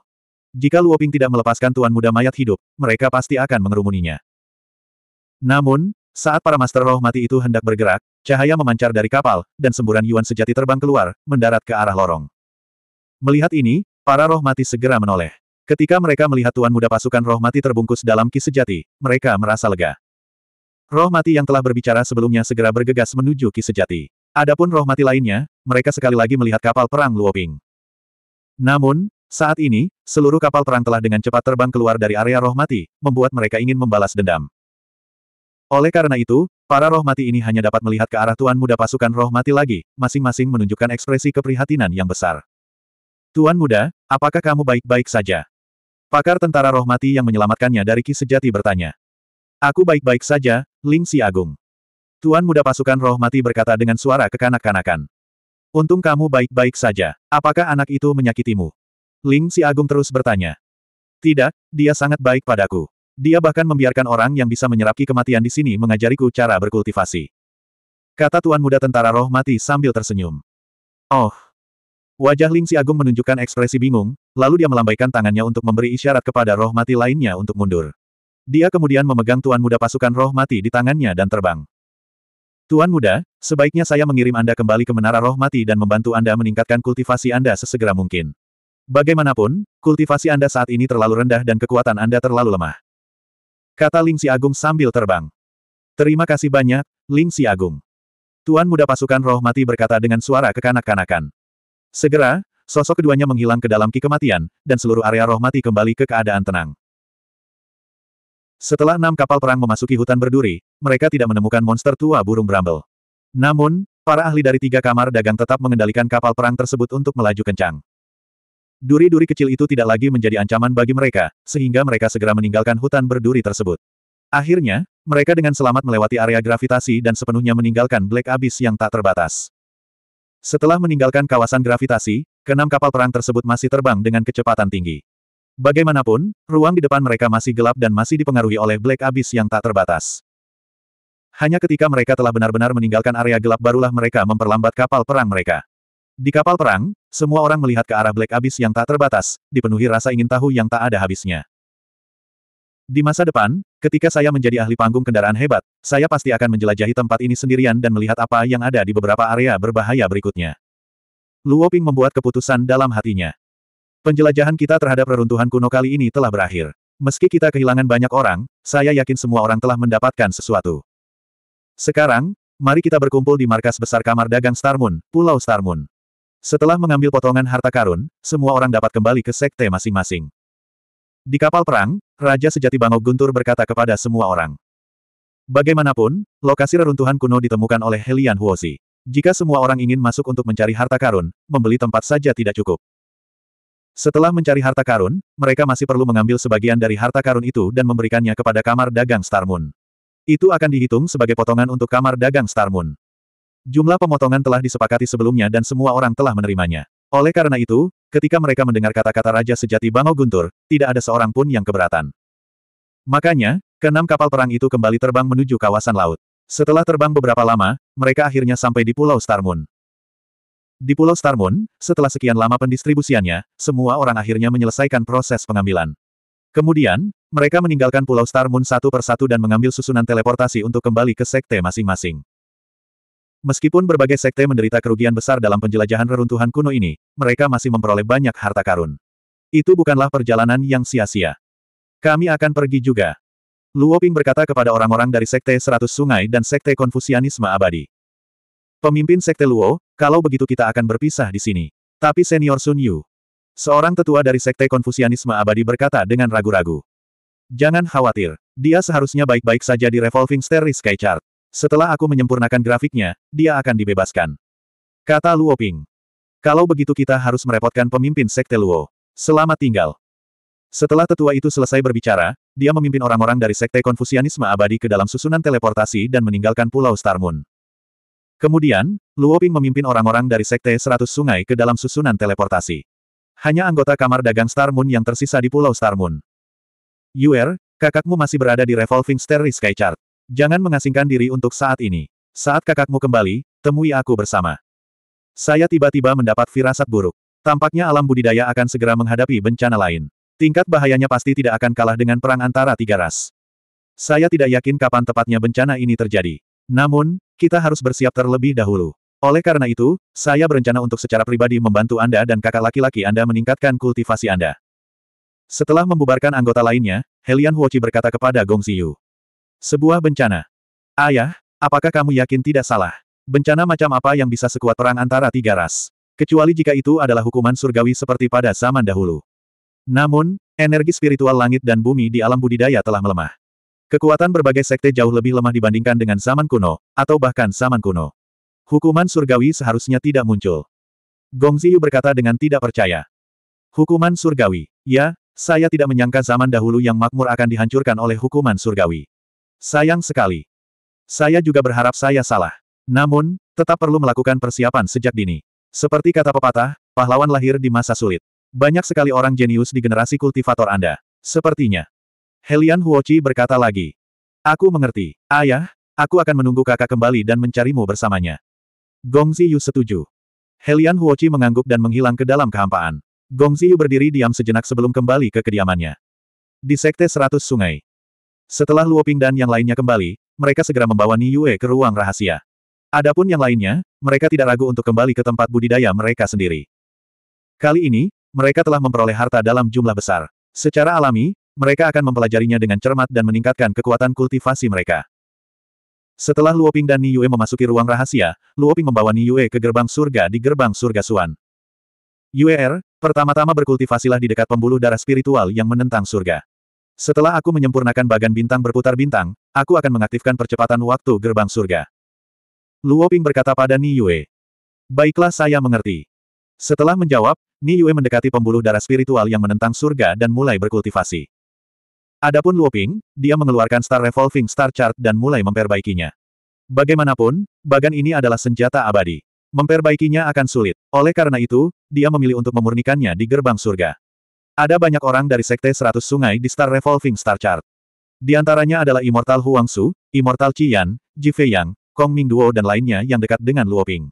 Jika Luoping tidak melepaskan Tuan Muda Mayat hidup, mereka pasti akan mengerumuninya. Namun, saat para Master Roh Mati itu hendak bergerak, cahaya memancar dari kapal, dan semburan Yuan sejati terbang keluar, mendarat ke arah lorong. Melihat ini, Para roh mati segera menoleh. Ketika mereka melihat Tuan Muda pasukan roh mati terbungkus dalam kis sejati, mereka merasa lega. Roh mati yang telah berbicara sebelumnya segera bergegas menuju kis sejati. Adapun roh mati lainnya, mereka sekali lagi melihat kapal perang Luoping. Namun, saat ini, seluruh kapal perang telah dengan cepat terbang keluar dari area roh mati, membuat mereka ingin membalas dendam. Oleh karena itu, para roh mati ini hanya dapat melihat ke arah Tuan Muda pasukan roh mati lagi, masing-masing menunjukkan ekspresi keprihatinan yang besar. Tuan Muda, apakah kamu baik-baik saja? Pakar tentara roh mati yang menyelamatkannya dari Ki Sejati bertanya. Aku baik-baik saja, Ling Si Agung. Tuan Muda pasukan roh mati berkata dengan suara kekanak-kanakan. Untung kamu baik-baik saja. Apakah anak itu menyakitimu? Ling Si Agung terus bertanya. Tidak, dia sangat baik padaku. Dia bahkan membiarkan orang yang bisa menyerapi kematian di sini mengajariku cara berkultivasi. Kata Tuan Muda Tentara Roh Mati sambil tersenyum. Oh, Wajah Ling Si Agung menunjukkan ekspresi bingung, lalu dia melambaikan tangannya untuk memberi isyarat kepada roh mati lainnya untuk mundur. Dia kemudian memegang Tuan Muda pasukan roh mati di tangannya dan terbang. Tuan Muda, sebaiknya saya mengirim Anda kembali ke Menara Roh Mati dan membantu Anda meningkatkan kultivasi Anda sesegera mungkin. Bagaimanapun, kultivasi Anda saat ini terlalu rendah dan kekuatan Anda terlalu lemah. Kata Ling Si Agung sambil terbang. Terima kasih banyak, Ling Si Agung. Tuan Muda pasukan roh mati berkata dengan suara kekanak-kanakan. Segera, sosok keduanya menghilang ke dalam ki kematian, dan seluruh area roh mati kembali ke keadaan tenang. Setelah enam kapal perang memasuki hutan berduri, mereka tidak menemukan monster tua burung Bramble. Namun, para ahli dari tiga kamar dagang tetap mengendalikan kapal perang tersebut untuk melaju kencang. Duri-duri kecil itu tidak lagi menjadi ancaman bagi mereka, sehingga mereka segera meninggalkan hutan berduri tersebut. Akhirnya, mereka dengan selamat melewati area gravitasi dan sepenuhnya meninggalkan Black Abyss yang tak terbatas. Setelah meninggalkan kawasan gravitasi, keenam kapal perang tersebut masih terbang dengan kecepatan tinggi. Bagaimanapun, ruang di depan mereka masih gelap dan masih dipengaruhi oleh Black Abyss yang tak terbatas. Hanya ketika mereka telah benar-benar meninggalkan area gelap barulah mereka memperlambat kapal perang mereka. Di kapal perang, semua orang melihat ke arah Black Abyss yang tak terbatas, dipenuhi rasa ingin tahu yang tak ada habisnya. Di masa depan, ketika saya menjadi ahli panggung kendaraan hebat, saya pasti akan menjelajahi tempat ini sendirian dan melihat apa yang ada di beberapa area berbahaya berikutnya. Luoping membuat keputusan dalam hatinya. Penjelajahan kita terhadap reruntuhan kuno kali ini telah berakhir. Meski kita kehilangan banyak orang, saya yakin semua orang telah mendapatkan sesuatu. Sekarang, mari kita berkumpul di markas besar kamar dagang Starmoon, Pulau Starmoon. Setelah mengambil potongan harta karun, semua orang dapat kembali ke sekte masing-masing. Di kapal perang, Raja Sejati Bangok Guntur berkata kepada semua orang. Bagaimanapun, lokasi reruntuhan kuno ditemukan oleh Helian Huosi. Jika semua orang ingin masuk untuk mencari harta karun, membeli tempat saja tidak cukup. Setelah mencari harta karun, mereka masih perlu mengambil sebagian dari harta karun itu dan memberikannya kepada kamar dagang Starmoon. Itu akan dihitung sebagai potongan untuk kamar dagang Starmoon. Jumlah pemotongan telah disepakati sebelumnya dan semua orang telah menerimanya. Oleh karena itu, ketika mereka mendengar kata-kata Raja Sejati Bango Guntur, tidak ada seorang pun yang keberatan. Makanya, keenam kapal perang itu kembali terbang menuju kawasan laut. Setelah terbang beberapa lama, mereka akhirnya sampai di Pulau Starmoon. Di Pulau Starmoon, setelah sekian lama pendistribusiannya, semua orang akhirnya menyelesaikan proses pengambilan. Kemudian, mereka meninggalkan Pulau Star Moon satu persatu dan mengambil susunan teleportasi untuk kembali ke sekte masing-masing. Meskipun berbagai sekte menderita kerugian besar dalam penjelajahan reruntuhan kuno ini, mereka masih memperoleh banyak harta karun. Itu bukanlah perjalanan yang sia-sia. Kami akan pergi juga. Luoping berkata kepada orang-orang dari Sekte Seratus Sungai dan Sekte Konfusianisme Abadi. Pemimpin Sekte Luo, kalau begitu kita akan berpisah di sini. Tapi Senior Sun Yu. Seorang tetua dari Sekte Konfusianisme Abadi berkata dengan ragu-ragu. Jangan khawatir. Dia seharusnya baik-baik saja di Revolving Starry Sky Chart. Setelah aku menyempurnakan grafiknya, dia akan dibebaskan. Kata Luo Ping. Kalau begitu kita harus merepotkan pemimpin Sekte Luo. Selamat tinggal. Setelah tetua itu selesai berbicara, dia memimpin orang-orang dari Sekte Konfusianisme Abadi ke dalam susunan teleportasi dan meninggalkan Pulau Star Moon. Kemudian, Luo Ping memimpin orang-orang dari Sekte Seratus Sungai ke dalam susunan teleportasi. Hanya anggota kamar dagang Star Moon yang tersisa di Pulau Star Moon. Yuer, kakakmu masih berada di Revolving Starry Sky Chart. Jangan mengasingkan diri untuk saat ini. Saat kakakmu kembali, temui aku bersama. Saya tiba-tiba mendapat firasat buruk. Tampaknya alam budidaya akan segera menghadapi bencana lain. Tingkat bahayanya pasti tidak akan kalah dengan perang antara tiga ras. Saya tidak yakin kapan tepatnya bencana ini terjadi. Namun, kita harus bersiap terlebih dahulu. Oleh karena itu, saya berencana untuk secara pribadi membantu Anda dan kakak laki-laki Anda meningkatkan kultivasi Anda. Setelah membubarkan anggota lainnya, Helian Huochi berkata kepada Gong Ziyu. Sebuah bencana. Ayah, apakah kamu yakin tidak salah? Bencana macam apa yang bisa sekuat perang antara tiga ras? Kecuali jika itu adalah hukuman surgawi seperti pada zaman dahulu. Namun, energi spiritual langit dan bumi di alam budidaya telah melemah. Kekuatan berbagai sekte jauh lebih lemah dibandingkan dengan zaman kuno, atau bahkan zaman kuno. Hukuman surgawi seharusnya tidak muncul. Gong Ziyu berkata dengan tidak percaya. Hukuman surgawi. Ya, saya tidak menyangka zaman dahulu yang makmur akan dihancurkan oleh hukuman surgawi. Sayang sekali. Saya juga berharap saya salah. Namun, tetap perlu melakukan persiapan sejak dini. Seperti kata pepatah, pahlawan lahir di masa sulit. Banyak sekali orang jenius di generasi kultivator Anda. Sepertinya. Helian Huochi berkata lagi. Aku mengerti. Ayah, aku akan menunggu kakak kembali dan mencarimu bersamanya. Gong Ziyu setuju. Helian Huochi mengangguk dan menghilang ke dalam kehampaan. Gong Ziyu berdiri diam sejenak sebelum kembali ke kediamannya. Di Sekte Seratus Sungai. Setelah Luoping dan yang lainnya kembali, mereka segera membawa Ni Yue ke ruang rahasia. Adapun yang lainnya, mereka tidak ragu untuk kembali ke tempat budidaya mereka sendiri. Kali ini, mereka telah memperoleh harta dalam jumlah besar. Secara alami, mereka akan mempelajarinya dengan cermat dan meningkatkan kekuatan kultivasi mereka. Setelah Luoping dan Ni Yue memasuki ruang rahasia, Luoping membawa Ni Yue ke gerbang surga di gerbang surga Suan. Yuer, pertama-tama berkultivasilah di dekat pembuluh darah spiritual yang menentang surga. Setelah aku menyempurnakan bagan bintang berputar bintang, aku akan mengaktifkan percepatan waktu gerbang surga. Luo Ping berkata pada Ni Yue. Baiklah saya mengerti. Setelah menjawab, Ni Yue mendekati pembuluh darah spiritual yang menentang surga dan mulai berkultivasi. Adapun Luo Ping, dia mengeluarkan Star Revolving Star Chart dan mulai memperbaikinya. Bagaimanapun, bagan ini adalah senjata abadi. Memperbaikinya akan sulit. Oleh karena itu, dia memilih untuk memurnikannya di gerbang surga. Ada banyak orang dari Sekte Seratus Sungai di Star Revolving Star Chart. Di antaranya adalah Immortal Huang Su, Immortal Qian, Ji Fei Yang, Kong Ming Duo dan lainnya yang dekat dengan Luoping.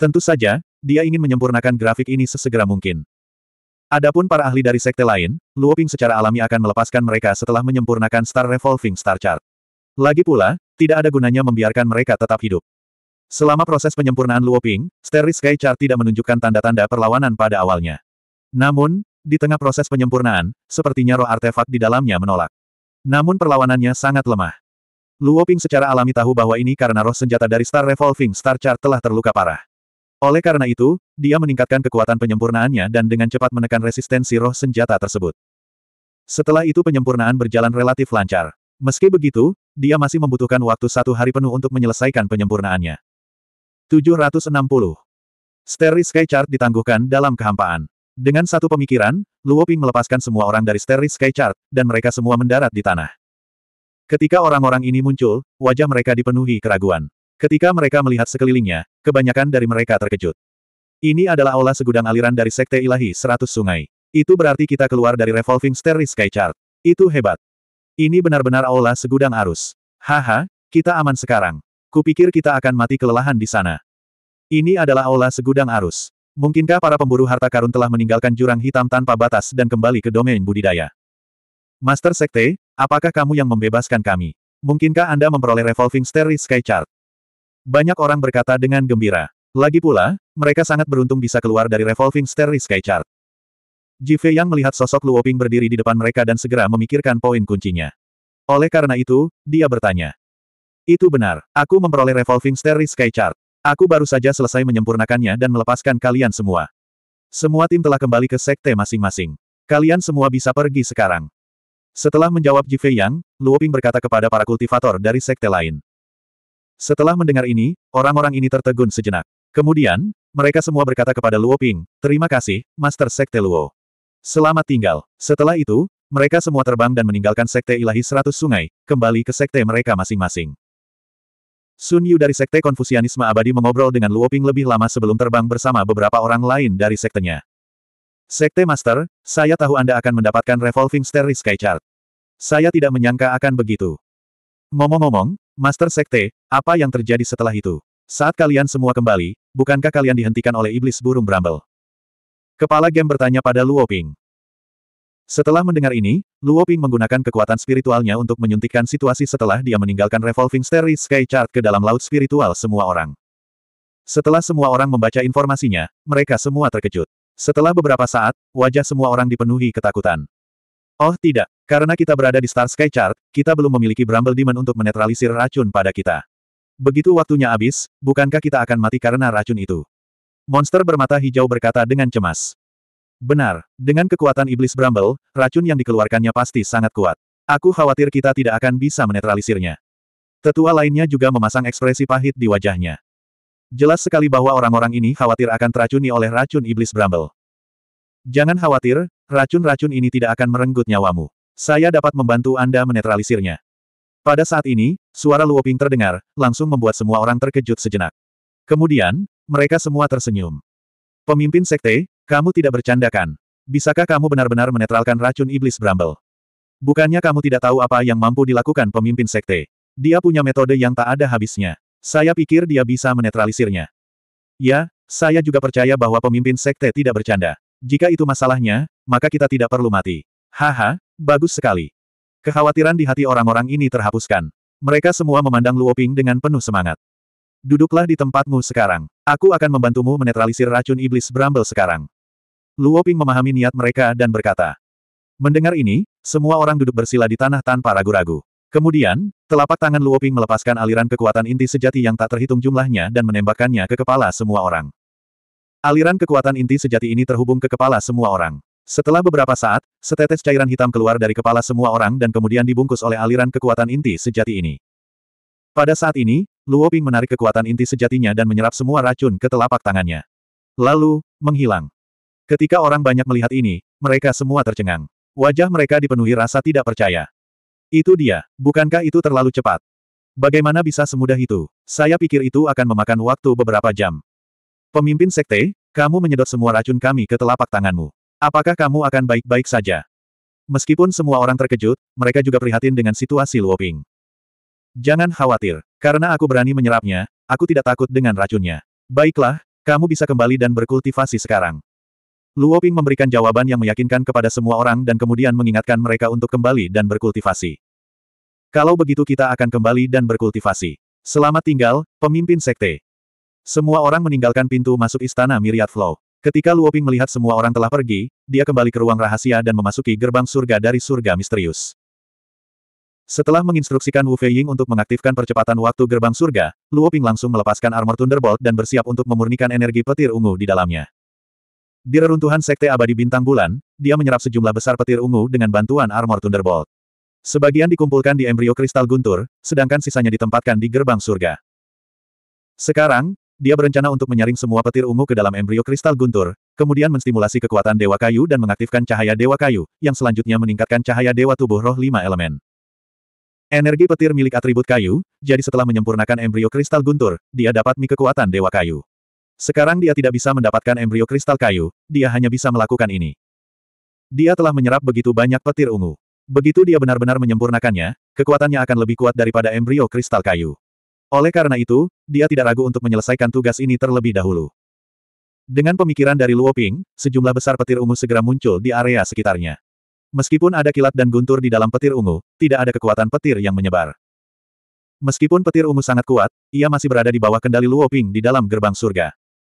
Tentu saja, dia ingin menyempurnakan grafik ini sesegera mungkin. Adapun para ahli dari sekte lain, Luoping secara alami akan melepaskan mereka setelah menyempurnakan Star Revolving Star Chart. Lagi pula, tidak ada gunanya membiarkan mereka tetap hidup. Selama proses penyempurnaan Luoping, Starry Sky Chart tidak menunjukkan tanda-tanda perlawanan pada awalnya. Namun, di tengah proses penyempurnaan, sepertinya roh artefak di dalamnya menolak. Namun perlawanannya sangat lemah. Luoping secara alami tahu bahwa ini karena roh senjata dari Star Revolving Star Chart telah terluka parah. Oleh karena itu, dia meningkatkan kekuatan penyempurnaannya dan dengan cepat menekan resistensi roh senjata tersebut. Setelah itu penyempurnaan berjalan relatif lancar. Meski begitu, dia masih membutuhkan waktu satu hari penuh untuk menyelesaikan penyempurnaannya. 760. Starry Sky Chart ditangguhkan dalam kehampaan. Dengan satu pemikiran, Luoping melepaskan semua orang dari Starry Sky Chart, dan mereka semua mendarat di tanah. Ketika orang-orang ini muncul, wajah mereka dipenuhi keraguan. Ketika mereka melihat sekelilingnya, kebanyakan dari mereka terkejut. Ini adalah aula segudang aliran dari Sekte Ilahi Seratus Sungai. Itu berarti kita keluar dari Revolving Starry Sky Chart. Itu hebat. Ini benar-benar aula segudang arus. Haha, kita aman sekarang. Kupikir kita akan mati kelelahan di sana. Ini adalah aula segudang arus. Mungkinkah para pemburu harta karun telah meninggalkan jurang hitam tanpa batas dan kembali ke domain budidaya? Master Sekte, apakah kamu yang membebaskan kami? Mungkinkah Anda memperoleh Revolving Starry Sky Chart? Banyak orang berkata dengan gembira. Lagi pula, mereka sangat beruntung bisa keluar dari Revolving Starry Sky Chart. Ji Fei yang melihat sosok Luo Ping berdiri di depan mereka dan segera memikirkan poin kuncinya. Oleh karena itu, dia bertanya. Itu benar, aku memperoleh Revolving Starry Sky Chart. Aku baru saja selesai menyempurnakannya dan melepaskan kalian semua. Semua tim telah kembali ke sekte masing-masing. Kalian semua bisa pergi sekarang. Setelah menjawab Ji Fei Yang, Luo Ping berkata kepada para kultivator dari sekte lain. Setelah mendengar ini, orang-orang ini tertegun sejenak. Kemudian, mereka semua berkata kepada Luo Ping, terima kasih, Master Sekte Luo. Selamat tinggal. Setelah itu, mereka semua terbang dan meninggalkan Sekte Ilahi Seratus Sungai, kembali ke sekte mereka masing-masing. Sun Yu dari Sekte Konfusianisme Abadi mengobrol dengan Luo Ping lebih lama sebelum terbang bersama beberapa orang lain dari sektenya. Sekte Master, saya tahu Anda akan mendapatkan Revolving Starry Sky Chart. Saya tidak menyangka akan begitu. Ngomong-ngomong, Master Sekte, apa yang terjadi setelah itu? Saat kalian semua kembali, bukankah kalian dihentikan oleh iblis burung Bramble? Kepala game bertanya pada Luo Ping. Setelah mendengar ini, Luo Ping menggunakan kekuatan spiritualnya untuk menyuntikkan situasi setelah dia meninggalkan Revolving Starry Sky Chart ke dalam laut spiritual semua orang. Setelah semua orang membaca informasinya, mereka semua terkejut. Setelah beberapa saat, wajah semua orang dipenuhi ketakutan. Oh tidak, karena kita berada di Star Sky Chart, kita belum memiliki Bramble Demon untuk menetralisir racun pada kita. Begitu waktunya habis, bukankah kita akan mati karena racun itu? Monster bermata hijau berkata dengan cemas. Benar, dengan kekuatan iblis Bramble, racun yang dikeluarkannya pasti sangat kuat. Aku khawatir kita tidak akan bisa menetralisirnya. Tetua lainnya juga memasang ekspresi pahit di wajahnya. Jelas sekali bahwa orang-orang ini khawatir akan teracuni oleh racun iblis Bramble. Jangan khawatir, racun-racun ini tidak akan merenggut nyawamu. Saya dapat membantu Anda menetralisirnya. Pada saat ini, suara Luoping terdengar, langsung membuat semua orang terkejut sejenak. Kemudian, mereka semua tersenyum. Pemimpin sekte, kamu tidak bercandakan. Bisakah kamu benar-benar menetralkan racun iblis Bramble? Bukannya kamu tidak tahu apa yang mampu dilakukan pemimpin sekte. Dia punya metode yang tak ada habisnya. Saya pikir dia bisa menetralisirnya. Ya, saya juga percaya bahwa pemimpin sekte tidak bercanda. Jika itu masalahnya, maka kita tidak perlu mati. Haha, bagus sekali. Kekhawatiran di hati orang-orang ini terhapuskan. Mereka semua memandang Luoping dengan penuh semangat. Duduklah di tempatmu sekarang. Aku akan membantumu menetralisir racun iblis Bramble sekarang. Luoping memahami niat mereka dan berkata. Mendengar ini, semua orang duduk bersila di tanah tanpa ragu-ragu. Kemudian, telapak tangan Luoping melepaskan aliran kekuatan inti sejati yang tak terhitung jumlahnya dan menembakkannya ke kepala semua orang. Aliran kekuatan inti sejati ini terhubung ke kepala semua orang. Setelah beberapa saat, setetes cairan hitam keluar dari kepala semua orang dan kemudian dibungkus oleh aliran kekuatan inti sejati ini. Pada saat ini, Luo Ping menarik kekuatan inti sejatinya dan menyerap semua racun ke telapak tangannya. Lalu, menghilang. Ketika orang banyak melihat ini, mereka semua tercengang. Wajah mereka dipenuhi rasa tidak percaya. Itu dia, bukankah itu terlalu cepat? Bagaimana bisa semudah itu? Saya pikir itu akan memakan waktu beberapa jam. Pemimpin sekte, kamu menyedot semua racun kami ke telapak tanganmu. Apakah kamu akan baik-baik saja? Meskipun semua orang terkejut, mereka juga prihatin dengan situasi Luoping. Jangan khawatir, karena aku berani menyerapnya, aku tidak takut dengan racunnya. Baiklah, kamu bisa kembali dan berkultivasi sekarang. Luo Ping memberikan jawaban yang meyakinkan kepada semua orang dan kemudian mengingatkan mereka untuk kembali dan berkultivasi. Kalau begitu kita akan kembali dan berkultivasi. Selamat tinggal, pemimpin sekte. Semua orang meninggalkan pintu masuk istana Myriad Flow. Ketika Luo Ping melihat semua orang telah pergi, dia kembali ke ruang rahasia dan memasuki gerbang surga dari surga misterius. Setelah menginstruksikan Wu Feiying untuk mengaktifkan percepatan waktu gerbang surga, Luo Ping langsung melepaskan armor Thunderbolt dan bersiap untuk memurnikan energi petir ungu di dalamnya. Di reruntuhan Sekte Abadi Bintang Bulan, dia menyerap sejumlah besar petir ungu dengan bantuan armor Thunderbolt. Sebagian dikumpulkan di embrio kristal guntur, sedangkan sisanya ditempatkan di gerbang surga. Sekarang, dia berencana untuk menyaring semua petir ungu ke dalam embrio kristal guntur, kemudian menstimulasi kekuatan Dewa Kayu dan mengaktifkan cahaya Dewa Kayu, yang selanjutnya meningkatkan cahaya Dewa Tubuh Roh lima elemen. Energi petir milik atribut kayu, jadi setelah menyempurnakan embrio kristal guntur, dia dapat mi kekuatan Dewa Kayu. Sekarang dia tidak bisa mendapatkan embrio kristal kayu, dia hanya bisa melakukan ini. Dia telah menyerap begitu banyak petir ungu. Begitu dia benar-benar menyempurnakannya, kekuatannya akan lebih kuat daripada embrio kristal kayu. Oleh karena itu, dia tidak ragu untuk menyelesaikan tugas ini terlebih dahulu. Dengan pemikiran dari Luo Ping, sejumlah besar petir ungu segera muncul di area sekitarnya. Meskipun ada kilat dan guntur di dalam petir ungu, tidak ada kekuatan petir yang menyebar. Meskipun petir ungu sangat kuat, ia masih berada di bawah kendali Luo Ping di dalam gerbang surga.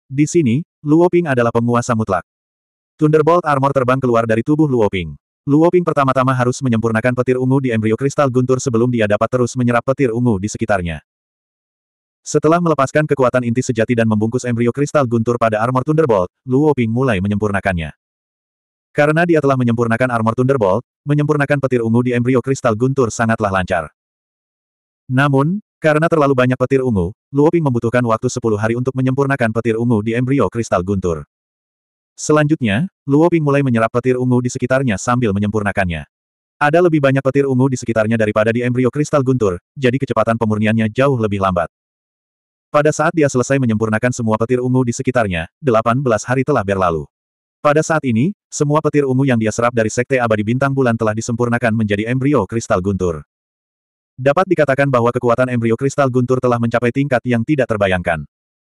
Di sini, Luo Ping adalah penguasa mutlak. Thunderbolt Armor terbang keluar dari tubuh Luo Ping. Luo Ping pertama-tama harus menyempurnakan petir ungu di embrio kristal guntur sebelum dia dapat terus menyerap petir ungu di sekitarnya. Setelah melepaskan kekuatan inti sejati dan membungkus embrio kristal guntur pada armor Thunderbolt, Luo Ping mulai menyempurnakannya. Karena dia telah menyempurnakan armor Thunderbolt, menyempurnakan petir ungu di embrio kristal guntur sangatlah lancar. Namun, karena terlalu banyak petir ungu, Luo Ping membutuhkan waktu 10 hari untuk menyempurnakan petir ungu di embrio kristal guntur. Selanjutnya, Luo Ping mulai menyerap petir ungu di sekitarnya sambil menyempurnakannya. Ada lebih banyak petir ungu di sekitarnya daripada di embrio kristal guntur, jadi kecepatan pemurniannya jauh lebih lambat. Pada saat dia selesai menyempurnakan semua petir ungu di sekitarnya, 18 hari telah berlalu. Pada saat ini, semua petir ungu yang dia serap dari Sekte Abadi Bintang Bulan telah disempurnakan menjadi embrio kristal guntur. Dapat dikatakan bahwa kekuatan embrio kristal guntur telah mencapai tingkat yang tidak terbayangkan.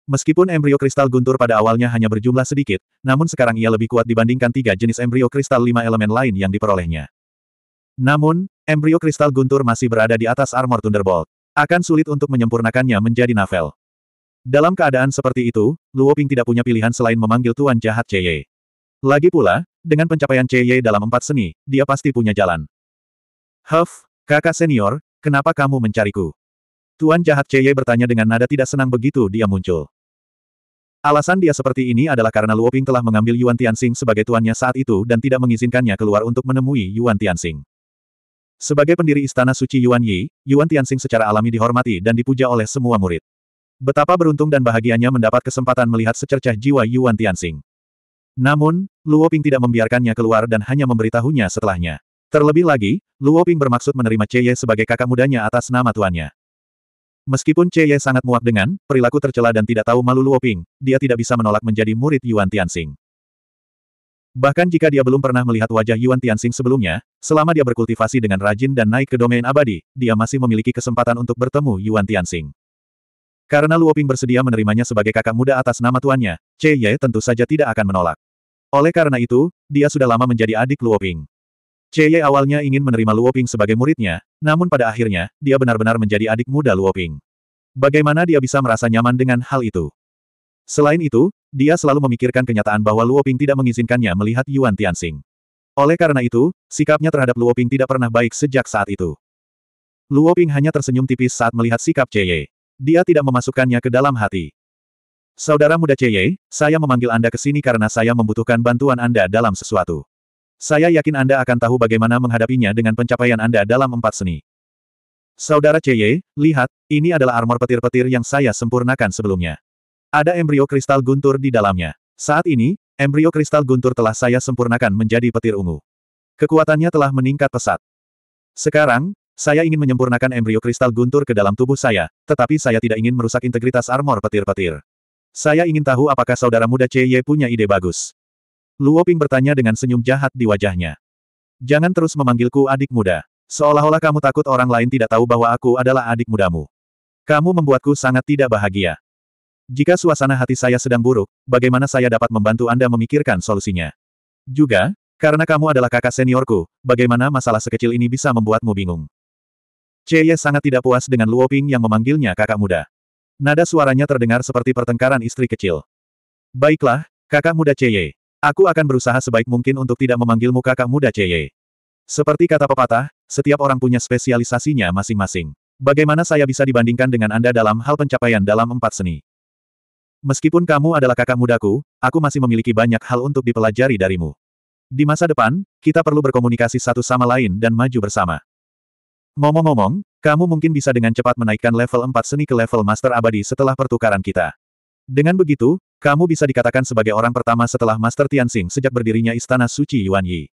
Meskipun embrio kristal guntur pada awalnya hanya berjumlah sedikit, namun sekarang ia lebih kuat dibandingkan tiga jenis embrio kristal lima elemen lain yang diperolehnya. Namun, embrio kristal guntur masih berada di atas armor Thunderbolt. Akan sulit untuk menyempurnakannya menjadi navel. Dalam keadaan seperti itu, Luo Ping tidak punya pilihan selain memanggil Tuan Jahat Cheye. Lagi pula, dengan pencapaian Cheye dalam empat seni, dia pasti punya jalan. Huff, kakak senior, kenapa kamu mencariku? Tuan Jahat Cheye bertanya dengan nada tidak senang begitu dia muncul. Alasan dia seperti ini adalah karena Luo Ping telah mengambil Yuan Tianxing sebagai tuannya saat itu dan tidak mengizinkannya keluar untuk menemui Yuan Tianxing. Sebagai pendiri Istana Suci Yuan Yi, Yuan Tianxing secara alami dihormati dan dipuja oleh semua murid. Betapa beruntung dan bahagianya mendapat kesempatan melihat secercah jiwa Yuan Tianxing. Namun, Luo Ping tidak membiarkannya keluar dan hanya memberitahunya setelahnya. Terlebih lagi, Luo Ping bermaksud menerima Cheye sebagai kakak mudanya atas nama tuannya. Meskipun Cheye sangat muak dengan perilaku tercela dan tidak tahu malu Luo Ping, dia tidak bisa menolak menjadi murid Yuan Tianxing. Bahkan jika dia belum pernah melihat wajah Yuan Tianxing sebelumnya, selama dia berkultivasi dengan rajin dan naik ke domain abadi, dia masih memiliki kesempatan untuk bertemu Yuan Tianxing. Karena Luo Ping bersedia menerimanya sebagai kakak muda atas nama tuannya, Che Ye tentu saja tidak akan menolak. Oleh karena itu, dia sudah lama menjadi adik Luo Ping. Che Ye awalnya ingin menerima Luo Ping sebagai muridnya, namun pada akhirnya, dia benar-benar menjadi adik muda Luo Ping. Bagaimana dia bisa merasa nyaman dengan hal itu? Selain itu, dia selalu memikirkan kenyataan bahwa Luo Ping tidak mengizinkannya melihat Yuan Tianxing. Oleh karena itu, sikapnya terhadap Luo Ping tidak pernah baik sejak saat itu. Luo Ping hanya tersenyum tipis saat melihat sikap Che Ye. Dia tidak memasukkannya ke dalam hati. Saudara muda Cheye, saya memanggil Anda ke sini karena saya membutuhkan bantuan Anda dalam sesuatu. Saya yakin Anda akan tahu bagaimana menghadapinya dengan pencapaian Anda dalam empat seni. Saudara Cheye, lihat, ini adalah armor petir-petir yang saya sempurnakan sebelumnya. Ada embrio kristal guntur di dalamnya. Saat ini, embrio kristal guntur telah saya sempurnakan menjadi petir ungu. Kekuatannya telah meningkat pesat. Sekarang, saya ingin menyempurnakan embrio kristal guntur ke dalam tubuh saya, tetapi saya tidak ingin merusak integritas armor petir-petir. Saya ingin tahu apakah saudara muda Ye punya ide bagus. Luo Ping bertanya dengan senyum jahat di wajahnya. Jangan terus memanggilku adik muda. Seolah-olah kamu takut orang lain tidak tahu bahwa aku adalah adik mudamu. Kamu membuatku sangat tidak bahagia. Jika suasana hati saya sedang buruk, bagaimana saya dapat membantu Anda memikirkan solusinya? Juga, karena kamu adalah kakak seniorku, bagaimana masalah sekecil ini bisa membuatmu bingung? Cheye sangat tidak puas dengan Luo Ping yang memanggilnya kakak muda. Nada suaranya terdengar seperti pertengkaran istri kecil. Baiklah, kakak muda Cheye. Aku akan berusaha sebaik mungkin untuk tidak memanggilmu kakak muda Cheye. Seperti kata pepatah, setiap orang punya spesialisasinya masing-masing. Bagaimana saya bisa dibandingkan dengan Anda dalam hal pencapaian dalam empat seni? Meskipun kamu adalah kakak mudaku, aku masih memiliki banyak hal untuk dipelajari darimu. Di masa depan, kita perlu berkomunikasi satu sama lain dan maju bersama. Ngomong-ngomong, kamu mungkin bisa dengan cepat menaikkan level 4 seni ke level master abadi setelah pertukaran kita. Dengan begitu, kamu bisa dikatakan sebagai orang pertama setelah Master Tianxing sejak berdirinya Istana Suci Yuan Yi.